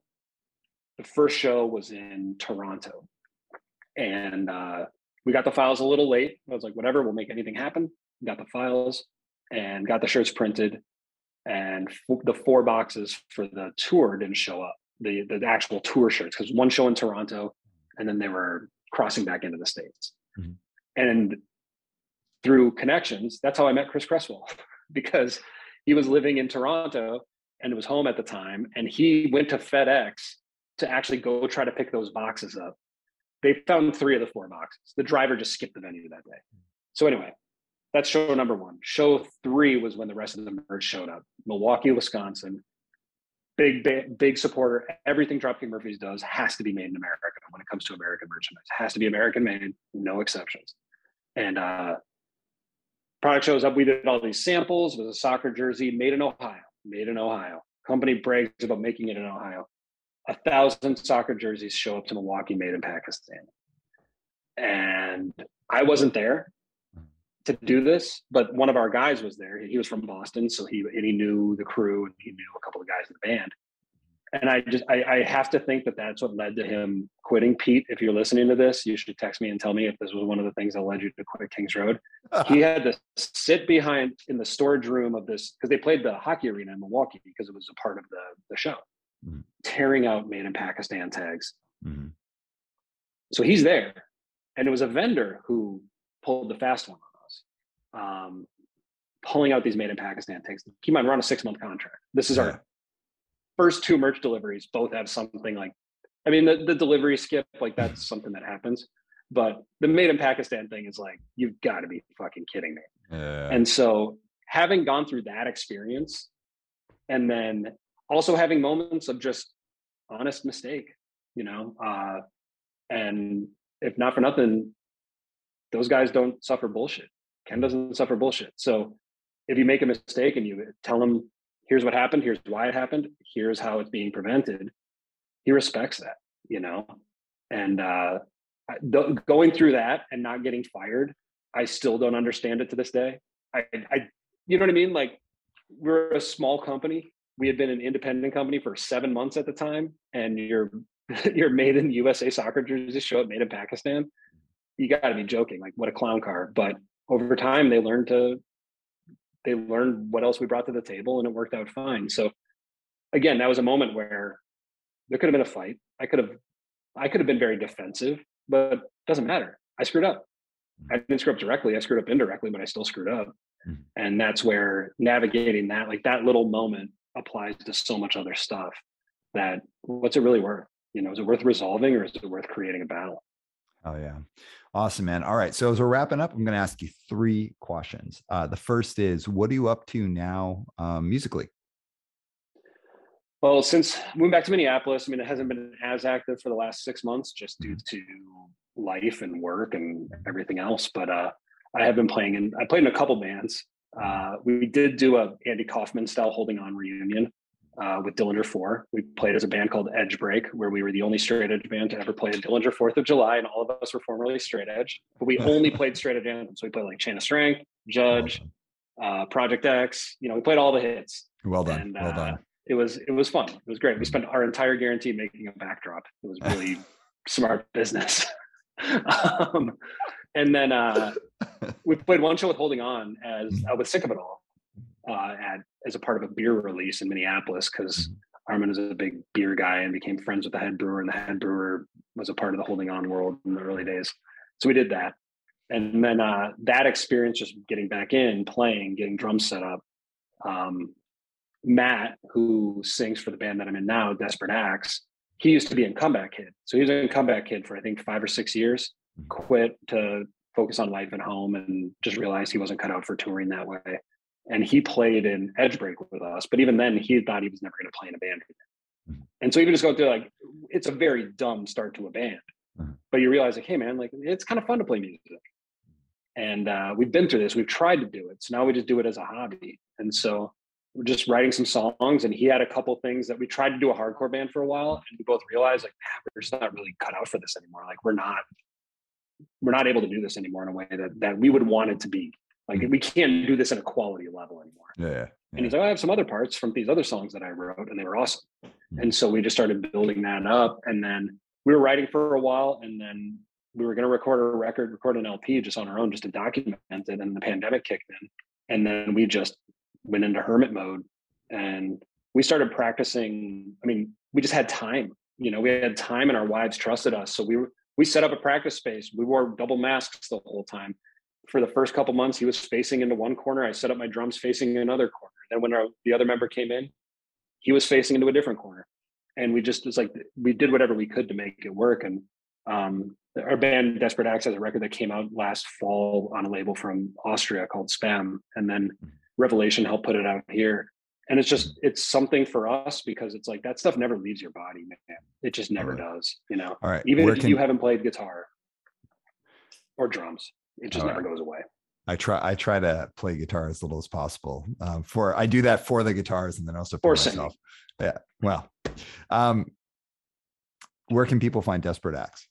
the first show was in Toronto. And uh, we got the files a little late. I was like, whatever, we'll make anything happen. Got the files and got the shirts printed. And f- the four boxes for the tour didn't show up the the actual tour shirts because one show in Toronto, and then they were crossing back into the states. Mm-hmm. And through connections, that's how I met Chris Cresswell because he was living in Toronto and was home at the time, and he went to FedEx to actually go try to pick those boxes up. They found three of the four boxes. The driver just skipped the venue that day. So anyway, that's show number one. Show three was when the rest of the merch showed up. Milwaukee, Wisconsin big, big, big supporter. Everything Dropkick Murphys does has to be made in America when it comes to American merchandise. It has to be American made, no exceptions. And uh, product shows up. We did all these samples. It was a soccer jersey made in Ohio. Made in Ohio. Company brags about making it in Ohio. A thousand soccer jerseys show up to Milwaukee, made in Pakistan. And I wasn't there to do this, but one of our guys was there. He was from Boston, so he and he knew the crew and he knew a couple of guys in the band. And I just I, I have to think that that's what led to him quitting. Pete, if you're listening to this, you should text me and tell me if this was one of the things that led you to quit Kings Road. he had to sit behind in the storage room of this because they played the hockey arena in Milwaukee because it was a part of the the show, mm-hmm. tearing out made in Pakistan tags. Mm-hmm. So he's there, and it was a vendor who pulled the fast one on us, um, pulling out these made in Pakistan tags. Keep in mind, we're on a six month contract. This is yeah. our first two merch deliveries. Both have something like, I mean, the, the delivery skip, like that's something that happens. But the made in Pakistan thing is like, you've got to be fucking kidding me. Yeah. And so, having gone through that experience, and then also having moments of just honest mistake, you know, uh, and if not for nothing, those guys don't suffer bullshit. Ken doesn't suffer bullshit. So if you make a mistake and you tell him, here's what happened, here's why it happened, here's how it's being prevented, he respects that, you know? And uh, going through that and not getting fired, I still don't understand it to this day. I, I, you know what I mean? Like we're a small company. We had been an independent company for seven months at the time, and you're you're made in USA soccer jerseys show up made in Pakistan. You got to be joking! Like what a clown car. But over time they learned to they learned what else we brought to the table and it worked out fine so again that was a moment where there could have been a fight i could have i could have been very defensive but it doesn't matter i screwed up i didn't screw up directly i screwed up indirectly but i still screwed up mm-hmm. and that's where navigating that like that little moment applies to so much other stuff that what's it really worth you know is it worth resolving or is it worth creating a battle oh yeah Awesome, man. All right. So as we're wrapping up, I'm going to ask you three questions. Uh, the first is, what are you up to now um, musically? Well, since moving back to Minneapolis, I mean, it hasn't been as active for the last six months just due mm-hmm. to life and work and everything else. But uh, I have been playing, and I played in a couple bands. Uh, we did do a Andy Kaufman style holding on reunion uh, with Dillinger 4. We played as a band called Edge Break, where we were the only straight edge band to ever play a Dillinger 4th of July, and all of us were formerly straight edge. But we only played straight edge anthems. So we played like Chain of Strength, Judge, uh, Project X. You know, we played all the hits. Well done. And, well done. Uh, it was it was fun. It was great. We spent our entire guarantee making a backdrop. It was really smart business. um, and then uh, we played one show with Holding On as uh, with Sick of It All uh, at as a part of a beer release in Minneapolis because mm-hmm. Armin is a big beer guy and became friends with the head brewer, and the head brewer was a part of the Holding On world in the early days. So we did that, and then uh, that experience, just getting back in, playing, getting drums set up. Um, Matt, who sings for the band that I'm in now, Desperate Acts, he used to be in Comeback Kid. So he was in Comeback Kid for I think five or six years. Mm-hmm. Quit to focus on life at home and just realized he wasn't cut out for touring that way and he played in edge break with us but even then he thought he was never going to play in a band mm-hmm. and so even just go through like it's a very dumb start to a band mm-hmm. but you realize like hey man like it's kind of fun to play music and uh, we've been through this we've tried to do it so now we just do it as a hobby and so we're just writing some songs and he had a couple things that we tried to do a hardcore band for a while and we both realized like ah, we're just not really cut out for this anymore like we're not we're not able to do this anymore in a way that that we would want it to be like mm-hmm. we can't do this at a quality level anymore yeah, yeah. and he's like i have some other parts from these other songs that i wrote and they were awesome mm-hmm. and so we just started building that up and then we were writing for a while and then we were going to record a record record an lp just on our own just to document it and the pandemic kicked in and then we just went into hermit mode and we started practicing. I mean, we just had time. You know, we had time and our wives trusted us. So we were, we set up a practice space. We wore double masks the whole time. For the first couple months, he was facing into one corner. I set up my drums facing another corner. Then when our, the other member came in, he was facing into a different corner. And we just, it's like, we did whatever we could to make it work. And um, our band Desperate Acts has a record that came out last fall on a label from Austria called Spam. And then mm-hmm. Revelation helped put it out here. And it's just it's something for us because it's like that stuff never leaves your body, man. It just never right. does, you know. All right. Even Where if can... you haven't played guitar or drums, it just All never right. goes away. I try I try to play guitar as little as possible. Um, for I do that for the guitars and then also for, for myself. Singing. Yeah. Well, um, where can people find Desperate Acts?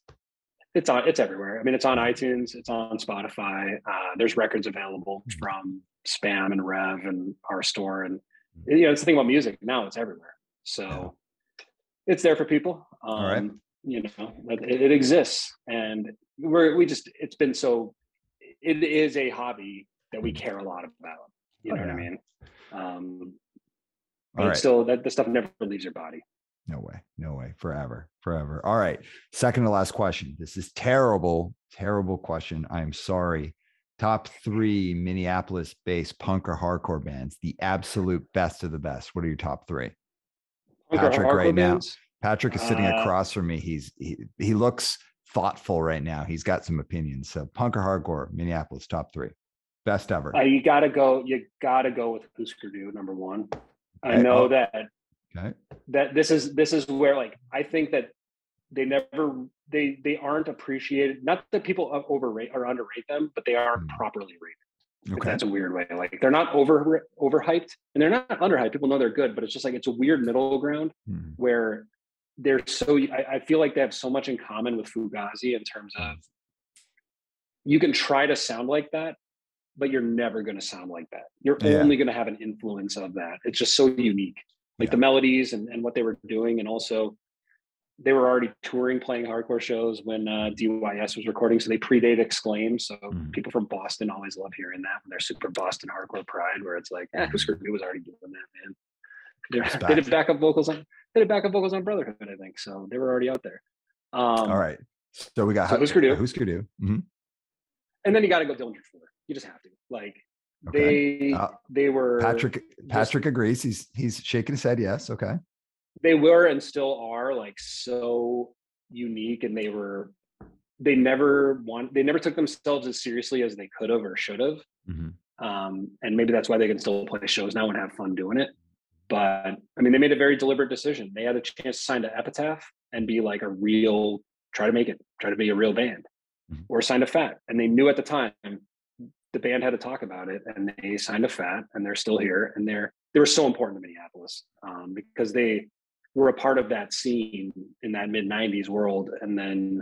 It's on. It's everywhere. I mean, it's on iTunes. It's on Spotify. Uh, there's records available mm-hmm. from spam and rev and our store and. You know it's the thing about music now it's everywhere. So yeah. it's there for people um, All right. you know it, it, exists. And we're we just it's been so it is a hobby that we care a lot about you oh, know yeah. what i mean? Um but right. still that the stuff never leaves your body. No way. No way. Forever. Forever. All right. Second to last question. This is terrible terrible question. I'm sorry top three Minneapolis based punk or hardcore bands, the absolute best of the best. What are your top three? Punk Patrick, right bands? now. Patrick is sitting uh, across from me. He's he, he looks thoughtful right now. He's got some opinions. So punk or hardcore, Minneapolis, top three. Best ever. Uh, you gotta go, you gotta go with Husker Du, number one. I know oh. that okay. that this is this is where like I think that they never they they aren't appreciated. Not that people overrate or underrate them, but they aren't mm. properly rated. Okay. That's a weird way. Like they're not over overhyped and they're not underhyped. People know they're good, but it's just like it's a weird middle ground mm. where they're so. I, I, feel like they have so much in common with Fugazi in terms of you can try to sound like that, but you're never going to sound like that. You're yeah. only going to have an influence of that. It's just so unique, like yeah. the melodies and, and what they were doing, and also they were already touring, playing hardcore shows when uh, DYS was recording, so they predate Exclaim. So mm. people from Boston always love hearing that when they're super Boston hardcore pride, where it's like, eh, Husker Du was already doing that, man. They, they did backup vocals on they did backup vocals on Brotherhood, I think. So they were already out there. Um, All right. So we got so Husker Du. Husker Du. Mm-hmm. And then you got to go Dillinger Four. You just have to. Like okay. they uh, they were Patrick. Patrick just, agrees. He's he's shaking his head. Yes. Okay they were and still are like so unique and they were they never want they never took themselves as seriously as they could have or should have mm-hmm. um, and maybe that's why they can still play shows now and have fun doing it but i mean they made a very deliberate decision they had a chance to sign to epitaph and be like a real try to make it try to be a real band mm-hmm. or sign to fat and they knew at the time the band had to talk about it and they signed a fat and they're still here and they're they were so important to minneapolis um, because they were a part of that scene in that mid 90s world and then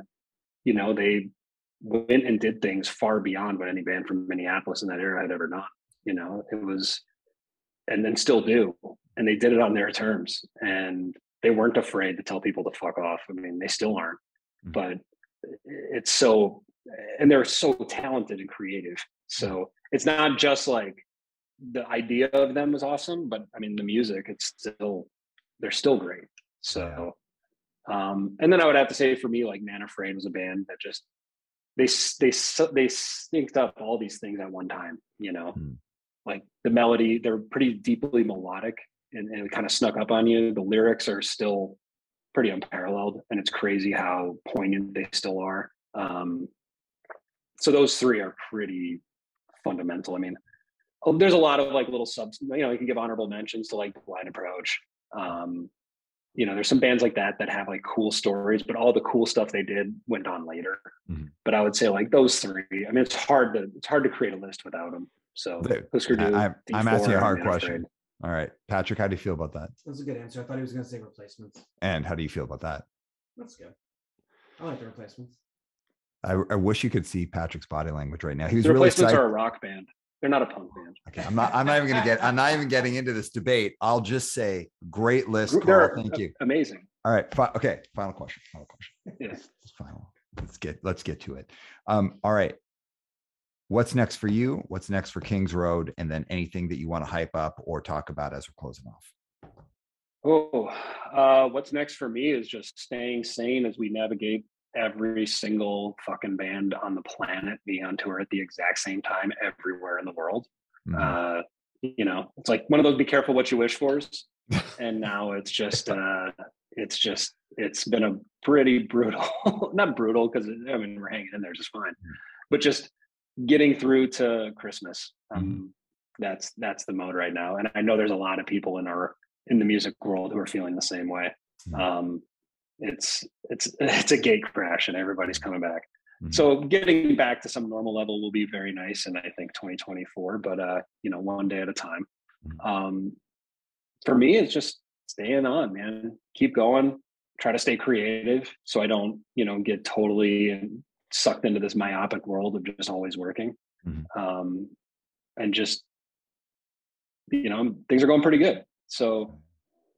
you know they went and did things far beyond what any band from minneapolis in that era had ever done you know? It was and then still do and they did it on their terms and they weren't afraid to tell people to fuck off. I mean they still aren't mm-hmm. but it's so and they're so talented and creative. So it's not just like the idea of them was awesome but i mean the music it's still they're still great. So, um, and then I would have to say for me, like Man Afraid was a band that just they they they synced up all these things at one time. You know, mm. like the melody, they're pretty deeply melodic, and, and it kind of snuck up on you. The lyrics are still pretty unparalleled, and it's crazy how poignant they still are. Um, so those three are pretty fundamental. I mean, oh, there's a lot of like little subs. You know, you can give honorable mentions to like Blind Approach, um, you know, there's some bands like that that have like cool stories, but all the cool stuff they did went on later. Mm-hmm. But I would say like those three. I mean, it's hard to it's hard to create a list without them. So Husker Du, I, am asking a hard question. All right. Patrick, how do you feel about that? That's a good answer. I thought he was going to say replacements. And how do you feel about that? That's good. I like the replacements. I, I wish you could see Patrick's body language right now. He was the really replacements excited. are a rock band. They're not a punk band. Okay, I'm not. I'm not even gonna get. I'm not even getting into this debate. I'll just say, great list, Karl. Thank you. Amazing. All right. Fi- okay. Final question. Final question. Yeah. Final. Let's get. Let's get to it. Um. All right. What's next for you? What's next for Kings Road? And then anything that you want to hype up or talk about as we're closing off. Oh, uh, what's next for me is just staying sane as we navigate every single fucking band on the planet be on tour at the exact same time everywhere in the world. Mhm. Uh, you know, it's like one of those be careful what you wish fors. and now it's just uh it's just it's been a pretty brutal not brutal because i mean we're hanging in there just fine but just getting through to christmas um that's that's the mode right now and i know there's a lot of people in our in the music world who are feeling the same way Mhm. um it's it's it's a gate crash and everybody's coming back Mhm. so getting back to some normal level will be very nice and i think 2024 but uh you know one day at a time Mhm. um for me it's just staying on man keep going try to stay creative so i don't you know get totally sucked into this myopic world of just always working Mhm. um and just you know things are going pretty good so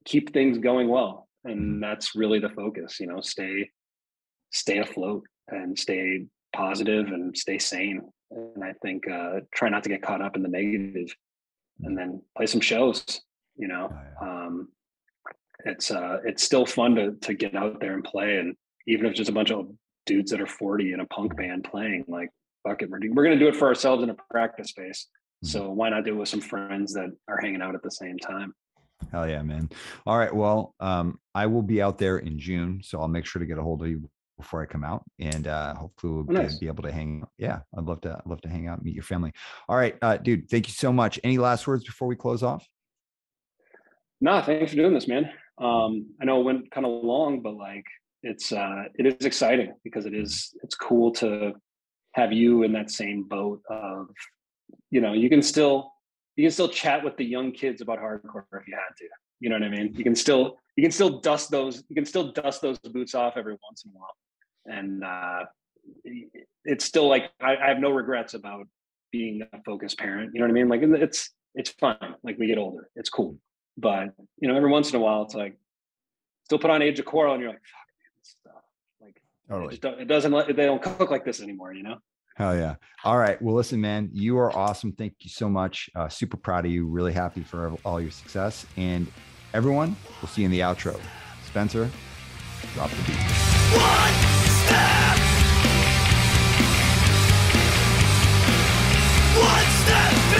keep things going well. And that's really the focus you know stay stay afloat and stay positive and stay sane. And i think uh try not to get caught up in the negative and then play some shows you know Oh, um it's uh it's still fun to to get out there and play. And even if it's just a bunch of dudes that are 40 in a punk band playing like fuck it we're, we're gonna do it for ourselves in a practice space. Mhm. so why not do it with some friends that are hanging out at the same time Hell yeah, man. All right. Well, um, I will be out there in June, so I'll make sure to get a hold of you before I come out, and uh, hopefully we'll Oh, nice. be able to hang. Yeah, I'd love to. I'd love to hang out, and meet your family. All right, uh, dude. Thank you so much. Any last words before we close off? Nah, thanks for doing this, man. Um, I know it went kind of long, but like it's uh it is exciting because it is it's cool to have you in that same boat of you know, you can still you can still chat with the young kids about hardcore if you had to. You know what I mean? You can still you can still dust those you can still dust those boots off every once in a while. And uh it's still like I, I have no regrets about being a focused parent. You know what I mean? Like it's it's fun. Like we get older. It's cool but you know, every once in a while, it's like still put on Age of Quarrel, and you're like, "Fuck, man, this stuff." Like it, Totally. just don't, it doesn't. let- They don't cook like this anymore, you know. Hell yeah. All right. Well, listen, man, you are awesome. Thank you so much. Uh, super proud of you. Really happy for all your success. And everyone, we'll see you in the outro. Spencer, drop the beat. One step. One step.